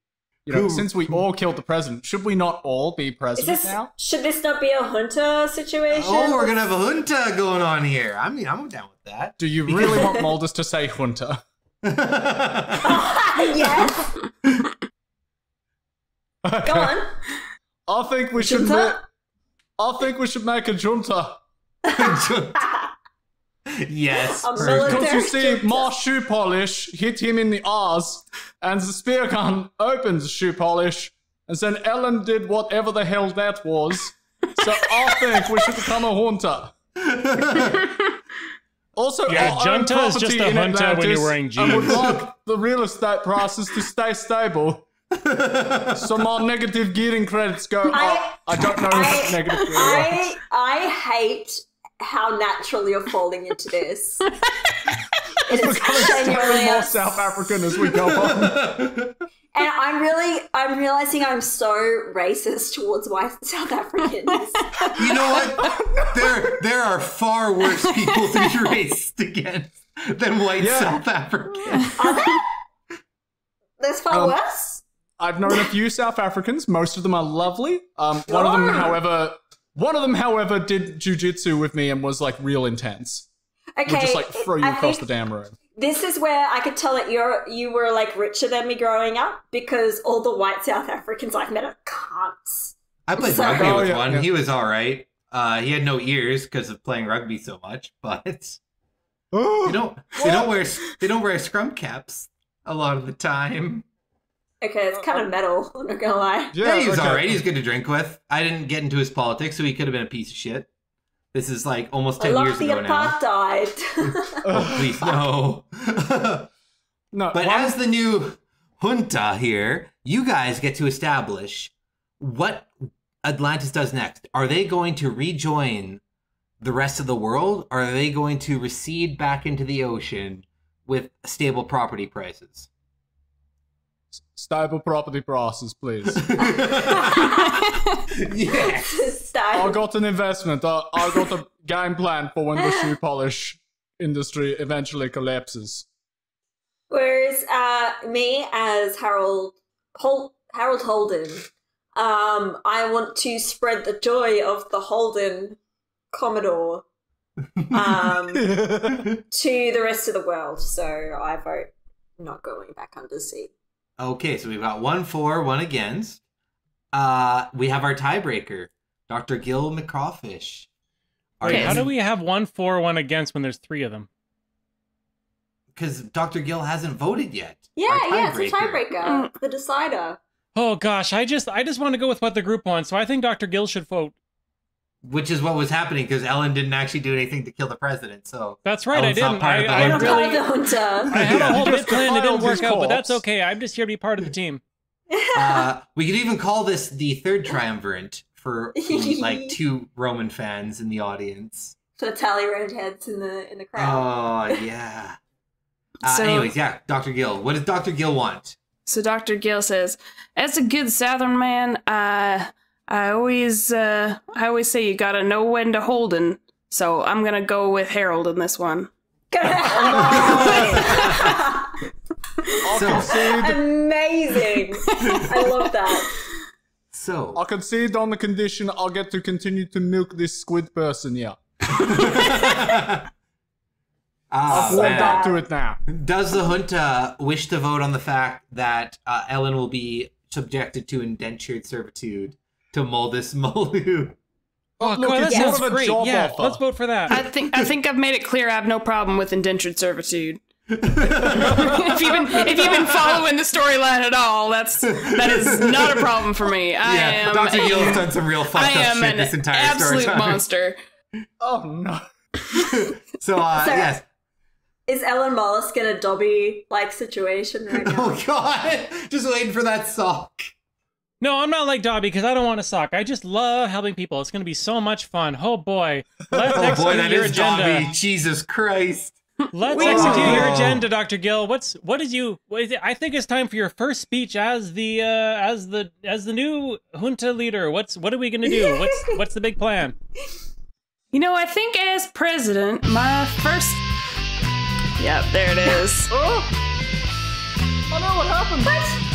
you know, Who- since we all killed the president, should we not all be president this now? should this not be a junta situation? Oh, we're gonna have a junta going on here. I mean, I'm down with that. Do you Because- really want Muldus to say junta? yes. Go on. I think we should. Ma- I think we should make a junta. Yes. A perfect. military- Because you see, junta. my shoe polish hit him in the eyes, and the spear gun opens the shoe polish, and then Ellen did whatever the hell that was. So I think we should become a junta. Also, Yeah, I own junta is just a in junta when you're Atlantis wearing And would jeans. like the real estate prices to stay stable. so my negative gearing credits go I- up. I don't know I- what negative gearing I I hate how natural you're falling into this. It is Becoming genuinely steadily more South African as we go on. And I'm really, I'm realizing I'm so racist towards white South Africans. You know what? There, there are far worse people to be racist against than white Yeah. South Africans. Are there? There's far Um, worse. I've known a few South Africans. Most of them are lovely. Um, one of them, Oh. however, one of them, however, did jujitsu with me and was like real intense. Okay, Would just like throw you I across think the damn room. this is where I could tell that you're you were like richer than me growing up because all the white South Africans I've met are cunts. I played Sorry. rugby Oh, with yeah, one. yeah. He was all right. Uh, he had no ears because of playing rugby so much, but they don't. They don't wear. They don't wear scrum caps a lot of the time. Okay, it's oh, kind of oh. metal. I'm not gonna lie. Yeah, he was okay. all right. He's good to drink with. I didn't get into his politics, so he could have been a piece of shit. This is like almost ten years ago now. apartheid. Oh, please no. No, But one- as the new junta here, you guys get to establish what Atlantis does next. Are they going to rejoin the rest of the world? Or are they going to recede back into the ocean with stable property prices? Stable property prices, please. yes. I Style. got an investment. I, I got a game plan for when the shoe polish industry eventually collapses. Whereas uh, me as Harold Hol- Harold Holden, um, I want to spread the joy of the Holden Commodore um, to the rest of the world. So I vote not going back under sea. Okay, so we've got one for, one against. Uh, we have our tiebreaker, Dr. Gill McCrawfish. Are Wait, how do we have one for, one against when there's three of them? Because Dr. Gill hasn't voted yet. Yeah, Our yeah, it's a tiebreaker, the decider. Oh gosh, I just I just want to go with what the group wants, so I think Dr. Gill should vote. Which is what was happening because Ellen didn't actually do anything to kill the president. So That's right, I Ellen's not didn't. part I, of the I I'm junta. part really, don't, junta. I had a whole He bit plan, it defiled didn't work his out, but that's okay. I'm just here to be part of the team. uh, we could even call this the third triumvirate for like two Roman fans in the audience. For the Talleyrand heads in the in the crowd. Oh yeah. Uh, So- anyways, yeah, Dr. Gill. What does Dr. Gill want? So Dr. Gill says, as a good Southern man, I I always uh, I always say you gotta know when to hold 'em. So I'm gonna go with Harold in this one. So- Amazing. I love that. So I'll concede on the condition I'll get to continue to milk this squid person. Yeah, ah, I've warmed man. up to it now. Does the junta wish to vote on the fact that uh, Ellen will be subjected to indentured servitude to Moldus Molu? Oh, look, it's that more sounds of a great. Yeah, offer. let's vote for that. I think I think I've made it clear I have no problem with indentured servitude. if you've been if you've been following the storyline at all, that's that is not a problem for me. I yeah, am Dr. Gill's done some real I fucked up am shit an this entire absolute story time. monster. Oh no. So, uh, So- yes. Is Ellen Mollusk in a Dobby like situation right now? Oh god, just waiting for that sock. No, I'm not like Dobby because I don't want to suck. I just love helping people. It's going to be so much fun. Oh boy, let's Oh execute boy, that your is agenda. Dobby. Jesus Christ. Let's Whoa. execute your agenda, Doctor Gill. What's what is you? What is it? I think it's time for your first speech as the uh, as the as the new junta leader. What's what are we going to do? What's what's the big plan? You know, I think as president, my first Yep, there it is. Oh! Oh no! What happened?